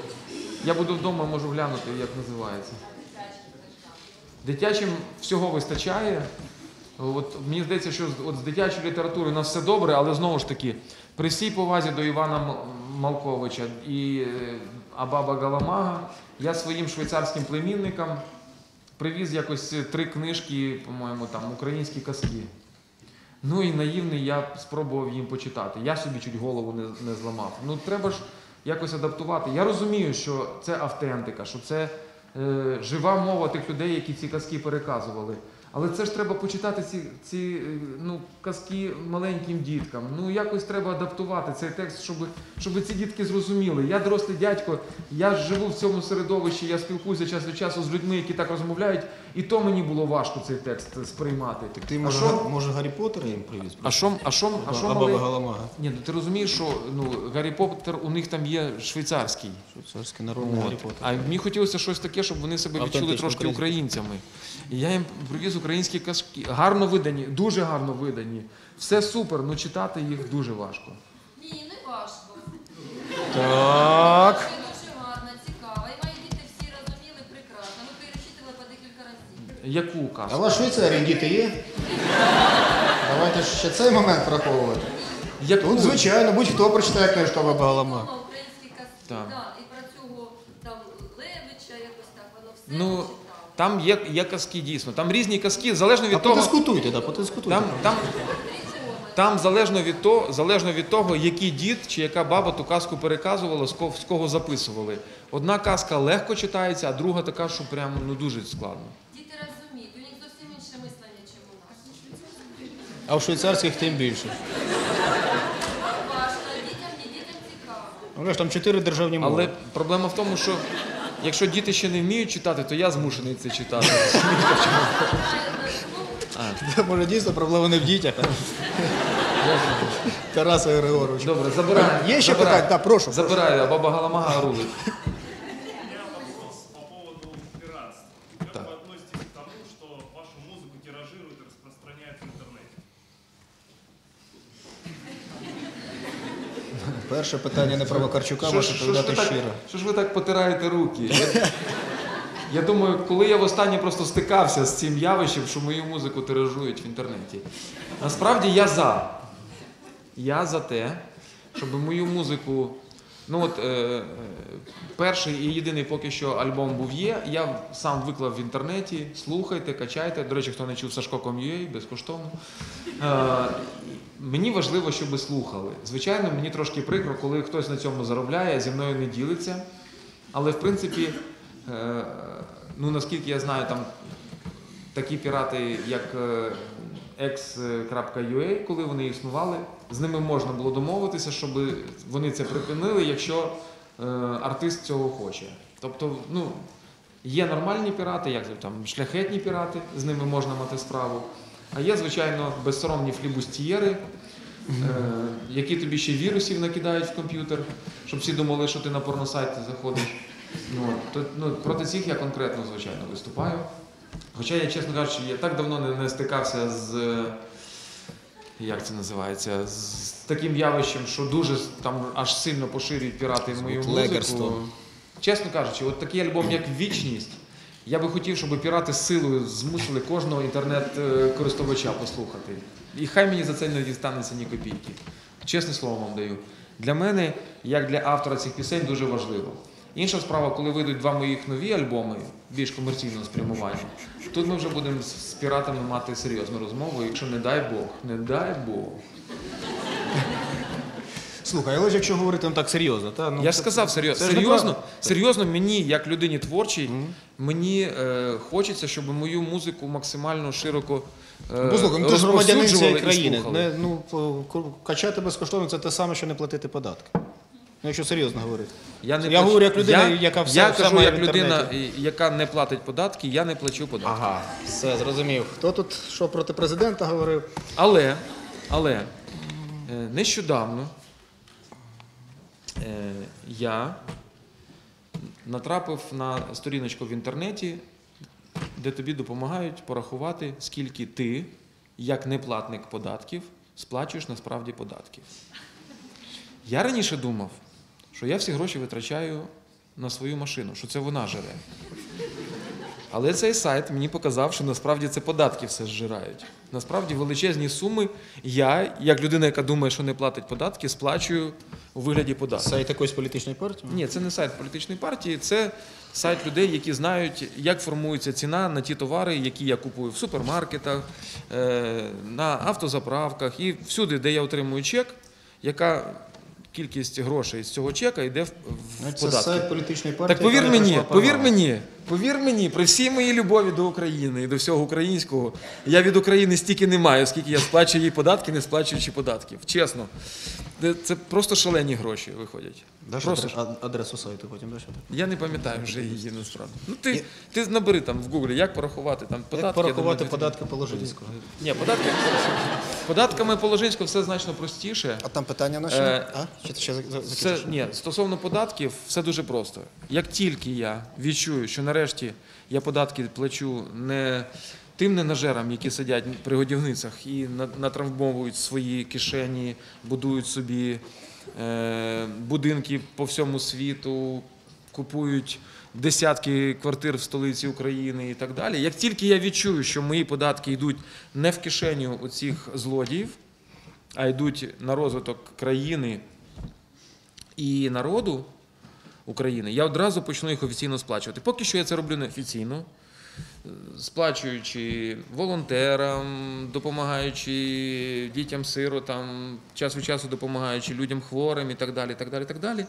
Я буду вдома, можу глянути, як називається. Дитячим всього вистачає. От мені здається, що от з дитячою літературою у нас все добре, але знову ж таки, при всій повазі до Івана Малковича і е, Абаба Галамага, я своїм швейцарським племінникам привіз якось е, три книжки, по-моєму, там українські казки. Ну і наївний я спробував їм почитати. Я собі чуть голову не, не зламав. Ну треба ж якось адаптувати. Я розумію, що це автентика, що це е, жива мова тих людей, які ці казки переказували. Але це ж треба почитати ці, ці е, ну, казки маленьким діткам. Ну якось треба адаптувати цей текст, щоб, щоб ці дітки зрозуміли. Я дорослий дядько, я живу в цьому середовищі, я спілкуюся час від часу з людьми, які так розмовляють, і то мені було важко цей текст сприймати. Так ти може, що- Га- може Гаррі Поттера їм привіз? а що, а що, а що Галамага. Ні, ну ти розумієш, що ну, Гаррі Поттер у них там є швейцарський. Швейцарський народний Гаррі Поттер. А мені хотілося щось таке, щоб вони себе відчули трошки українцями. І я їм привіз українські казки. Гарно видані, дуже гарно видані. Все супер, але читати їх дуже важко. Ні, не важко. Так. Дуже дуже гарно. І мої діти всі розуміли прекрасно. Ми перечитали по декілька разів. Яку А казку? у вас в Швейцарії діти є? Давайте ж ще цей момент враховувати. Яку? Тут, звичайно, будь-хто прочитає книжку Абаба Галамага. Дома українські казки, Так. да, і про цього там Левича, якось так, воно все Ну. Там є, є казки дійсно. Там різні казки, залежно А від того. подискутуйте, да, подискутуйте. Там, там, Там залежно від, того, залежно від того, який дід чи яка баба ту казку переказувала, з кого, з кого записували. Одна казка легко читається, а друга така, що прям ну, дуже складно. Діти розуміють, у них зовсім інше мислення, ніж у нас. А в швейцарських тим більше. Важко, дітям не дітям цікаво. Ну, ж там чотири державні мови. Але проблема в тому, що якщо діти ще не вміють читати, то я змушений це читати. Може дійсно проблема не в дітях. Тараса Григоровича. Добре, забираю. Є ще забираю. питання? Так, прошу. Забираю, а баба Галамага рулить. У меня вопрос по поводу пиратства. Как Так. вы относитесь к тому, что вашу музыку тиражируют и распространяют в интернете? Перше питання не про Вакарчука, Що можу ж- що ж ви відповідати так- щиро. Що ж ви так потираєте руки? Я, я думаю, коли я востаннє просто стикався з цим явищем, що мою музику тиражують в інтернеті. Насправді я за. Я за те, щоб мою музику. Ну от е, е, перший і єдиний поки що альбом був є. Я сам виклав в інтернеті. Слухайте, качайте. До речі, хто не чув Сашко.com.ua, безкоштовно. Е, Мені важливо, щоб слухали. Звичайно, мені трошки прикро, коли хтось на цьому заробляє, зі мною не ділиться. Але в принципі, е, ну наскільки я знаю, там такі пірати, як е, X.ua, коли вони існували, з ними можна було домовитися, щоб вони це припинили, якщо е, артист цього хоче. Тобто, ну, є нормальні пірати, як там шляхетні пірати, з ними можна мати справу. А є, звичайно, безсоромні флібустієри, е, які тобі ще вірусів накидають в комп'ютер, щоб всі думали, що ти на порносайт заходиш. Ну, ну, проти цих я конкретно, звичайно, виступаю. Хоча я, чесно кажучи, я так давно не, не стикався з. Як це називається? З таким явищем, що дуже там аж сильно поширюють пірати мою музику. Чесно кажучи, от такий альбом, як Вічність, я би хотів, щоб пірати з силою змусили кожного інтернет-користувача послухати. І хай мені за це не дістанеться ні копійки. Чесне слово вам даю. Для мене, як для автора цих пісень, дуже важливо. Інша справа, коли вийдуть два моїх нові альбоми більш комерційного спрямування, тут ми вже будемо з піратами мати серйозну розмову, якщо не дай Бог, не дай Бог. Слухай, але ж якщо говорити ну, так серйозно, та, ну, Я ж це- сказав серйозно. це ж Серйозно, неправда. серйозно, мені, як людині творчій, мені е, хочеться, щоб мою музику максимально широко е, Послухай, ну ти ж громадянин розповсюджували цієї і країни. слухали. Не, ну, по- ку- качати безкоштовно це те саме, що не платити податки. Ну, якщо серйозно говорити. Я, Я плачу- говорю як людина, я, яка все- я все кажу, має як в людина, і- яка не платить податки, я не плачу податки. Ага, все, зрозумів. Хто тут що проти президента говорив? Але, але е, нещодавно я натрапив на сторіночку в інтернеті, де тобі допомагають порахувати, скільки ти, як неплатник податків, сплачуєш насправді податків. Я раніше думав, що я всі гроші витрачаю на свою машину, що це вона жере. Але цей сайт мені показав, що насправді це податки все зжирають. Насправді величезні суми я, як людина, яка думає, що не платить податки, сплачую у вигляді податків. Сайт якоїсь політичної партії? Ні, це не сайт політичної партії, це сайт людей, які знають, як формується ціна на ті товари, які я купую в супермаркетах, е, на автозаправках і всюди, де я отримую чек, яка кількість грошей з цього чека йде в, Ну, в Це сайт політичної партії. Так повір мені, повір мені, повір мені, при всій моїй любові до України і до всього українського, я від України стільки не маю, скільки я сплачую їй податки, не сплачуючи податків. Чесно. Це- просто шалені гроші виходять. Даш Просто адре- адресу сайту потім даш? я не пам'ятаю вже її насправді. Ну ти, ти набери там в гуглі, як порахувати там податки. Як порахувати думаю, податки Положинського? Ні, податки. Податками Положинського все значно простіше. А там питання наші? Е, а? Чи ти ще закінчиш? ні, стосовно податків, все дуже просто. Як тільки я відчую, що нарешті я податки плачу не тим ненажерам, які сидять при годівницях і натравмовують свої кишені, будують собі е, будинки по всьому світу, купують десятки квартир в столиці України і так далі. Як тільки я відчую, що мої податки йдуть не в кишеню оцих злодіїв, а йдуть на розвиток країни і народу України, я одразу почну їх офіційно сплачувати. Поки що я це роблю неофіційно. сплачуючи волонтерам, допомагаючи дітям-сиротам, час від часу допомагаючи людям хворим і так далі. так далі, так далі.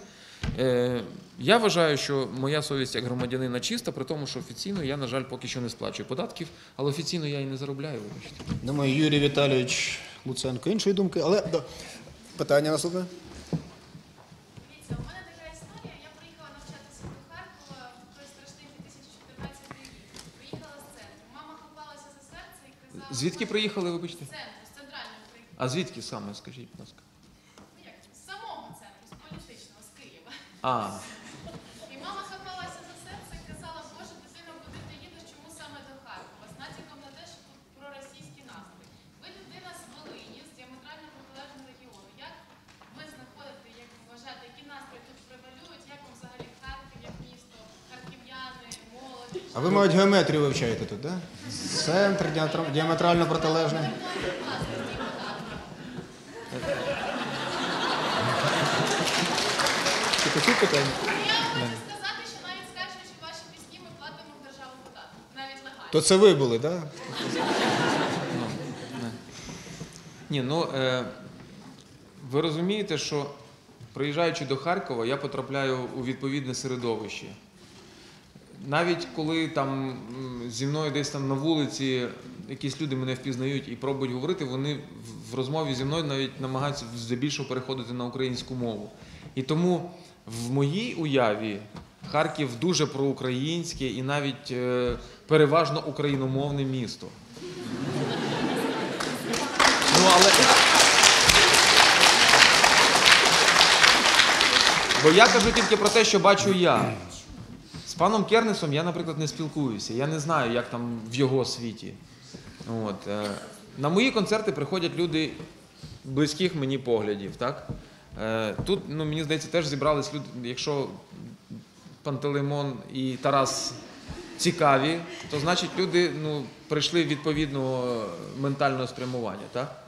Е, Я вважаю, що моя совість як громадянина чиста, при тому, що офіційно я, на жаль, поки що не сплачую податків, але офіційно я і не заробляю, вибачте. Думаю, Юрій Віталійович Луценко іншої думки, але питання наступне. Звідки приїхали, вибачте? З центру, з центрального приїхала. А звідки саме, скажіть, будь ласка? Ну як, з самого центру, з політичного, з Києва. А, І мама хапалася за серце і казала, Боже, дитино, куди ти їдеш, чому саме до Харкова? З натяком на те, що тут проросійські настрої. Ви людина з Волині, з діаметрально протилежного регіону. Як ви знаходите, як ви вважаєте, які настрої тут превалюють? Як вам взагалі Харків, як місто, харків'яни, молодь? А ви, мабуть, геометрію вивчаєте тут, так? Да? Центр діаметрально протилежний. Чи такі питання? Я хочу сказати, що навіть скачуючи ваші пісні, ми платимо в державу. Навіть легально. То це ви були, так? Да? ні, ну е, ви розумієте, що приїжджаючи до Харкова, я потрапляю у відповідне середовище. Навіть коли там зі мною десь там на вулиці якісь люди мене впізнають і пробують говорити, вони в- розмові зі мною навіть намагаються здебільшого переходити на українську мову. І тому в моїй уяві Харків дуже проукраїнське і навіть е, переважно україномовне місто. Ну, але... Бо я кажу тільки про те, що бачу я. Паном Кернесом я, наприклад, не спілкуюся. Я не знаю, як там в його світі. От. е, На мої концерти приходять люди близьких мені поглядів. Так? Е, Тут, ну, мені здається, теж зібрались люди, якщо Пантелеймон і Тарас цікаві, то значить люди ну, прийшли відповідного ментального спрямування. Так?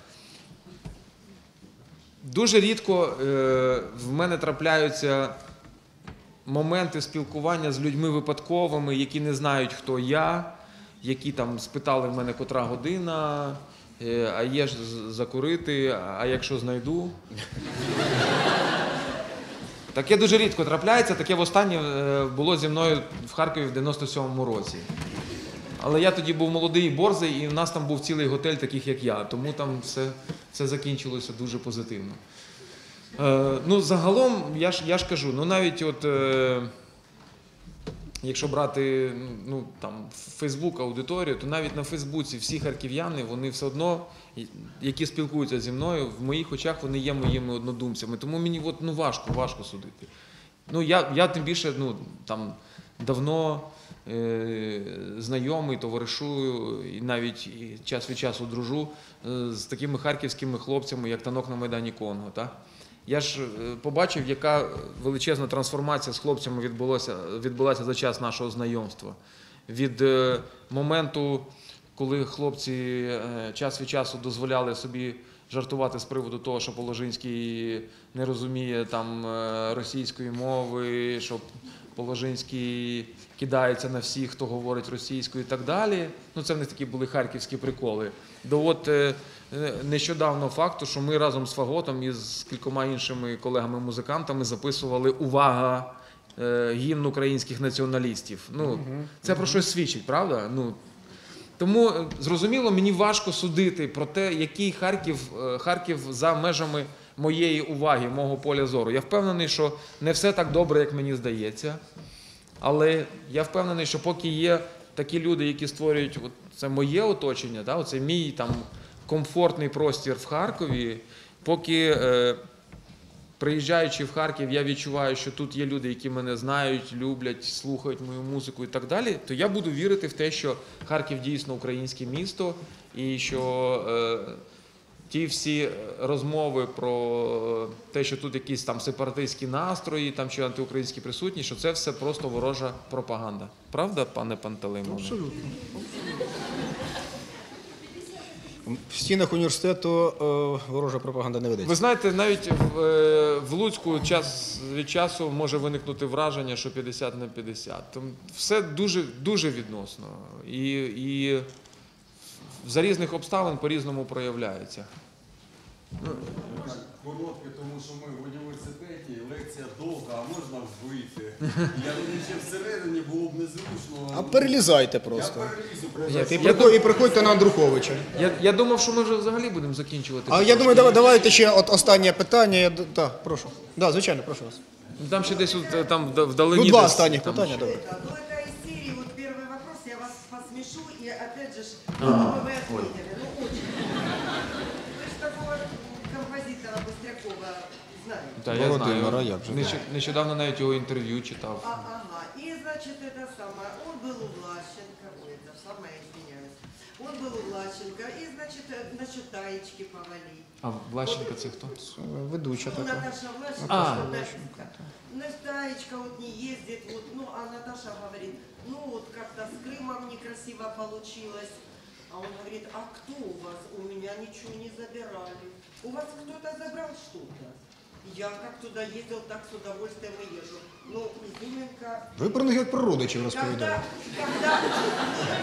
Дуже рідко е, в мене трапляються моменти спілкування з людьми випадковими, які не знають, хто я, які там спитали в мене котра година, е, а є ж закурити, а якщо знайду. Таке дуже рідко трапляється, таке востаннє е, було зі мною в Харкові в 97-му році. Але я тоді був молодий і борзий, і в нас там був цілий готель, таких як я, тому там все, все закінчилося дуже позитивно. Е, ну, загалом, я ж, я ж кажу, ну навіть от. Е, Якщо брати ну, там, Фейсбук аудиторію, то навіть на Фейсбуці всі харків'яни, вони все одно, які спілкуються зі мною, в моїх очах вони є моїми однодумцями. Тому мені от, ну, важко, важко судити. Ну, я, я тим більше ну, там, давно е, знайомий, товаришую і навіть час від часу дружу е, з такими харківськими хлопцями, як танок на Майдані Конго. Та? Я ж е, побачив, яка величезна трансформація з хлопцями відбулася, відбулася за час нашого знайомства. Від е, моменту, коли хлопці е, час від часу дозволяли собі жартувати з приводу того, що Положинський не розуміє там російської мови, що Положинський кидається на всіх, хто говорить російською і так далі. Ну, це в них такі були харківські приколи. До от нещодавно факту, що ми разом з Фаготом і з кількома іншими колегами-музикантами записували увага е, гімн українських націоналістів. Ну, це про щось свідчить, правда? Ну, тому е, зрозуміло, мені важко судити про те, який Харків, е, Харків за межами моєї уваги, мого поля зору. Я впевнений, що не все так добре, як мені здається. Але я впевнений, що поки є такі люди, які створюють це моє оточення, да, оце мій там комфортний простір в Харкові, поки е, приїжджаючи в Харків, я відчуваю, що тут є люди, які мене знають, люблять, слухають мою музику і так далі, то я буду вірити в те, що Харків дійсно українське місто, і що е, ті всі розмови про те, що тут якісь там сепаратистські настрої, там чи антиукраїнські присутні, що це все просто ворожа пропаганда. Правда, пане Пантелеймоне? Абсолютно. В стінах університету е, ворожа пропаганда не ведеться. Ви знаєте, навіть в, е, в Луцьку час від часу може виникнути враження, що 50 на 50. Там все дуже, дуже відносно. І, і за різних обставин по-різному проявляється. Так, коротке, тому що ми в університеті, лекція довга, а можна вийти. Я думаю, ще всередині було б незручно. А перелізайте Я просто. перелізу Ні, просто. ти приходь, і приходьте на Андруховича. Я, я думав, що ми вже взагалі будемо закінчувати. А я думаю, давай, давайте ще от останнє питання. Я, д- да, прошу. Да, звичайно, прошу вас. Там ще десь от, е, там вда- вдалині. Ну, два десь останніх там- питання, давай. Это, ну, это из серии, вот первый вопрос, я вас посмешу, и опять же, ж, чтобы вы ответили. Та, я знаю. як же. Нещ- Нещодавно навіть його інтерв'ю читав. А, ага. И, значит, это самое, он был у Влащенко, ой, это самое, извиняюсь. Он был у Влащенко, и, значит, э, насчет таечки повалить. А Влащенко це хто? Ведуча Ну, така. Наташа Влащенко, А. Настаечка вот не ездит, вот, ну, а Наташа говорит, ну, вот как-то с Крымом некрасиво получилось. А он говорит, а кто у вас? У меня ничего не забирали. У вас кто-то забрал что-то? Я как туда ездил, так с удовольствием и езжу. Ну, изюминка Ви про них як про родичів когда, розповідаєте. когда,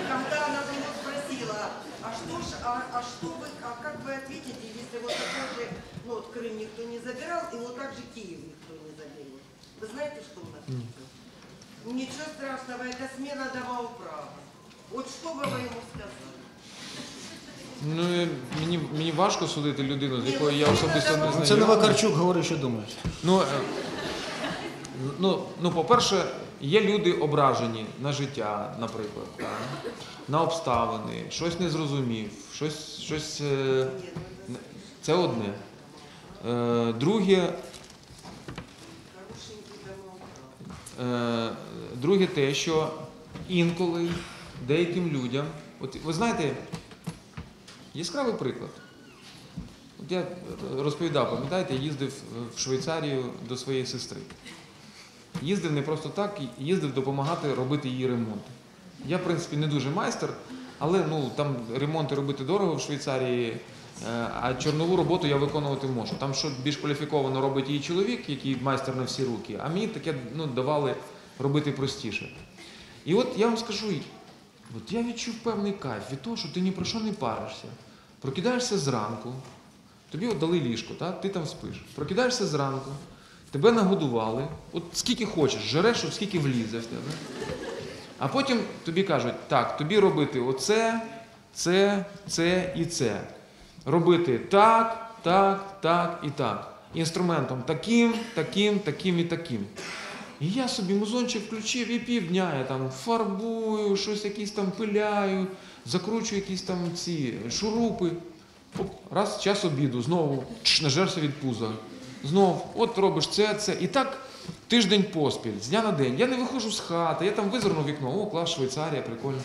когда она меня спросила, а что ж, а, а что вы, а как вы ответите, если вот такой же, ну вот Крым никто не забирал, и вот так же Киев никто не заберет? Вы знаете, что он ответил? Ничего страшного, это смена домоуправа. Вот что бы вы ему сказали? Ну, мені, мені важко судити людину, з якою я особисто не знаю. Це не Вакарчук говорить, що думає. Ну, е, ну, ну, по-перше, є люди ображені на життя, наприклад, так? на обставини, щось не зрозумів, щось. щось е, це одне. Е, друге. Е, Друге те, що інколи деяким людям, от ви знаєте, яскравий приклад. От я розповідав, пам'ятаєте, їздив в Швейцарію до своєї сестри. Їздив не просто так, їздив допомагати робити її ремонт. Я, в принципі, не дуже майстер, але ну, там ремонти робити дорого в Швейцарії, е, а чорнову роботу я виконувати можу. Там що більш кваліфіковано робить її чоловік, який майстер на всі руки, а мені таке ну, давали робити простіше. І от я вам скажу, от я відчув певний кайф від того, що ти ні про що не паришся. Прокидаєшся зранку, тобі дали ліжко, так? ти там спиш. Прокидаєшся зранку, тебе нагодували, от скільки хочеш, жереш, от скільки влізе в тебе. А потім тобі кажуть, так, тобі робити оце, це, це і це. Робити так, так, так і так. Інструментом таким, таким, таким і таким. І я собі музончик включив і півдня я там фарбую, щось якісь там пиляю, закручую якісь там ці шурупи. Оп, раз час обіду, знову нажерся від пуза. Знов, от робиш це, це. І так тиждень поспіль, з дня на день. Я не виходжу з хати, я там визирнув вікно, о, клас, Швейцарія, прикольно.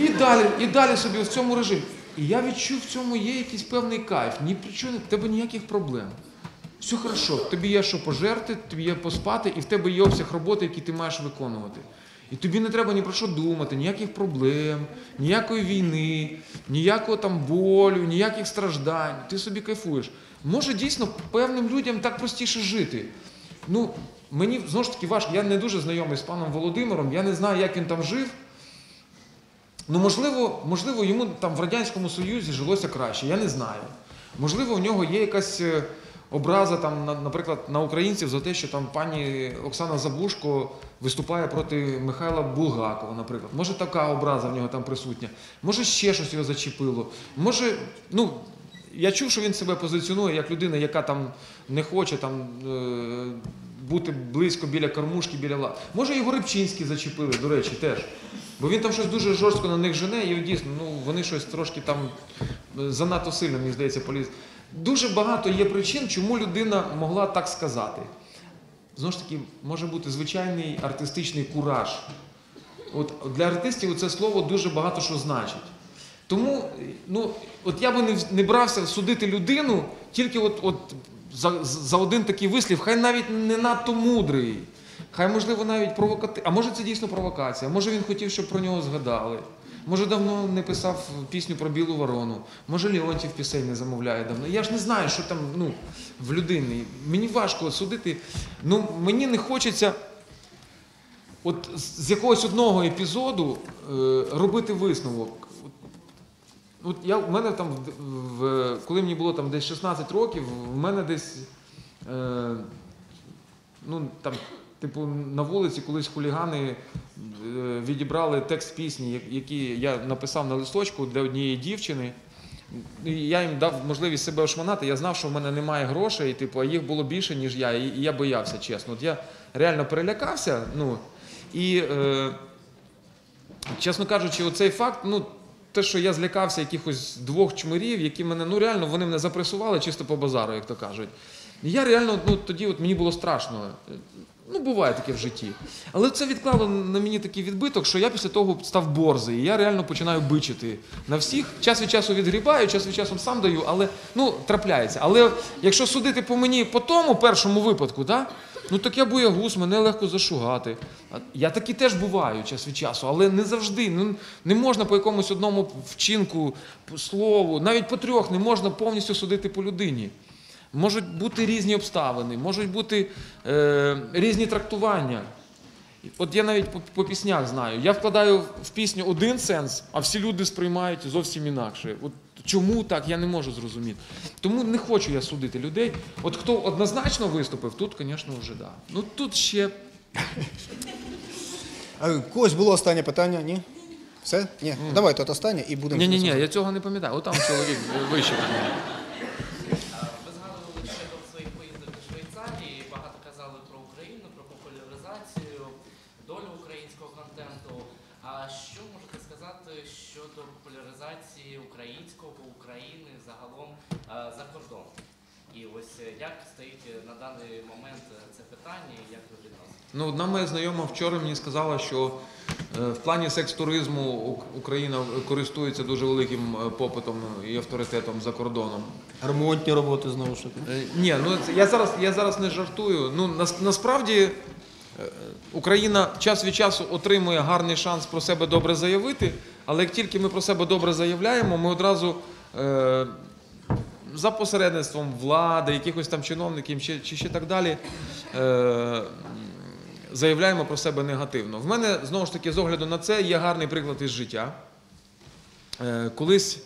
І далі, і далі собі в цьому режимі. І я відчув в цьому є якийсь певний кайф. Ні при чому, в тебе ніяких проблем. Все хорошо, тобі є що пожерти, тобі є поспати, і в тебе є обсяг роботи, який ти маєш виконувати. І тобі не треба ні про що думати, ніяких проблем, ніякої війни, ніякого там болю, ніяких страждань. Ти собі кайфуєш. Може, дійсно певним людям так простіше жити. Ну, мені знову ж таки важко, я не дуже знайомий з паном Володимиром, я не знаю, як він там жив. Ну, можливо, можливо, йому там в Радянському Союзі жилося краще, я не знаю. Можливо, у нього є якась е, образа, там, на- наприклад, на українців за те, що там пані Оксана Забушко виступає проти Михайла Булгакова, наприклад. Може, така образа в нього там присутня. Може, ще щось його зачепило. Може, ну. Я чув, що він себе позиціонує як людина, яка там не хоче там, е, бути близько біля кормушки, біля ла. Може, його Рибчинський зачепили, до речі, теж. Бо він там щось дуже жорстко на них жене, і дійсно, ну, вони щось трошки там е, занадто сильно, мені здається, поліз. Дуже багато є причин, чому людина могла так сказати. Знову ж таки, може бути звичайний артистичний кураж. От для артистів це слово дуже багато що значить. Тому ну, от я би не, не брався судити людину тільки от, от за, за один такий вислів, хай навіть не надто мудрий, хай, можливо, навіть провокативний. А може це дійсно провокація, може він хотів, щоб про нього згадали. Може, давно не писав пісню про білу ворону. Може, Леонтів пісень не замовляє давно. Я ж не знаю, що там ну, в людини. Мені важко судити. Ну, мені не хочеться от з якогось одного епізоду е, робити висновок. От, я, в мене там, в, коли мені було там десь 16 років, в мене десь. Е, ну, там, типу, на вулиці колись хулігани відібрали текст пісні, який я написав на листочку для однієї дівчини. І я їм дав можливість себе ошманати. Я знав, що в мене немає грошей, типу, їх було більше, ніж я. І я боявся, чесно. От я реально перелякався. Ну, і, е, чесно кажучи, оцей факт, ну, те, що я злякався якихось двох чмирів, які мене, ну реально, вони мене запресували чисто по базару, як то кажуть. І я реально, ну тоді от мені було страшно. Ну, буває таке в житті. Але це відклало на мені такий відбиток, що я після того став борзий. І я реально починаю бичити на всіх. Час від часу відгрібаю, час від часу сам даю, але ну, трапляється. Але якщо судити по мені по тому першому випадку, да, ну так я боягуз, мене легко зашугати. Я такі теж буваю час від часу, але не завжди. Ну, не можна по якомусь одному вчинку, слову, навіть по трьох не можна повністю судити по людині. Можуть бути різні обставини, можуть бути е, різні трактування. От я навіть по, по піснях знаю. Я вкладаю в пісню один сенс, а всі люди сприймають зовсім інакше. От чому так, я не можу зрозуміти. Тому не хочу я судити людей. От хто однозначно виступив, тут, звісно, вже да. Ну тут ще А когось було останнє питання? Ні? Все? Ні. Давайте от останнє і будемо. ні, ні, ні, я цього не пам'ятаю. От там чоловік вище. від мене. Ви згадували щодо своїх поїздок до Швейцарії, багато казали про Україну, про популяризацію, долю українського контенту. А що можете сказати щодо популяризації українського, України загалом е, за кордоном? І ось е, як стоїть е, на даний момент е, це питання і як ви відноситесь? Ну, одна моя знайома вчора мені сказала, що е, в плані секс-туризму Україна користується дуже великим попитом і авторитетом за кордоном. Ремонтні роботи знову ж таки. Ні, ну я зараз, я зараз не жартую. Ну нас, насправді Україна час від часу отримує гарний шанс про себе добре заявити, але як тільки ми про себе добре заявляємо, ми одразу е, за посередництвом влади, якихось там чиновників чи, чи ще так далі. Е, Заявляємо про себе негативно. В мене знову ж таки з огляду на це є гарний приклад із життя. Е, Колись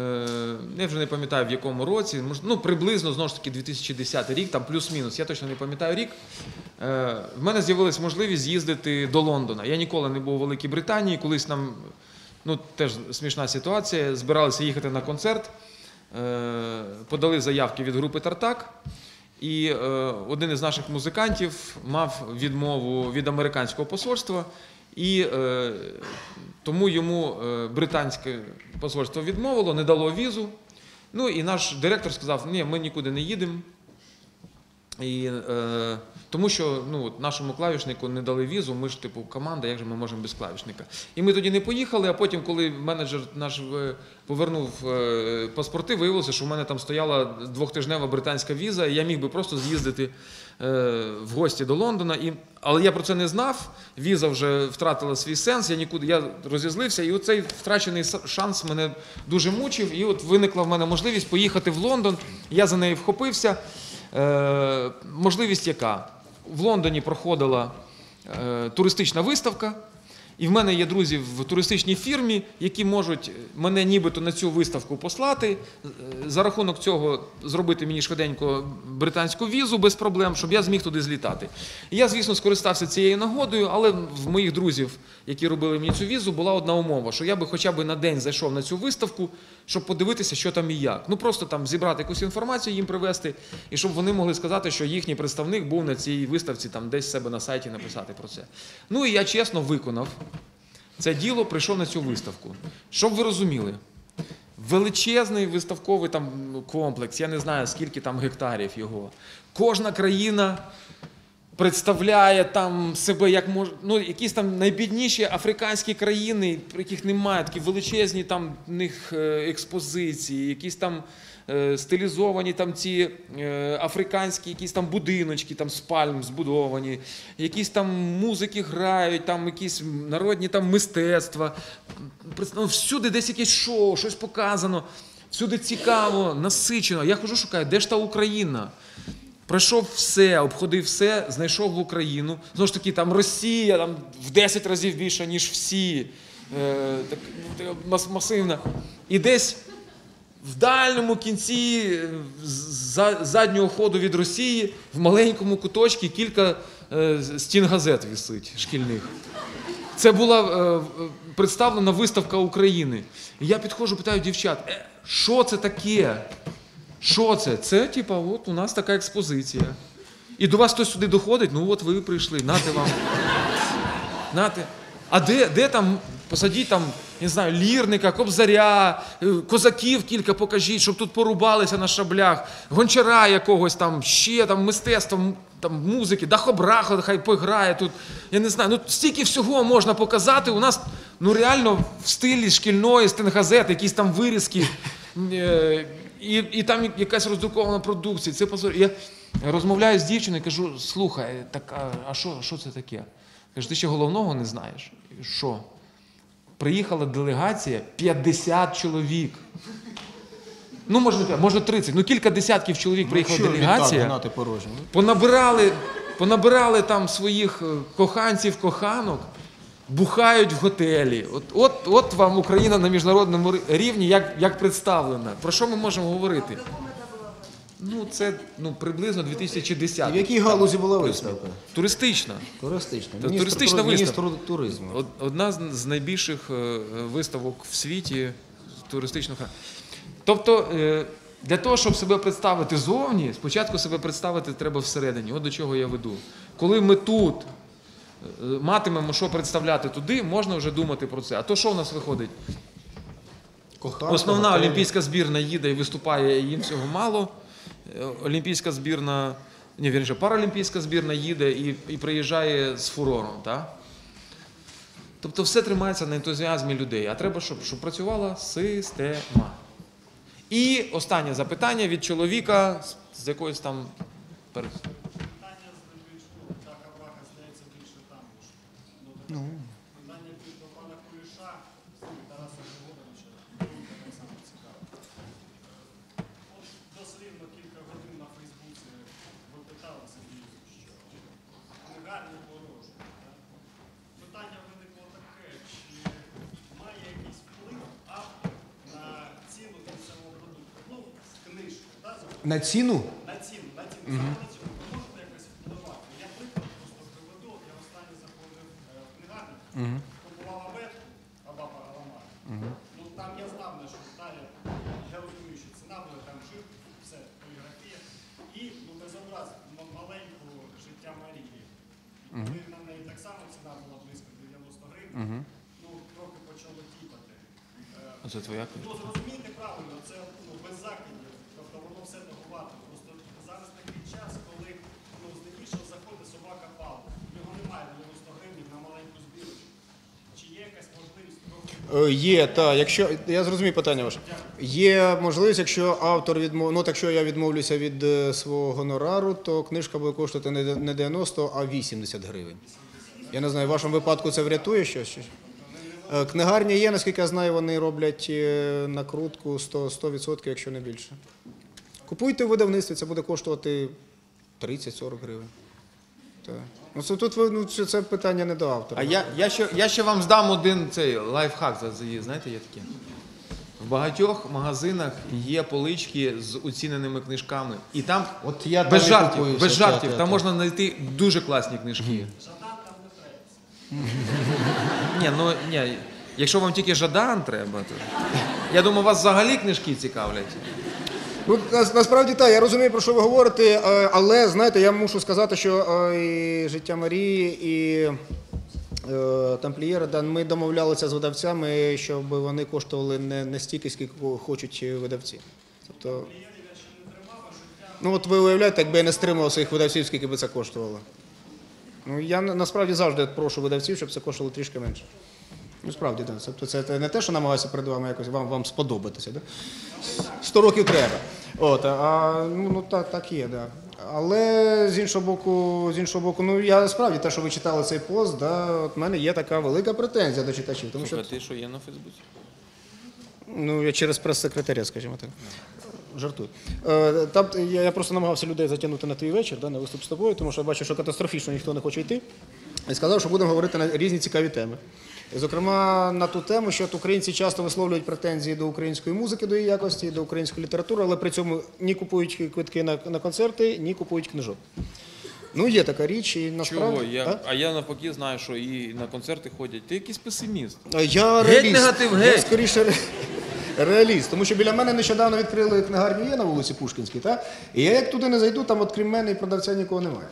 Е, Я вже не пам'ятаю в якому році, ну приблизно знову ж таки 2010 рік, там плюс-мінус, я точно не пам'ятаю рік. Е, В мене з'явилась можливість з'їздити до Лондона. Я ніколи не був у Великій Британії, колись нам, ну теж смішна ситуація, збиралися їхати на концерт, подали заявки від групи Тартак. І е, один із наших музикантів мав відмову від американського посольства, і е, тому йому е, британське посольство відмовило, не дало візу. Ну і наш директор сказав: ні, ми нікуди не їдемо. І, е, тому що ну, от нашому клавішнику не дали візу, ми ж типу команда, як же ми можемо без клавішника. І ми тоді не поїхали, а потім, коли менеджер наш е, повернув е, паспорти, виявилося, що в мене там стояла двохтижнева британська віза, і я міг би просто з'їздити е, в гості до Лондона. І, але я про це не знав. Віза вже втратила свій сенс, я нікуди я розізлився, і оцей втрачений шанс мене дуже мучив. І от виникла в мене можливість поїхати в Лондон. Я за неї вхопився. Е, можливість яка? В Лондоні проходила е, туристична виставка, і в мене є друзі в туристичній фірмі, які можуть мене нібито на цю виставку послати, е, за рахунок цього зробити мені швиденько британську візу без проблем, щоб я зміг туди злітати. Я, звісно, скористався цією нагодою, але в моїх друзів, які робили мені цю візу, була одна умова, що я би хоча б на день зайшов на цю виставку, щоб подивитися, що там і як. Ну просто там зібрати якусь інформацію, їм привезти, і щоб вони могли сказати, що їхній представник був на цій виставці, там десь себе на сайті написати про це. Ну і я чесно виконав це діло, прийшов на цю виставку. Щоб ви розуміли, величезний виставковий там комплекс, я не знаю, скільки там гектарів його. Кожна країна представляє там себе як мож... ну, якісь там найбідніші африканські країни, яких немає, такі величезні там в них е, експозиції, якісь там стилізовані там ці е, африканські якісь там будиночки там з пальм збудовані, якісь там музики грають, там якісь народні там мистецтва. Ну, всюди десь якесь шоу, щось показано, всюди цікаво, насичено. Я хожу, шукаю, де ж та Україна? Пройшов все, обходив все, знайшов в Україну. Знову ж таки, там Росія там, в 10 разів більше, ніж всі. Е, так, ну, мас- масивна. І десь в дальньому кінці е, за- заднього ходу від Росії в маленькому куточці кілька е, стін газет висить шкільних. Це була е, представлена виставка України. І я підходжу, питаю дівчат, «Е, що це таке? Що це? Це, типа, от у нас така експозиція. І до вас хтось сюди доходить, ну от ви прийшли, нате вам. Нате. А де, де там, посадіть там, не знаю, лірника, кобзаря, е, козаків кілька покажіть, щоб тут порубалися на шаблях, гончара якогось там, ще там мистецтва, там, музики, дахобраха хай пограє тут. Я не знаю, ну стільки всього можна показати. У нас ну реально в стилі шкільної стенгазети, якісь там вирізки. е, І, і там якась роздрукована продукція. Це позор. Я розмовляю з дівчиною, кажу: слухай, так а, а що, що це таке? Каже, ти ще головного не знаєш. Що? Приїхала делегація 50 чоловік. Ну, може, може 30, ну кілька десятків чоловік приїхала Що делегація. порожньо? Понабирали, понабирали там своїх е, коханців, коханок, бухають в готелі. От, от, от вам Україна на міжнародному рівні як, як представлена. Про що ми можемо говорити? Ну, це ну, приблизно 2010. І в якій галузі була виставка? Туристична. Туристична. Міністр туристична туризму- виставка. міністр туризму. Од- Одна з- з найбільших е, виставок в світі туристичного характеру. Тобто, е, для того, щоб себе представити зовні, спочатку себе представити треба всередині. От до чого я веду. Коли ми тут е, матимемо що представляти туди, можна вже думати про це. А то що в нас виходить? Коханка, Основна готелі. олімпійська збірна їде і виступає, і їм цього мало. Е, Олімпійська збірна, ні, вірніше, паралімпійська збірна їде і, і приїжджає з фурором. Так? Тобто все тримається на ентузіазмі людей. А треба, щоб, щоб працювала система. І останнє запитання від чоловіка з, з якоїсь там. Питання здебільшого Даха Браха здається більше там. Ну, питання більш до пана Куліша, Тараса Григоровича, думка так само цікава. Е, От дослівно кілька годин на Фейсбуці ви питалися, що книгарні порожні. так? Питання виникло таке, чи має якийсь вплив автор на ціну кінцевого продукту? Ну, з книжки, так, зокрема. На ціну? На ціну, на ціну. Ви можете якось впливати? Я приклад просто приведу. Я останнє заходив е, в книгарню, купував абетку, Абапа Галамар. Ну там я знав, на що далі. Я розумію, що ціна буде там жив, все, поліграфія. І ну, без образ м- маленьку життя Марії. Коли на неї так само ціна була близько 90 гривень, ну трохи почало тіпати. Е, Це твоя Ну, книжка. зрозумійте правильно, це ну, без закидів, тобто воно все догувати. Просто зараз такий час, коли ну, здебільшого заходить собака пал. В нього немає 90 гривень на маленьку збірочку. Чи є якась можливість трохи Е, Є, так. Якщо я зрозумів питання ваше. Є можливість, якщо автор відмов... ну, так, якщо я відмовлюся від е, свого гонорару, то книжка буде коштувати не 90, а 80 гривень. Я не знаю, в вашому випадку це врятує щось? Е, Книгарні є, наскільки я знаю, вони роблять е, накрутку 100, 100%, якщо не більше. Купуйте в видавництві, це буде коштувати 30-40 гривень. Так. Ну, це тут ви- ну, це, це питання не до автора. А я, я, ще, я ще вам здам один цей лайфхак за заїзд. Знаєте, є таке? В багатьох магазинах є полички з оціненими книжками. І там От я без там жартів, купую без жартів, там так. можна знайти дуже класні книжки. Ні, ну ні, якщо вам тільки Жадан треба, то я думаю, вас взагалі книжки цікавлять. Ну, насправді так, я розумію, про що ви говорите, е, але знаєте, я мушу сказати, що е, і життя Марії, і е, тамплієри, да, ми домовлялися з видавцями, щоб вони коштували не, не стільки, скільки хочуть видавці. Тобто, ну от ви уявляєте, якби я не стримував своїх видавців, скільки би це коштувало. Ну, я насправді завжди прошу видавців, щоб це коштувало трішки менше. Ну, справді, так. Тобто це не те, що намагаюся перед вами якось вам, вам сподобатися. Да? 100 років треба. От, а ну, ну так, так є, да. Але з іншого боку, з іншого боку, ну я справді те, що ви читали цей пост, да, от в мене є така велика претензія до читачів. Тому що ти що є на Фейсбуці? Ну, я через прес-секретаря, скажімо так. Жартую. Е, Там я, я просто намагався людей затягнути на твій вечір, да, на виступ з тобою, тому що я бачу, що катастрофічно ніхто не хоче йти. І сказав, що будемо говорити на різні цікаві теми. Зокрема, на ту тему, що українці часто висловлюють претензії до української музики, до її якості, до української літератури, але при цьому ні купують квитки на, на концерти, ні купують книжок. Ну, є така річ, і насправді. Чого? Я, А? а я навпаки знаю, що і на концерти ходять. Ти якийсь песиміст. А Я Геть негатив, Я геть. скоріше реаліст. Тому що біля мене нещодавно відкрили книгарню є на вулиці Пушкінській, та? і я як туди не зайду, там от крім мене і продавця нікого немає.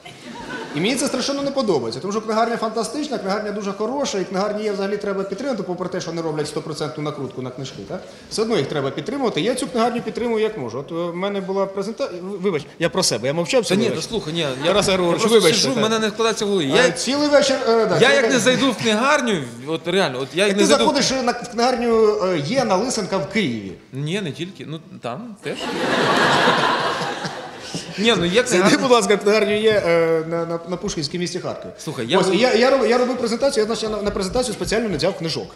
І мені це страшенно не подобається, тому що книгарня фантастична, книгарня дуже хороша, і книгарні є взагалі треба підтримувати, попри те, що вони роблять 100% накрутку на книжки. Так? Все одно їх треба підтримувати. Я цю книгарню підтримую як можу. От е, в мене була презентація. Вибач, я про себе, я мовчав Та ні, та слухай, ні, я, Тарас я Григорович, просто вибачте, сиджу, в мене не складається в голові. Е, Я, Цілий вечір. е, да, я цілий як не вечір. зайду в книгарню, от реально, от я як ти не зайду. заходиш на в книгарню е, є на Лисенка в Києві. Ні, не тільки. Ну там теж. Ні, ну є Зайди, книгарня. будь ласка, книгарню є е, на, на, на Пушкінській місті Харкові. Слухай, я Ось, був- і я, я, робив, я робив презентацію, я значить, на, на презентацію спеціально не взяв книжок.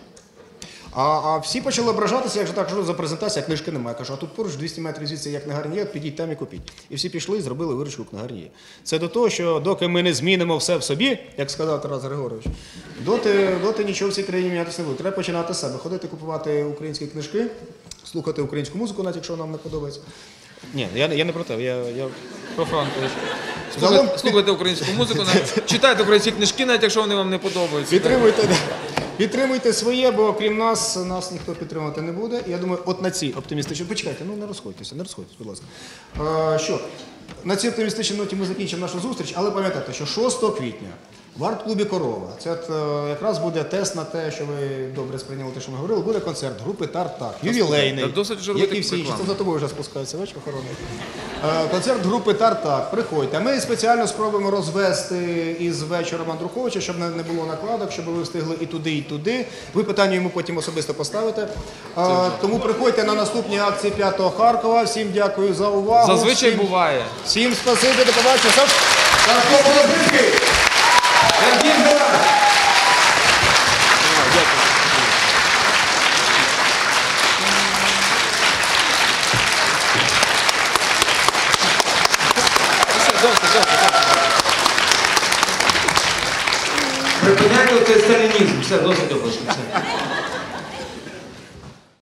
А, а всі почали ображатися, як же так, що за презентація, а книжки немає. Я кажу, а тут поруч 200 метрів звідси є книгарня, є, підіть там і купіть. І всі пішли і зробили виручку книгарні. є. Це до того, що доки ми не змінимо все в собі, як сказав Тарас Григорович, доти, доти нічого в цій країні мінятися не буде. Треба починати з себе, ходити купувати українські книжки, слухати українську музику, навіть якщо нам не подобається. Ні, я, не- я не про те, я, я про Франкович. Слухайте, українську музику, навіть, читайте українські книжки, навіть якщо вони вам не подобаються. Підтримуйте. Підтримуйте своє, бо крім нас, нас ніхто підтримувати не буде. Я думаю, от на цій оптимістичній. Почекайте, ну не розходьтеся, не розходьтеся, будь ласка. Що? На цій оптимістичній ноті ми закінчимо нашу зустріч, але пам'ятайте, що 6 квітня в арт-клубі Корова. Це е, якраз буде тест на те, що ви добре сприйняли те, що ми говорили. Буде концерт групи Тартак. Ювілейний. Та досить вже Як і всі інші. Це за тобою вже спускається вечір охорони. Е, Концерт групи Тартак. Приходьте. Ми спеціально спробуємо розвести із вечором Андруховича, щоб не було накладок, щоб ви встигли і туди, і туди. Ви питання йому потім особисто поставите. Е, Тому приходьте на наступні акції 5 Харкова. Всім дякую за увагу. Зазвичай Всім- буває. Всім спасибі, до побачення. Припиняйте цей сталінізм, все, досить. Все.